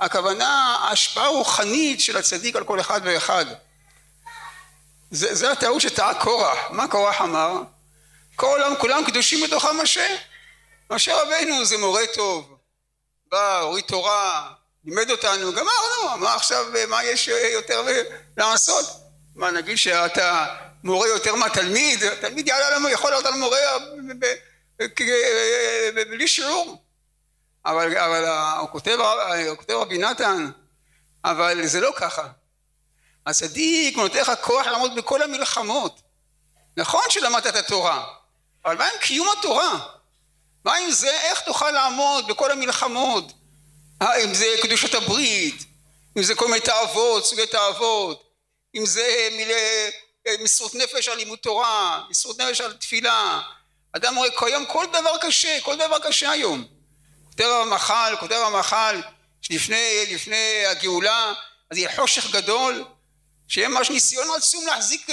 הכוונה ההשפעה הרוחנית של הצדיק על כל אחד ואחד. זה, זה הטעות שטעה קורח. מה קורח אמר? כל העולם כולם קדושים בתוכם משה. משה רבנו זה מורה טוב. בא, הוריד תורה, לימד אותנו, גמרנו, מה עכשיו, מה יש יותר לעשות? מה נגיד שאתה מורה יותר מהתלמיד? התלמיד יכול לעלות על מורה בלי שיעור. אבל, אבל הוא כותב, הוא כותב רבי נתן, אבל זה לא ככה. הצדיק נותן לך כוח לעמוד בכל המלחמות. נכון שלמדת את התורה, אבל מה עם קיום התורה? מה עם זה, איך תוכל לעמוד בכל המלחמות? אם זה קדושת הברית, אם זה כל מיני תאוות, סוגי תאוות, אם זה מסרות נפש על לימוד תורה, מסרות נפש על תפילה. אדם רואה היום כל דבר קשה, כל דבר קשה היום. כותב המח"ל, כותב המח"ל שלפני לפני הגאולה אז יהיה חושך גדול שיהיה ממש ניסיון עצום להחזיק,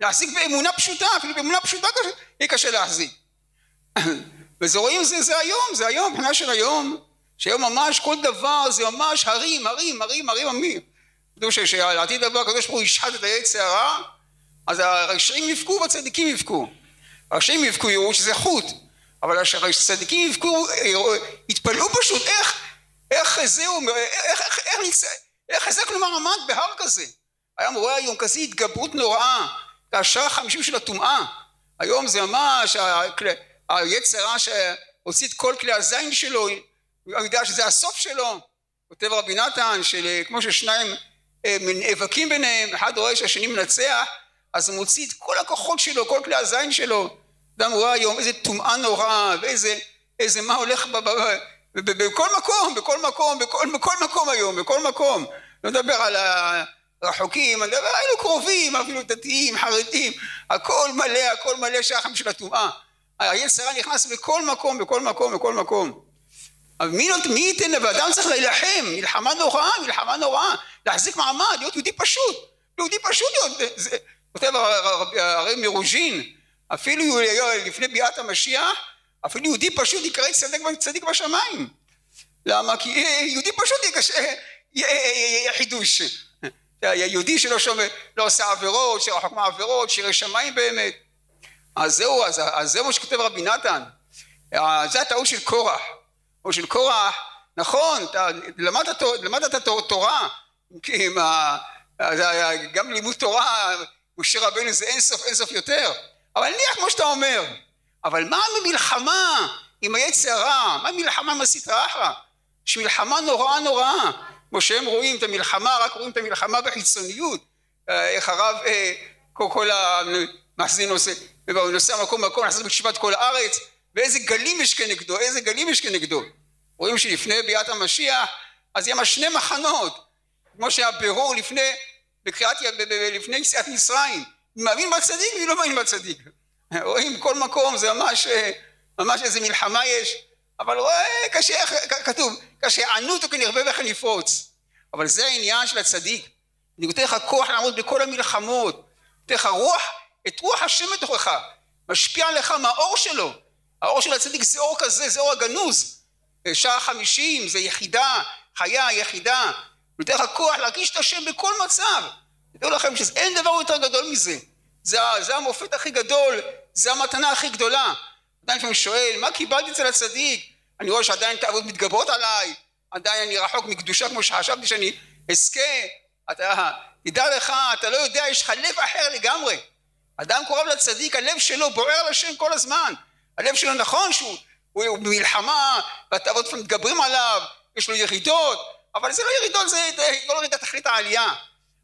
להחזיק באמונה פשוטה, אפילו באמונה פשוטה יהיה קשה להחזיק. וזה רואים זה, זה היום, זה היום, מבחינה של היום, שהיום ממש כל דבר זה ממש הרים, הרים, הרים, הרים, הרים. כתוב שלעתיד דבר הקדוש ברוך הוא ישחט את העץ הרע, אז הרשעים יבכו והצדיקים יבכו. הרשעים יבכו יראו שזה חוט, אבל הצדיקים יבכו, יתפלאו פשוט איך, איך זהו, איך, איך, איך, איך, איך זה כלומר עמד בהר כזה. היה מורה היום כזה התגברות נוראה, השעה החמישים של הטומאה. היום זה ממש היצר רע שהוציא את כל כלי הזין שלו, הוא יודע שזה הסוף שלו. כותב רבי נתן, שכמו ששניים אה, נאבקים ביניהם, אחד רואה שהשני מנצח, אז הוא מוציא את כל הכוחות שלו, כל כלי הזין שלו. אדם רואה היום איזה טומאה נוראה, ואיזה איזה מה הולך ב, ב, ב, ב, בכל מקום, בכל מקום, בכל, בכל מקום היום, בכל מקום. לא מדבר על הרחוקים, אני מדבר, היינו קרובים, אפילו דתיים, חרדים, הכל מלא, הכל מלא שחם של הטומאה. היצרה נכנס בכל מקום, בכל מקום, בכל מקום. אבל מי, מי ייתן לבן צריך להילחם, מלחמה נוראה, מלחמה נוראה, להחזיק מעמד, להיות יהודי פשוט, יהודי פשוט להיות, זה, כותב הרי מרוז'ין, אפילו לפני ביאת המשיח, אפילו יהודי פשוט יקרא צדק וצדיק בשמיים. למה? כי יהודי פשוט יהיה חידוש. [LAUGHS] יהודי שלא שומע, לא עושה עבירות, שרחוק מהעבירות, שירא שמיים באמת. אז זהו, אז, אז זהו מה שכותב רבי נתן. זה הטעות של קורח. או של קורח, נכון, אתה למדת, למדת את התורה, גם לימוד תורה, משה רבנו זה אין סוף, אין סוף יותר. אבל נניח כמו שאתה אומר, אבל מה ממלחמה עם היצר הרע? מה מלחמה עם הסטרא אחרא? יש מלחמה נוראה נוראה. כמו שהם רואים את המלחמה, רק רואים את המלחמה בחיצוניות. אה, איך הרב, אה, כל, כל המאזין עושה, נוסע מקום מקום, לעשות בישיבת כל הארץ, ואיזה גלים יש כנגדו, איזה גלים יש כנגדו. רואים שלפני ביאת המשיח, אז יהיה שני מחנות, כמו שהיה ברור לפני, בקריאת, לפני יציאת מצרים. מאמין בצדיק ומי לא מאמין בצדיק. רואים כל מקום זה ממש, ממש איזה מלחמה יש. אבל הוא קשה, כתוב, קשה ענות וכן ירבה וכן יפרוץ. אבל זה העניין של הצדיק. אני נותן לך כוח לעמוד בכל המלחמות. נותן לך רוח, את רוח השם בתוכך. משפיע עליך מהאור שלו. האור של הצדיק זה אור כזה, זה אור הגנוז. שעה חמישים, זה יחידה, חיה, יחידה. נותן לך כוח להרגיש את השם בכל מצב. תדעו לכם שאין דבר יותר גדול מזה. זה, זה המופת הכי גדול, זה המתנה הכי גדולה. עדיין לפעמים שואל, מה קיבלתי אצל הצדיק? אני רואה שעדיין תאוות מתגברות עליי, עדיין אני רחוק מקדושה כמו שחשבתי שאני אזכה. אתה, תדע לך, אתה לא יודע, יש לך לב אחר לגמרי. אדם קורב לצדיק, הלב שלו בוער לשם כל הזמן. הלב שלו נכון שהוא הוא במלחמה, והתאוות מתגברים עליו, יש לו ירידות, אבל זה לא ירידות, זה לא ירידת תכלית העלייה.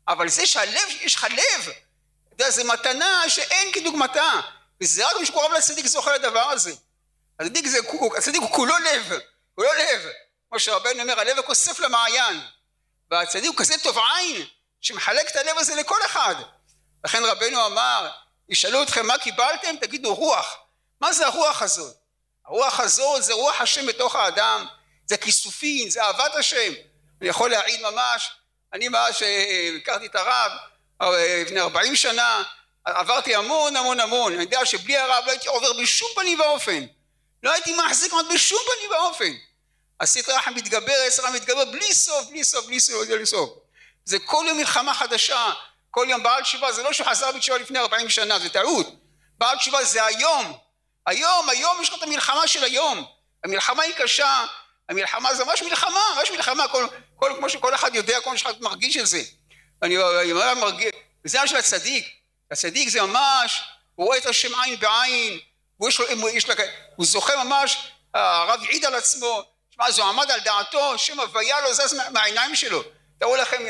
אבל זה שהלב, יש לך לב, אתה יודע, זה מתנה שאין כדוגמתה. וזה רק מי שקורב לצדיק זוכה לדבר הזה. הצדיק, זה, הצדיק הוא כולו לב, כולו לב. כמו שרבנו אומר, הלב הכוסף למעיין. והצדיק הוא כזה טוב עין, שמחלק את הלב הזה לכל אחד. לכן רבנו אמר, ישאלו אתכם מה קיבלתם? תגידו רוח. מה זה הרוח הזאת? הרוח הזאת זה רוח השם בתוך האדם, זה כיסופים, זה אהבת השם. אני יכול להעיד ממש, אני מאז שהכרתי את הרב, אה, לפני ארבעים שנה, עברתי המון המון המון, אני יודע שבלי הרב לא הייתי עובר בשום פנים ואופן, לא הייתי מחזיק עוד בשום פנים ואופן. הסטרה רחם מתגבר, הסטרה מתגבר בלי סוף, בלי סוף, בלי סוף, בלי סוף. זה כל יום מלחמה חדשה, כל יום בעל תשובה, זה לא שהוא חזר בתשובה לפני ארבעים שנה, זה טעות. בעל תשובה זה היום, היום, היום יש לך את המלחמה של היום. המלחמה היא קשה, המלחמה זה ממש מלחמה, ממש מלחמה, כל, כל, כמו שכל אחד יודע, כל אחד מרגיש את זה. אני אומר, מרגיש, זה של הצדיק. הצדיק זה ממש, הוא רואה את השם עין בעין, הוא, יש לו, יש לו, הוא זוכה ממש, הרב העיד על עצמו, שמע, זה עמד על דעתו, שם הוויה לא זז מהעיניים שלו. תראו לכם,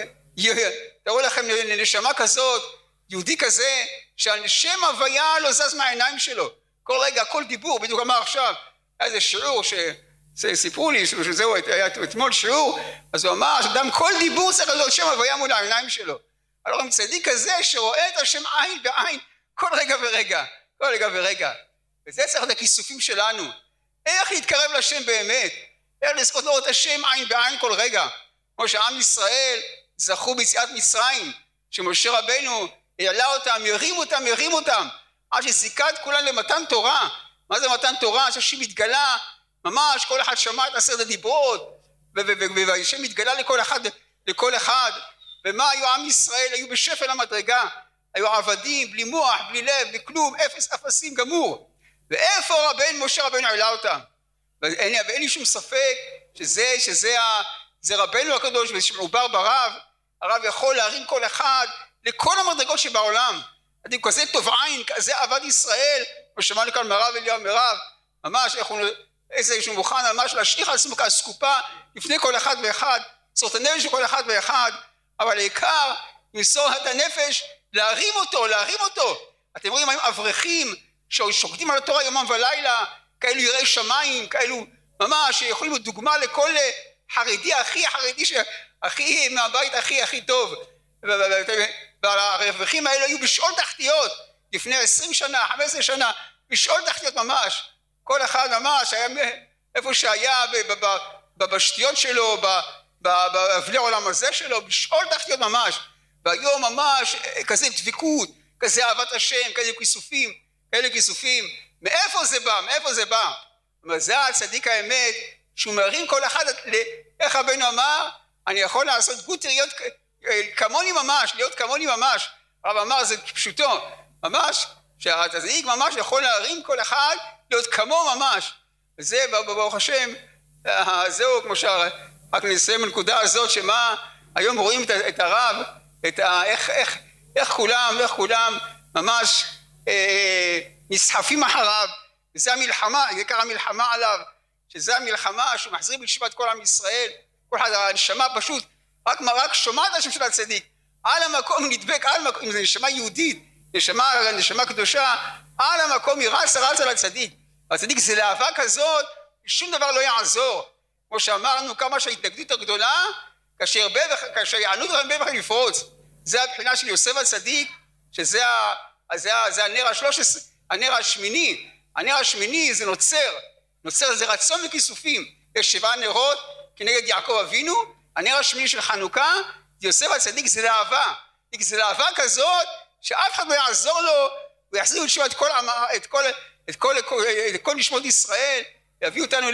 תראו לכם נשמה כזאת, יהודי כזה, שהשם הוויה לא זז מהעיניים שלו. כל רגע, כל דיבור, בדיוק אמר עכשיו, היה איזה שיעור שסיפרו לי, שזהו, היה אתמול שיעור, אז הוא אמר שאדם כל דיבור צריך לעשות שם הוויה מול העיניים שלו. הלוא צדיק כזה שרואה את השם עין בעין כל רגע ורגע, כל רגע ורגע. וזה צריך את הכיסופים שלנו. איך להתקרב לשם באמת? איך לזכות לראות השם עין בעין כל רגע? כמו שעם ישראל זכו ביציאת מצרים, שמשה רבנו העלה אותם, ירים אותם, ירים אותם. עד שסיכה את כולם למתן תורה. מה זה מתן תורה? שהשם מתגלה, ממש כל אחד שמע את עשרת הדיברות, והשם מתגלה לכל אחד, לכל אחד. ומה היו עם ישראל? היו בשפל המדרגה. היו עבדים, בלי מוח, בלי לב, בלי כלום, אפס אפסים גמור. ואיפה רבן משה רבנו העלה אותם? ואין, ואין לי שום ספק שזה, שזה ה, זה רבנו הקדוש ושמעובר ברב, הרב יכול להרים כל אחד לכל המדרגות שבעולם. אתם כזה טוב עין, כזה אהבת ישראל, כמו שמענו כאן מרב אליהו מרב, ממש איך הוא, איזה שהוא מוכן ממש להשליך על עצמו כאסקופה לפני כל אחד ואחד, למסור הנפש של כל אחד ואחד, אבל העיקר למסור את הנפש, להרים אותו, להרים אותו. אתם רואים היום אברכים ששוקדים על התורה יומם ולילה, כאלו יראי שמיים, כאלו ממש שיכולים להיות דוגמה לכל חרדי הכי חרדי, הכי מהבית הכי הכי טוב. והרווחים האלה היו בשאול תחתיות לפני עשרים שנה, חמש עשרה שנה, בשאול תחתיות ממש. כל אחד ממש היה איפה שהיה בשתיות שלו, באבלי העולם הזה שלו, בשאול תחתיות ממש. והיום ממש כזה דבקות, כזה אהבת השם, כאלה כיסופים, כאלה כיסופים. מאיפה זה בא? מאיפה זה בא? זה הצדיק האמת, שהוא מרים כל אחד, איך רבנו אמר? אני יכול לעשות גוטריות כמוני ממש, להיות כמוני ממש. הרב אמר זה פשוטו, ממש, שהצדיק ממש יכול להרים כל אחד להיות כמו ממש. וזה ברוך השם, אה, זהו כמו ש... רק נסיים בנקודה הזאת שמה היום רואים את הרב, את ה... איך, איך, איך כולם, איך כולם ממש אה, נסחפים אחריו, וזה המלחמה, זה קרה מלחמה עליו, שזה המלחמה שהוא מחזיר בישיבת כל עם ישראל, כל אחד הנשמה פשוט רק, רק שומע את השם של הצדיק, על המקום נדבק, על המקום, אם זו נשמה יהודית, נשמה, נשמה קדושה, על המקום היא רצה רצה לצדיק. והצדיק זה להבה כזאת, שום דבר לא יעזור. כמו שאמרנו, כמה שההתנגדות הגדולה, כאשר ירבה כאשר יענו הרבה בכם לפרוץ. זה הבחינה של יוסף הצדיק, שזה ה, זה, ה, זה הנר השלוש עשרה, הנר השמיני. הנר השמיני זה נוצר, נוצר איזה רצון וכיסופים. יש שבעה נרות כנגד יעקב אבינו, הנר השמיני של חנוכה, יוסף הצדיק זה להבה. זה להבה כזאת שאף אחד לא יעזור לו, הוא יחזיר לתשובה את כל, את כל, את כל, את כל נשמות ישראל, יביא אותנו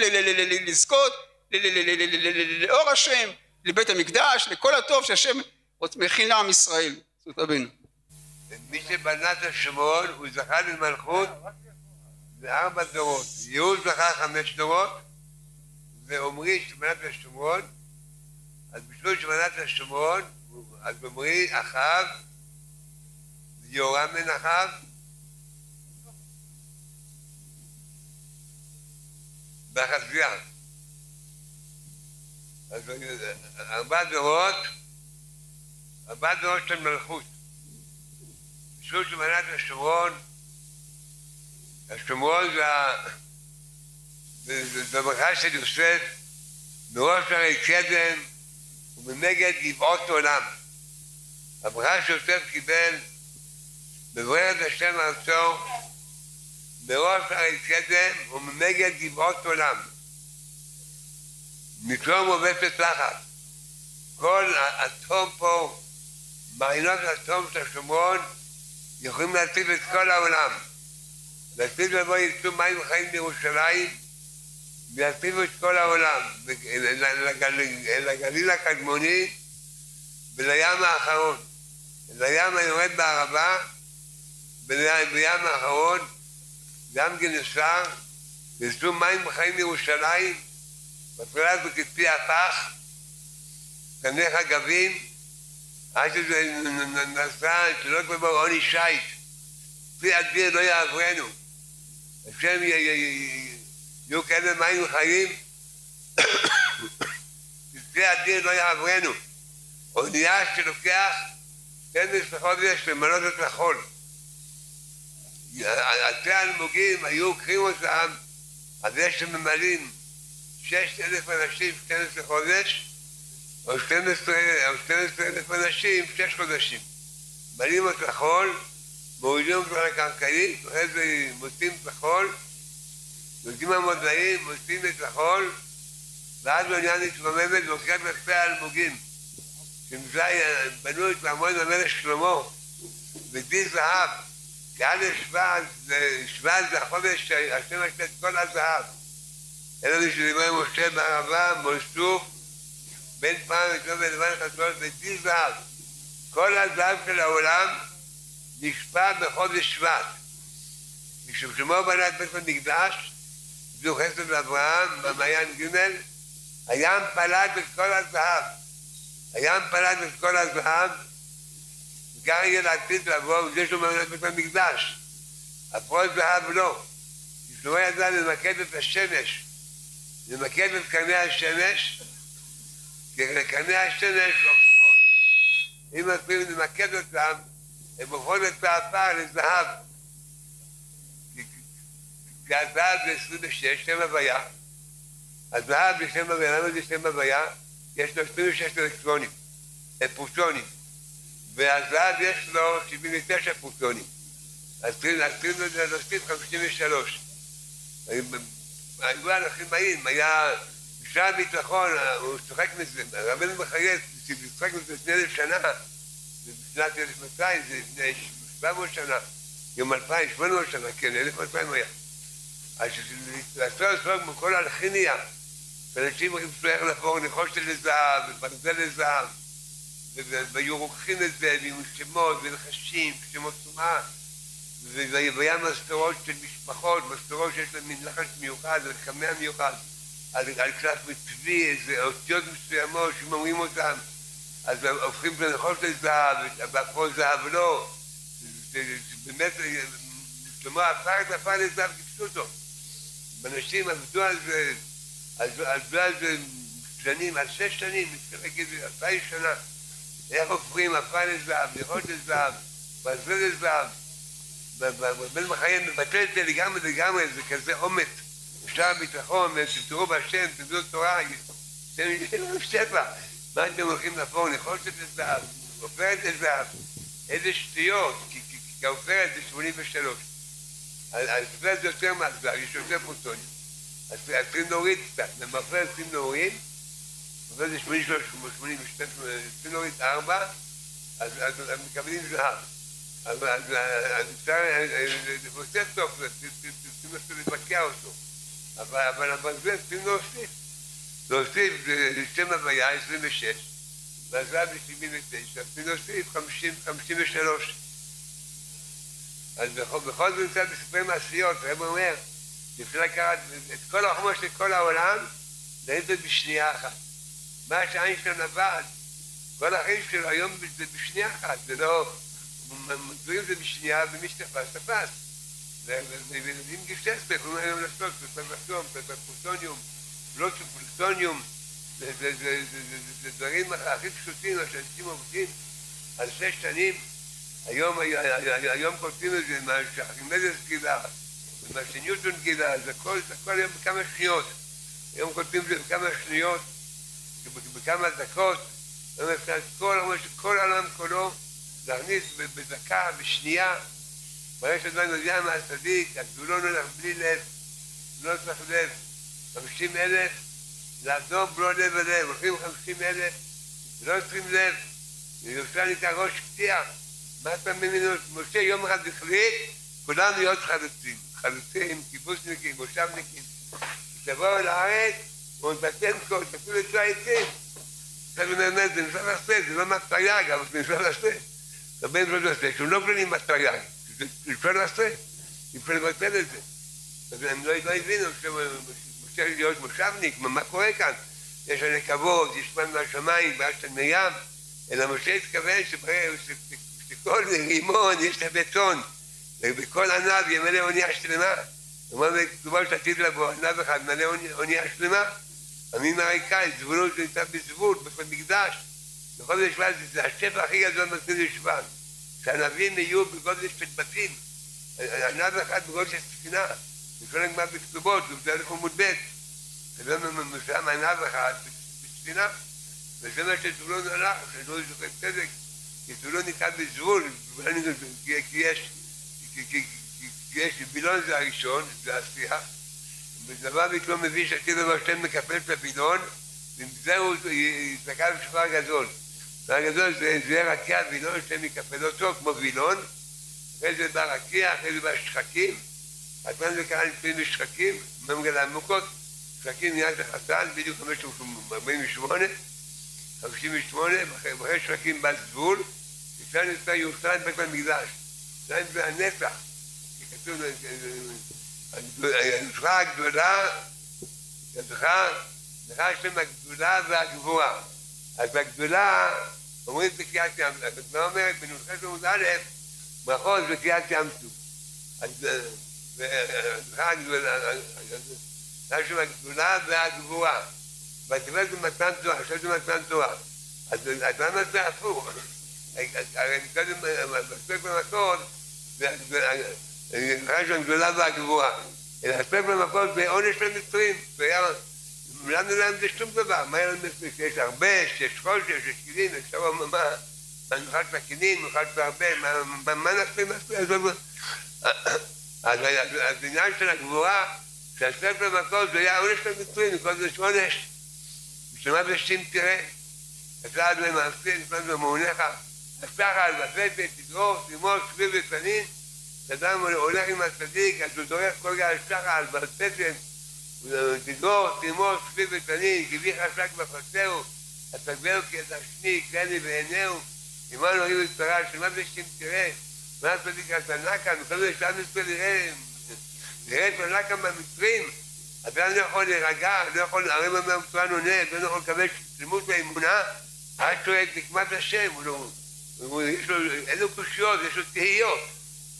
לזכות לאור השם, לבית המקדש, לכל הטוב שהשם מכין לעם ישראל. זאת רבנו. מי שבנה את השמון הוא זכה למלכות בארבע דורות. יהוד זכה חמש דורות ועמרי שבנה את השומרון אז בשביל שבנה את השומרון אז עמרי אחאב יורם בן אחאב ואחזיה אז ארבע דורות ארבע דורות של מלכות. בשביל שבנה את השומרון השומרון זה הברכה של יוסף מראש הרי קדם ומנגד גבעות עולם. הברכה שיוסף קיבל בבריאת השם ארצו מראש הרי קדם ומנגד גבעות עולם. מקלום עובדת לחץ. כל האטום פה, מעיינות האטום של השומרון יכולים להציב את כל העולם. להציב לבוא ייצוא מים חיים בירושלים ויציבו את כל העולם, אל הגליל הקדמוני ולים האחרון. אל הים היורד בערבה, בים האחרון, גם גנשר, ויצאו מים חיים בירושלים, מתחילה בכתפי הפח, קנה חגבים, עד שזה נסע, שלא כבר עוני שיט, פי אדיר לא יעברנו. השם יהיו כאלה מים חיים, פסקי הדין לא יעברנו. אונייה שלוקח 12 חודש למנות את החול. אלפי האלמוגים היו קרים אותם על זה שממלאים 6,000 אנשים 12 חודש, או 12 אלף אנשים 6 חודשים. מלאים את החול, מורידים אותו לקרקעית, אחרי זה מוצאים את החול, יורדים המודעים, מוצאים את החול, ואז בעניין מתרוממת ואוכלת כספי האלמוגים. בנו את מעמוד המלך שלמה, בדי זהב, כי עד שבט, זה החודש שהשם עשה את כל הזהב. אלא מי שדיבר משה בערבה, מוסוף, בין פעם וטוב ולבן חסות, בדי זהב. כל הזהב של העולם נשפע בחודש שבט. משום שמו בנה את בית המקדש, זו חסד אברהם במעיין ג' הים פלט את כל הזהב. הים פלט את כל הזהב, וכך יהיה לעתיד לבוא, וזה שהוא ממלא את בית המקדש. הפרול זהב לא. שלמה ידע למקד את השמש, למקד את קרני השמש, כי קרני השמש הופכות. אם אפילו למקד אותם, הם הופכות את העפר לזהב. כי הזהב זה 26, שם הוויה. הזהב זה שם הוויה, למה זה שם הוויה? יש לו 26 אלקטרונים, פרוטונים. והזהב יש לו 79 פרוטונים. אז צריכים להוסיף 53. היו אנשים באים, היה משרד הביטחון, הוא צוחק מזה, רבנו מחייב, שצוחק מזה לפני אלף שנה, בשנת 1200, זה לפני 700 שנה, יום 2,000, 800 שנה, כן, 1200 היה. אז לעשות סוג מכל האלכימיה, ואנשים איך לחבור נחושת לזהב, וברזל לזהב, והיו רוקחים את זה, ועם שמות, ונחשים, שמות טומאה, והיה מסתורות של משפחות, מסתורות שיש להן מין לחש מיוחד, על קמע מיוחד, על, קלף מצבי, איזה אותיות מסוימות שמאומרים אותן, אז הופכים את הנחושת לזהב, והפכו זהב לא, באמת, שלמה הפך את הפך לזהב כפשוטו. אנשים עבדו על זה, עבדו על זה שנים, על שש שנים, צריך להגיד אלפיים שנה, איך הופכים עפר לזהב, לראות לזהב, ברזל לזהב, בן מחיים מבטל את זה לגמרי לגמרי, זה כזה אומץ, שר הביטחון, תראו בהשם, תדעו תורה, לנו שפע, מה אתם הולכים לפור, נחושת לזהב, עופרת לזהב, איזה שטויות, כי העופרת זה 83. העופרת זה יותר מהזהב, יש יותר פרוטונים. אז צריכים להוריד קצת, במפרע צריכים להוריד, אבל זה 83, 82, צריכים להוריד 4, אז מקבלים זהב. אז אפשר, זה עושה טוב, זה- זה- זה- צריכים לעשות לבקע אותו. אבל הברזל צריכים להוסיף. להוסיף זה שם הוויה 26, והזהב זה 79, צריכים להוסיף 50, 53. אז בכל, זאת נמצא בספרי מעשיות, הרב אומר, אפשר לקחת את כל החומר של כל העולם, להעיד את זה בשנייה אחת. מה שאיינשטיין עבד, כל החיים שלו היום זה בשנייה אחת, זה לא... מדברים זה בשנייה, ומי שתפס, תפס. וילדים 16 יכולים היום לעשות, פלטון, פלטוניום, לא פלטוניום, זה- דברים הכי פשוטים, מה שאנשים עובדים אלפי שנים. היום, היום כותבים את זה, מה שארכימדס גילה, ומה שניוטון גילה, זה הכל, זה הכל היום בכמה שניות. היום כותבים את זה בכמה שניות, בכמה דקות, היום אפשר את כל, שכל העולם כולו, להכניס בדקה, בשנייה. ברגע שאדם יודע מה הצדיק, הגדולון הולך בלי לב, לא צריך לב. חמישים אלף, לעזור בלא לב ולב, הולכים חמישים אלף, ולא צריכים לב. ירושלים נקרא ראש קטיע. מה אתה ממנו? משה יום אחד החליט, כולם להיות חלוצים. חלוצים, קיבוצניקים, מושבניקים. תבואו לארץ, הוא מתבטל כל, תקעו את העצים. זה באמת, זה נפלא לעשות, זה לא מהתרי"ג, אבל זה נפלא לעשות. רבי נפלא לעשות, שהוא לא כללים מהתרי"ג, זה נפלא לעשות. נפלא לבטל את זה. אז הם לא לא הבינו שמשה להיות מושבניק, מה מה קורה כאן? יש עלי כבוד, יש מן מהשמיים, של מרים, אלא משה התכוון שברגע ש- שכל רימון יש לה בטון, ובכל ענב ימלא אונייה שלמה. הוא אומר בכתובה שעתיד לבוא, ענב אחד מלא אוני- אונייה שלמה. עמים הריקאי, זבולון שנמצא בזבול, בכל מקדש. בחודש שבט זה השפע הכי גדול במסגרת שבט. שהענבים יהיו בגודל של בתים. ענב אחד בגודל של ספינה. בכל הגמר בכתובות, זה הולך עמוד ב'. לא מסוים ענב אחד בספינה. וזה מה שזבולון הלך, שזבולון זוכר צדק. כי זבולון נקרא בזבול, כי יש, בילון זה הראשון, זה השיח. ודבר ביטלו מביא לו השם מקפל את הבילון, ועם זה הוא יתקע בשופר גדול. שופר גדול זה רקיע וילון השם יקפל אותו כמו וילון, אחרי זה בא רקיע, אחרי זה בא שחקים, הזמן זה קרה נמצאים בשחקים, ממגלה עמוקות, שחקים נהיה זה חסן, בדיוק 548, 58, ואחרי שחקים בא זבול, אפשר נמצא ירושלים בית המקדש. ירושלים זה הנצח, כי כתוב, הנוסחה הגדולה, ידך, לך השם הגדולה והגבוהה. אז הגדולה, אומרים בקריאת ים, הגמרא אומרת בנוסחה של עמוד א', ברכות בקריאת ים סוף. אז לך הגדולה, לך השם הגדולה והגבוהה. ותבל במתן תורה, עכשיו זה מתן תורה. אז למה זה הפוך? הרי קודם, בספק במקור, לך הגדולה והגבוהה. אלא הספק במקור זה עונש למצרים. לנו להם זה שום דבר. מה היה מצרים? שיש הרבה, שיש חושך, שיש כלים, יש שם מה, מה, מה נאכל את הכלים, נאכל את הרבה, מה- מה- אז העניין של הגבורה, שהספק במקור זה היה עונש למצרים, כל זה עונש. בשביל מה בשם תראה? הצעד למעשה, נשמע במעונך, השחר, בפתת, תדרוך, תימוס, סביב ותנין, אדם הולך עם הצדיק, אז הוא דורך כל גל שחר, בפתת, תדרוך, תימוס, סביב ותנין, כבי חשק בחצרו, התגבר כי את השני, כללי בעיניהו, עמנו היו יצרה, שמה בשם תראה? התנא כאן, וכל זה שעם ישראל יראה, יראה את כאן במצרים, אדם לא יכול להירגע, לא יכול, הרי אומר מצוין עונה, לא יכול לקבל שלמות באמונה, עד שהוא את נקמת השם, הוא לא, יש לו, אין לו קושיות, יש לו תהיות.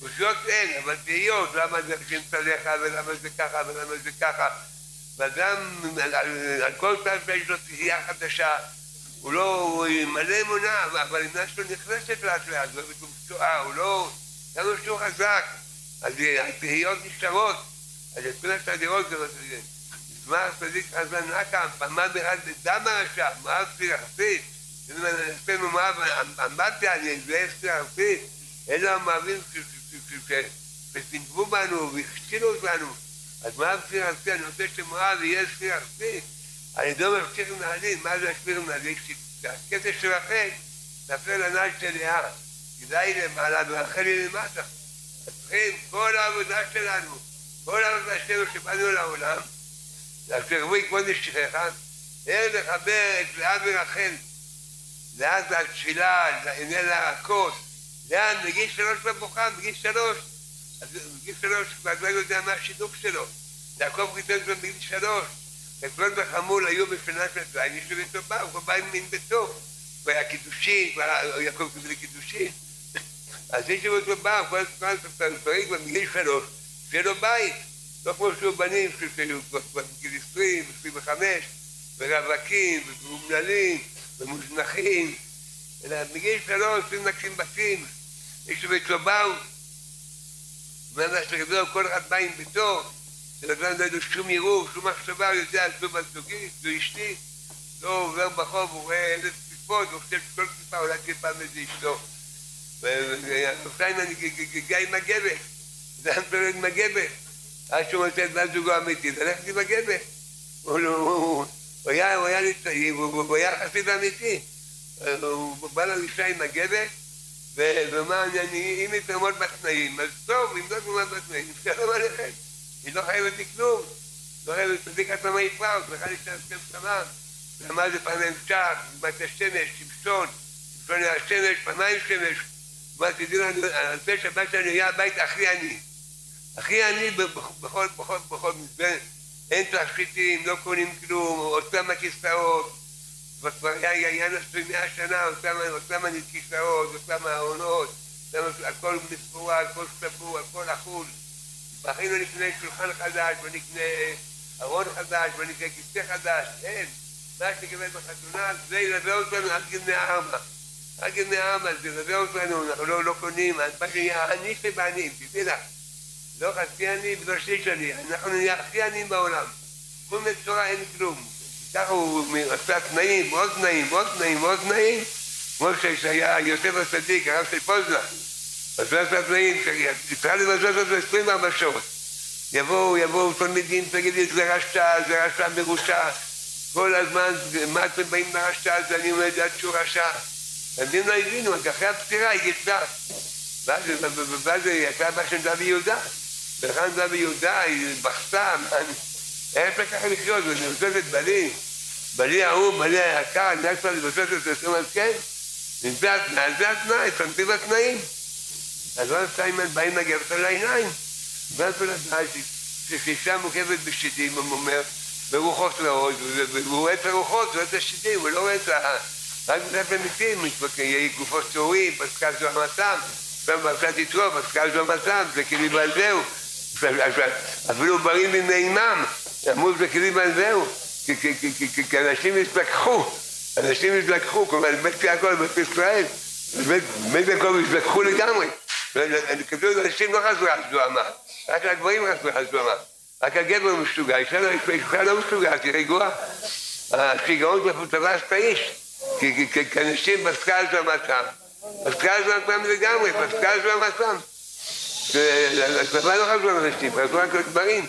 קושיות אין, אבל תהיות, למה זה שם עליך, ולמה זה ככה, ולמה זה ככה. ואדם, על, כל צד יש לו תהייה חדשה, הוא לא, הוא מלא אמונה, אבל אמונה שלו נכנסת לאט לאט, הוא מקצועה, הוא לא, למה שהוא חזק, אז התהיות נשארות. אז את כל השדירות זה נשמע צדיק חזן נקם, פעמה באחד בדם הרשע, מה אספיר ארצי? אצלנו מה עמדתי אני, זה אספיר ארצי, אלה המאהבים שסינבו בנו והכשילו אותנו, אז מה הספיר ארצי? אני רוצה שמורה ויהיה ספיר ארצי. אני לא מבטיח מנהלים, מה זה הספיר מנהלים? שהכסף של רחל נפל לנעל של לאה. כדאי למעלה ורחל היא למטה. צריכים, כל העבודה שלנו, כל העבודה שלנו שבאנו לעולם, להקרבו כבוד נשיכך, איך לחבר את לאה ורחל. לאה זה התפילה, לעיני לרקות. לאה מגיל שלוש בבוכה, מגיל שלוש. אז בגיל שלוש כבר לא יודע מה השידוך שלו. יעקב ריטל כבר בגיל שלוש. אצלון וחמול היו בפנת מצרים, מישהו ביתו בא, הוא בא עם ביתו. והיה קידושין, כבר יעקב קיבל קידושין. [LAUGHS] אז מישהו ביתו בא, כל הזמן פריק כבר בגיל שלוש, שיהיה לו בית. לא כמו שהוא בנים שהיו כבר בגיל עשרים, עשרים וחמש, ורווקים, ומומללים, ומוזנחים. אלא בגיל שלוש צריכים להקים בתים. מישהו ביתו באו, ואמר שגדול כל אחד בא עם ביתו, לא ידעו שום עירוב, שום מחשבה, יודע, בת זוגי, זו אשתי, לא עובר ברחוב, הוא רואה איזה תקיפות, הוא חושב שכל אולי תהיה פעם איזה אשתו. אני גיא עם זה היה מדבר עם הגבת, עד שהוא מוצא את בת זוגו האמיתי, זה ללכת עם הגבת. הוא היה חסיד אמיתי, הוא בא לאישה עם הגבת, ומה, אם היא תעמוד בתנאים, אז טוב, אם לא תעמוד בתנאים, שלום עליכם. היא לא חייבת לי כלום. לא חייבת צדיק יפרע, צריכה להשתתף הסכם סמם. ואמר זה פעמים צ'ק, בת השמש, שמשון, שמשון היה שמש, פעמיים שמש. אמר, תדעו לנו, על שבת שלנו יהיה הבית הכי עני. הכי עני בכל, בכל, בכל מזבן. אין תכשיטים, לא קונים כלום, עושה מהכיסאות. וכבר היה נשוי מאה שנה, עושה מה כיסאות, עושה מהעונות, הכל מפורק, הכל סבור, הכל אכול. ואחרי לא נקנה שולחן חדש, בוא נקנה ארון חדש, בוא נקנה כיסא חדש, אין. מה שנקבל בחתונה, זה ילווה אותנו עד מאה ארבע. עד מאה ארבע, זה ילווה אותנו, אנחנו לא, לא קונים, מה שיהיה עני שבעניים, תדעי לך. לא חצי עני ולא שליש עני, אנחנו נהיה הכי עניים בעולם. כל מצורה אין כלום. ככה הוא עשה תנאים, עוד תנאים, עוד תנאים, עוד תנאים, כמו שהיה יוסף הצדיק, הרב של פוזנה. אז הוא עשה תנאים, צריכה לבזות אותו 24 שעות. יבואו, יבואו תלמידים, תגיד לי, זה רשע, זה רשע מרושע. כל הזמן, מה אתם באים לרשע הזה, אני עומד עד שהוא רשע. תלמידים לא הבינו, רק אחרי הפטירה היא גיסה. ואז יצא בה של דבי יהודה. ולכן דבי יהודה, היא בכתה, איך לקחה לחיות, את בלי, בלי ההוא, בלי היקר, צריך לבסס את זאת אומרת, כן, זה התנאי, שמתי בתנאים. אז עשתה אם באים לגבת על העיניים. ואז לדעת שכביסה מוקפת בשתים, הוא אומר, ברוחות רעות, והוא רואה את הרוחות, הוא רואה את השתים, הוא לא רואה את ה... רק בספר מתים, יהי גופו צורים, פסקה זו המצב, פסקת יתרו, פסקה זו המצב, זה כאילו על זהו. אפילו ברים ממימם, אמרו זה כאילו על זהו, כי אנשים התלקחו, אנשים התלקחו, כלומר בית יעקב בית ישראל, בית יעקב התלקחו לגמרי. כתוב אנשים לא על זוהמה, רק חזרו על זוהמה. רק הגבר משוגע, אישה לא משוגעת, היא רגועה. השיגעון כבר תפס את האיש, כי אנשים בסקל זו המצב. בסקל זו המצב לגמרי, בסקל זו המצב. הצבא לא חזרו על אנשים, חזרו רק לגברים.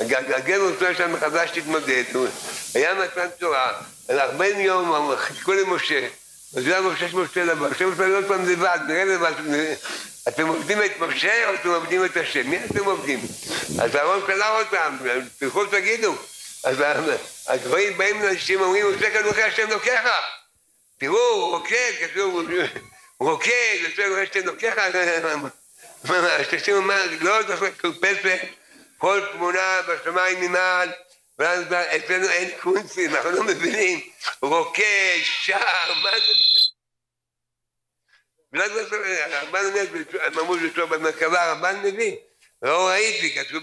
הגבר רוצה שם מחדש להתמודד, היה מתן תורה, על 40 יום חיכו למשה, אז היה משה לבא, משה משה עוד פעם לבד, נראה לבד, אתם עובדים את משה או אתם עובדים את השם? מי אתם עובדים? אז אהרון שלח אותם, תלכו ותגידו. אז הגברים באים לאנשים ואומרים, עושה רוחי השם לוקח. תראו, הוא רוקד, כתוב, הוא רוקד, עושה רוחי השם לוקח. השם אומר, לא זוכר פסק, כל תמונה בשמיים ממעל, ואז אצלנו אין קונצים, אנחנו לא מבינים, רוקד, שר, מה זה? הרמב"ן אומר, אמרו לצור במרכבה, הרמב"ן מביא, לא ראיתי, כתוב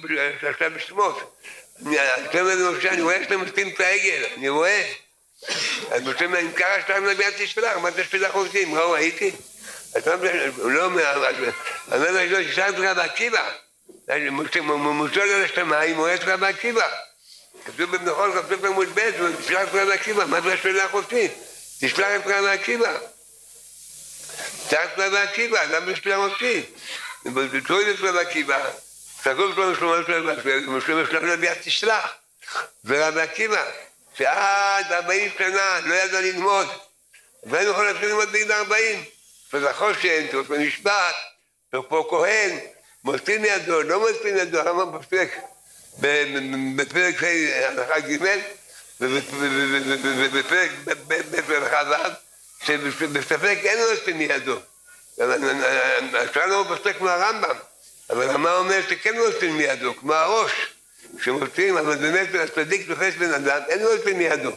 עכשיו בשמות. אני אומר רואה שאתם עושים את העגל, אני רואה. אז משה אומר, אם ככה שאתם נביאת תשפלח, מה תשפלח עושים? לא ראיתי. אז הוא לא אומר, אני אומר לו, תשאל את רב עקיבא. מושל על השמיים, רואה את רב עקיבא. כתוב במנוחות, כתוב בעמוד ב', תשלח את רב עקיבא, מה זה תשפלח עושים? תשלח את רב עקיבא. תשלח את רב עקיבא, למה תשפלח עושים? תוריד את רב עקיבא. כתוב כל משלמה של נביאה תשלח. ורבי עקיבא, שעד 40 שנה לא ידע ללמוד, והיינו יכולים להתחיל ללמוד בגיל 40. וזכור שאין תות במשפט, ופה כהן, מוציא מידו, לא מוציא מידו, הרמב"ם פוסק בפרק הלכה ג' ובפרק ב' הלכה ו', שבספק אין לו מוציא מידו. שלנו פוסק כמו הרמב"ם, אבל מה אומר שכן מוצאים מידו, כמו הראש, שמוצאים, אבל באמת הצדיק תופס בן אדם, אין לו מוצאים מידו.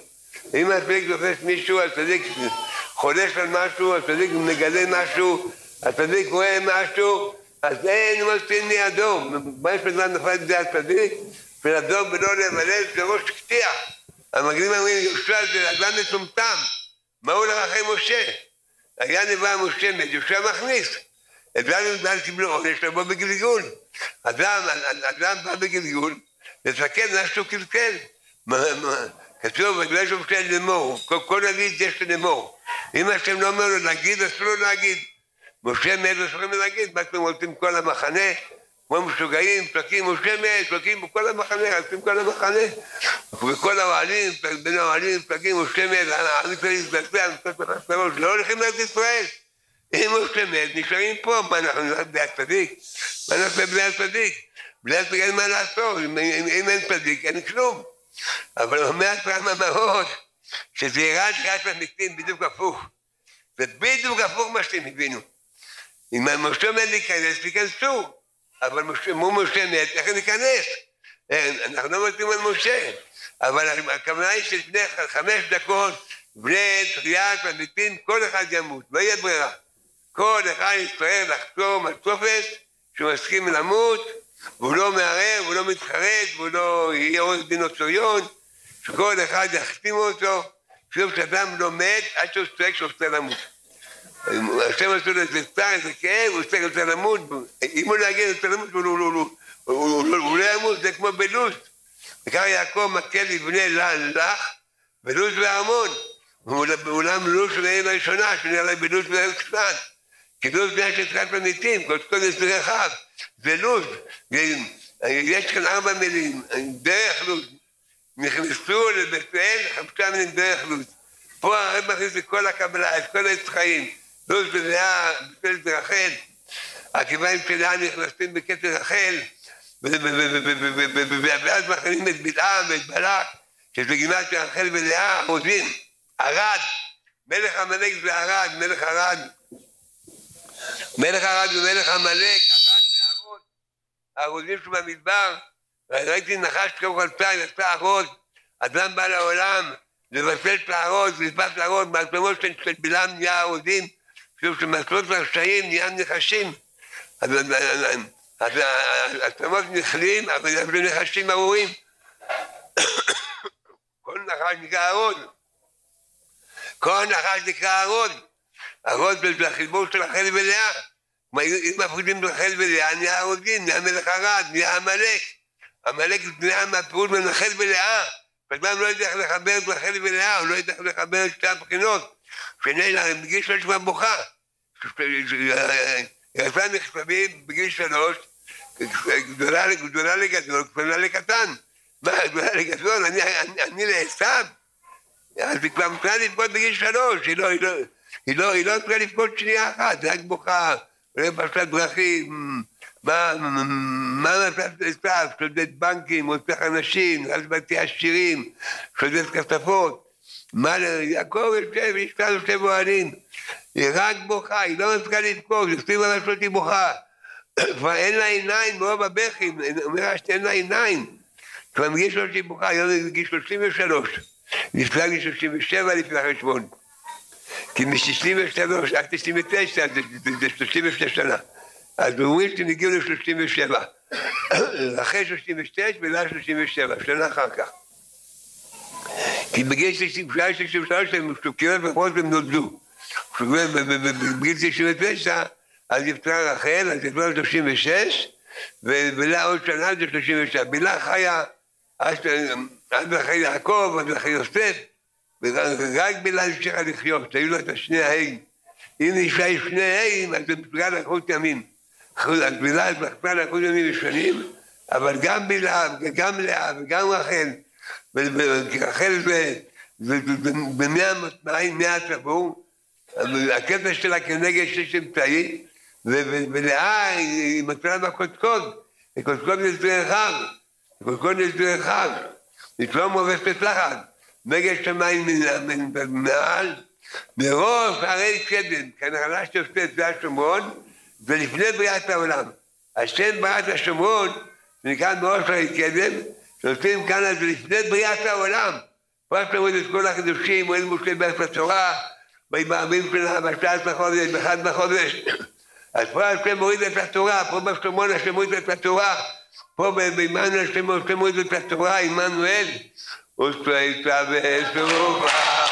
אם הצדיק תופס מישהו, הצדיק חולש על משהו, הצדיק מגלה משהו, הצדיק רואה משהו, אז אין מוצאים מידו. מה יש בזמן נפל את זה הצדיק? ולדום ולא לבלל זה ראש קטיע. המגנים אומרים, יהושע זה אדם מטומטם. מה הוא לרחם משה? היה נבואה מושלמת, יהושע מכניס. אדם י"ד קיבלו עונש לבוא בגלגול. אדם, אדם בא בגלגול, לתקן מה שהוא קלקל. כתוב, בגלל שהוא רוצה לאמור, כל נגיד יש לאמור. אם השם לא אומר לו להגיד, אסור לו להגיד. משה מת לו להגיד, מה אתם רוצים כל המחנה? כמו משוגעים, פלקים, משה מת, פלקים בכל המחנה, עושים כל המחנה. וכל האוהלים, בין האוהלים, פלקים, משה מת, עם ישראל יתבצע, לא הולכים לארץ ישראל. אם משה מת, נשארים פה, מה אנחנו נלך בלי הצדיק? מה נעשה בלי הצדיק? בלי הצדיק אין מה לעשות, אם אין צדיק אין כלום. אבל אומר פעם המהות, שזה ירד רק למתים בדיוק הפוך. זה בדיוק הפוך מה שהם הבינו. אם משה עומד להיכנס, תיכנסו. אבל מו משה מת, איך ניכנס? אנחנו לא מתאים על משה. אבל הכוונה היא שלפני חמש דקות, בני תחיית המתים, כל אחד ימות, לא יהיה ברירה. כל אחד יצטרך לחתום על טופס שהוא מסכים למות, והוא לא מערער, והוא לא מתחרט, והוא לא יהיה עורך דין נוצריון, שכל אחד יחתים אותו, שאדם לא מת עד שהוא צועק שהוא רוצה למות. השם עשו לו איזה צער, איזה כאב, הוא צריך רוצה למות, אם הוא לא יגיע רוצה למות, הוא לא ימות, זה כמו בלו"ז. וכך יעקב מכה לבני לך, בלו"ז והמון. ואולם לו"ז של העיר הראשונה, שנראה בלו"ז וארץ קטן. כי לו"ז בני של תחילת במתים, כל קודש רחב, זה לו"ז. יש כאן ארבע מילים, דרך לו"ז. נכנסו לבית אל, חמישה מילים דרך לו"ז. פה הרב מכניס את כל הקבלה, את כל עץ חיים. לו"ז בלאה, בפלט רחל, הכיוונים של לאה נכנסים בכתר רחל, ואז מכניסים את בלעם ואת בלק, שזה גימת רחל ולאה, עוזים, ערד, מלך עמלק זה ערד, מלך ערד. מלך ערד ומלך עמלק, ערד וערוד, הערוזים שהוא במדבר, ראיתי נחש כמו אלפיים, עשה ערוד, אדם בא לעולם, לבשל לזבח את הערוד, מהקדמות של בלעם נהיה ערוזים, שוב שמעשרות והרשעים נהיה נחשים. אז התמות נכלים, אבל הם נחשים ארורים. [COUGHS] כל נחש נקרא ארון. כל נחש נקרא ארון. ארון זה החיבור של רחל ולאה. אם מפרידים רחל ולאה, נהיה ארודין, נהיה מלך ערד, נהיה עמלק. עמלק נהיה מהפירוט בין רחל ולאה. ואדם לא יודע איך לחבר את רחל ולאה, הוא לא יודע איך לחבר את שתי הבחינות. שנאלה, בגיל שלוש מהבוכה. יפה נכתבים בגיל שלוש, גדולה, גדולה לגדול, קטנה לקטן. מה, גדולה לגדול, אני, אני, אני לעשו? אז היא כבר מתחילה לבכות בגיל שלוש, היא לא, היא לא, היא לא, היא לא צריכה לבכות שנייה אחת, רק בוכה, עולה פרשת דרכים, מה, מה נתת לסף, שודד בנקים, רוצח אנשים, אז בתי עשירים, שודד כספות, מה, יעקב יושב, ישתה יושב אוהלים, היא רק בוכה, היא לא מצליחה יושבים על השעות היא בוכה. כבר אין לה עיניים מרוב הבכי, היא אומרת שאין לה עיניים. כבר מגיל שלוש היא בוכה, היום היא מגיל שלושים ושלוש. נפלא לי שלושים ושבע לפני החשבון. כי משישים ושלוש עד תשעים ותשע זה שלושים ושש שנה. אז שהם הגיעו לשלושים ושבע. אחרי שלושים ושש ולה שלושים ושבע, שנה אחר כך. כי בגיל שלושים ושלוש הם שוקיות ופחות והם נולדו. בגיל 99, אז נפטרה רחל, אז נפטרה 36, ובלה עוד שנה זה 37. בלה חיה עד אחרי יעקב, עד אחרי יוסף, ורק בלה המשיכה לחיות, היו לה את השני ההאים. אם אישה עם שני ההאים, אז זה נפגע לאחוז ימים. אז בלה זכתה לאחוז ימים ראשונים, אבל גם בלהה, וגם לאה, וגם רחל, ורחל במאה מים, מאה צבור, הקטע שלה כנגד שש אמצעי, ולאה היא מצאה בקודקוד, וקודקוד נזרי אחד, וקודקוד נזרי אחד, לשלום רובשת לחץ, נגד שמיים מעל, מראש הרי קדם, כנחלה שעושה את זה השומרון, ולפני בריאת העולם. השם ברא את השומרון, שנקרא מראש הרי קדם, שעושים כאן זה לפני בריאת העולם. אתה רואה את כל הקדושים, רואים משה בערך לתורה, בימים של בשעת בחודש, באחד בחודש. אז פה השם מוריד את התורה, פה בשומרון השם מוריד את התורה, פה בעמנואל השם מוריד את התורה, עמנואל, וסטרייטה וסרובה.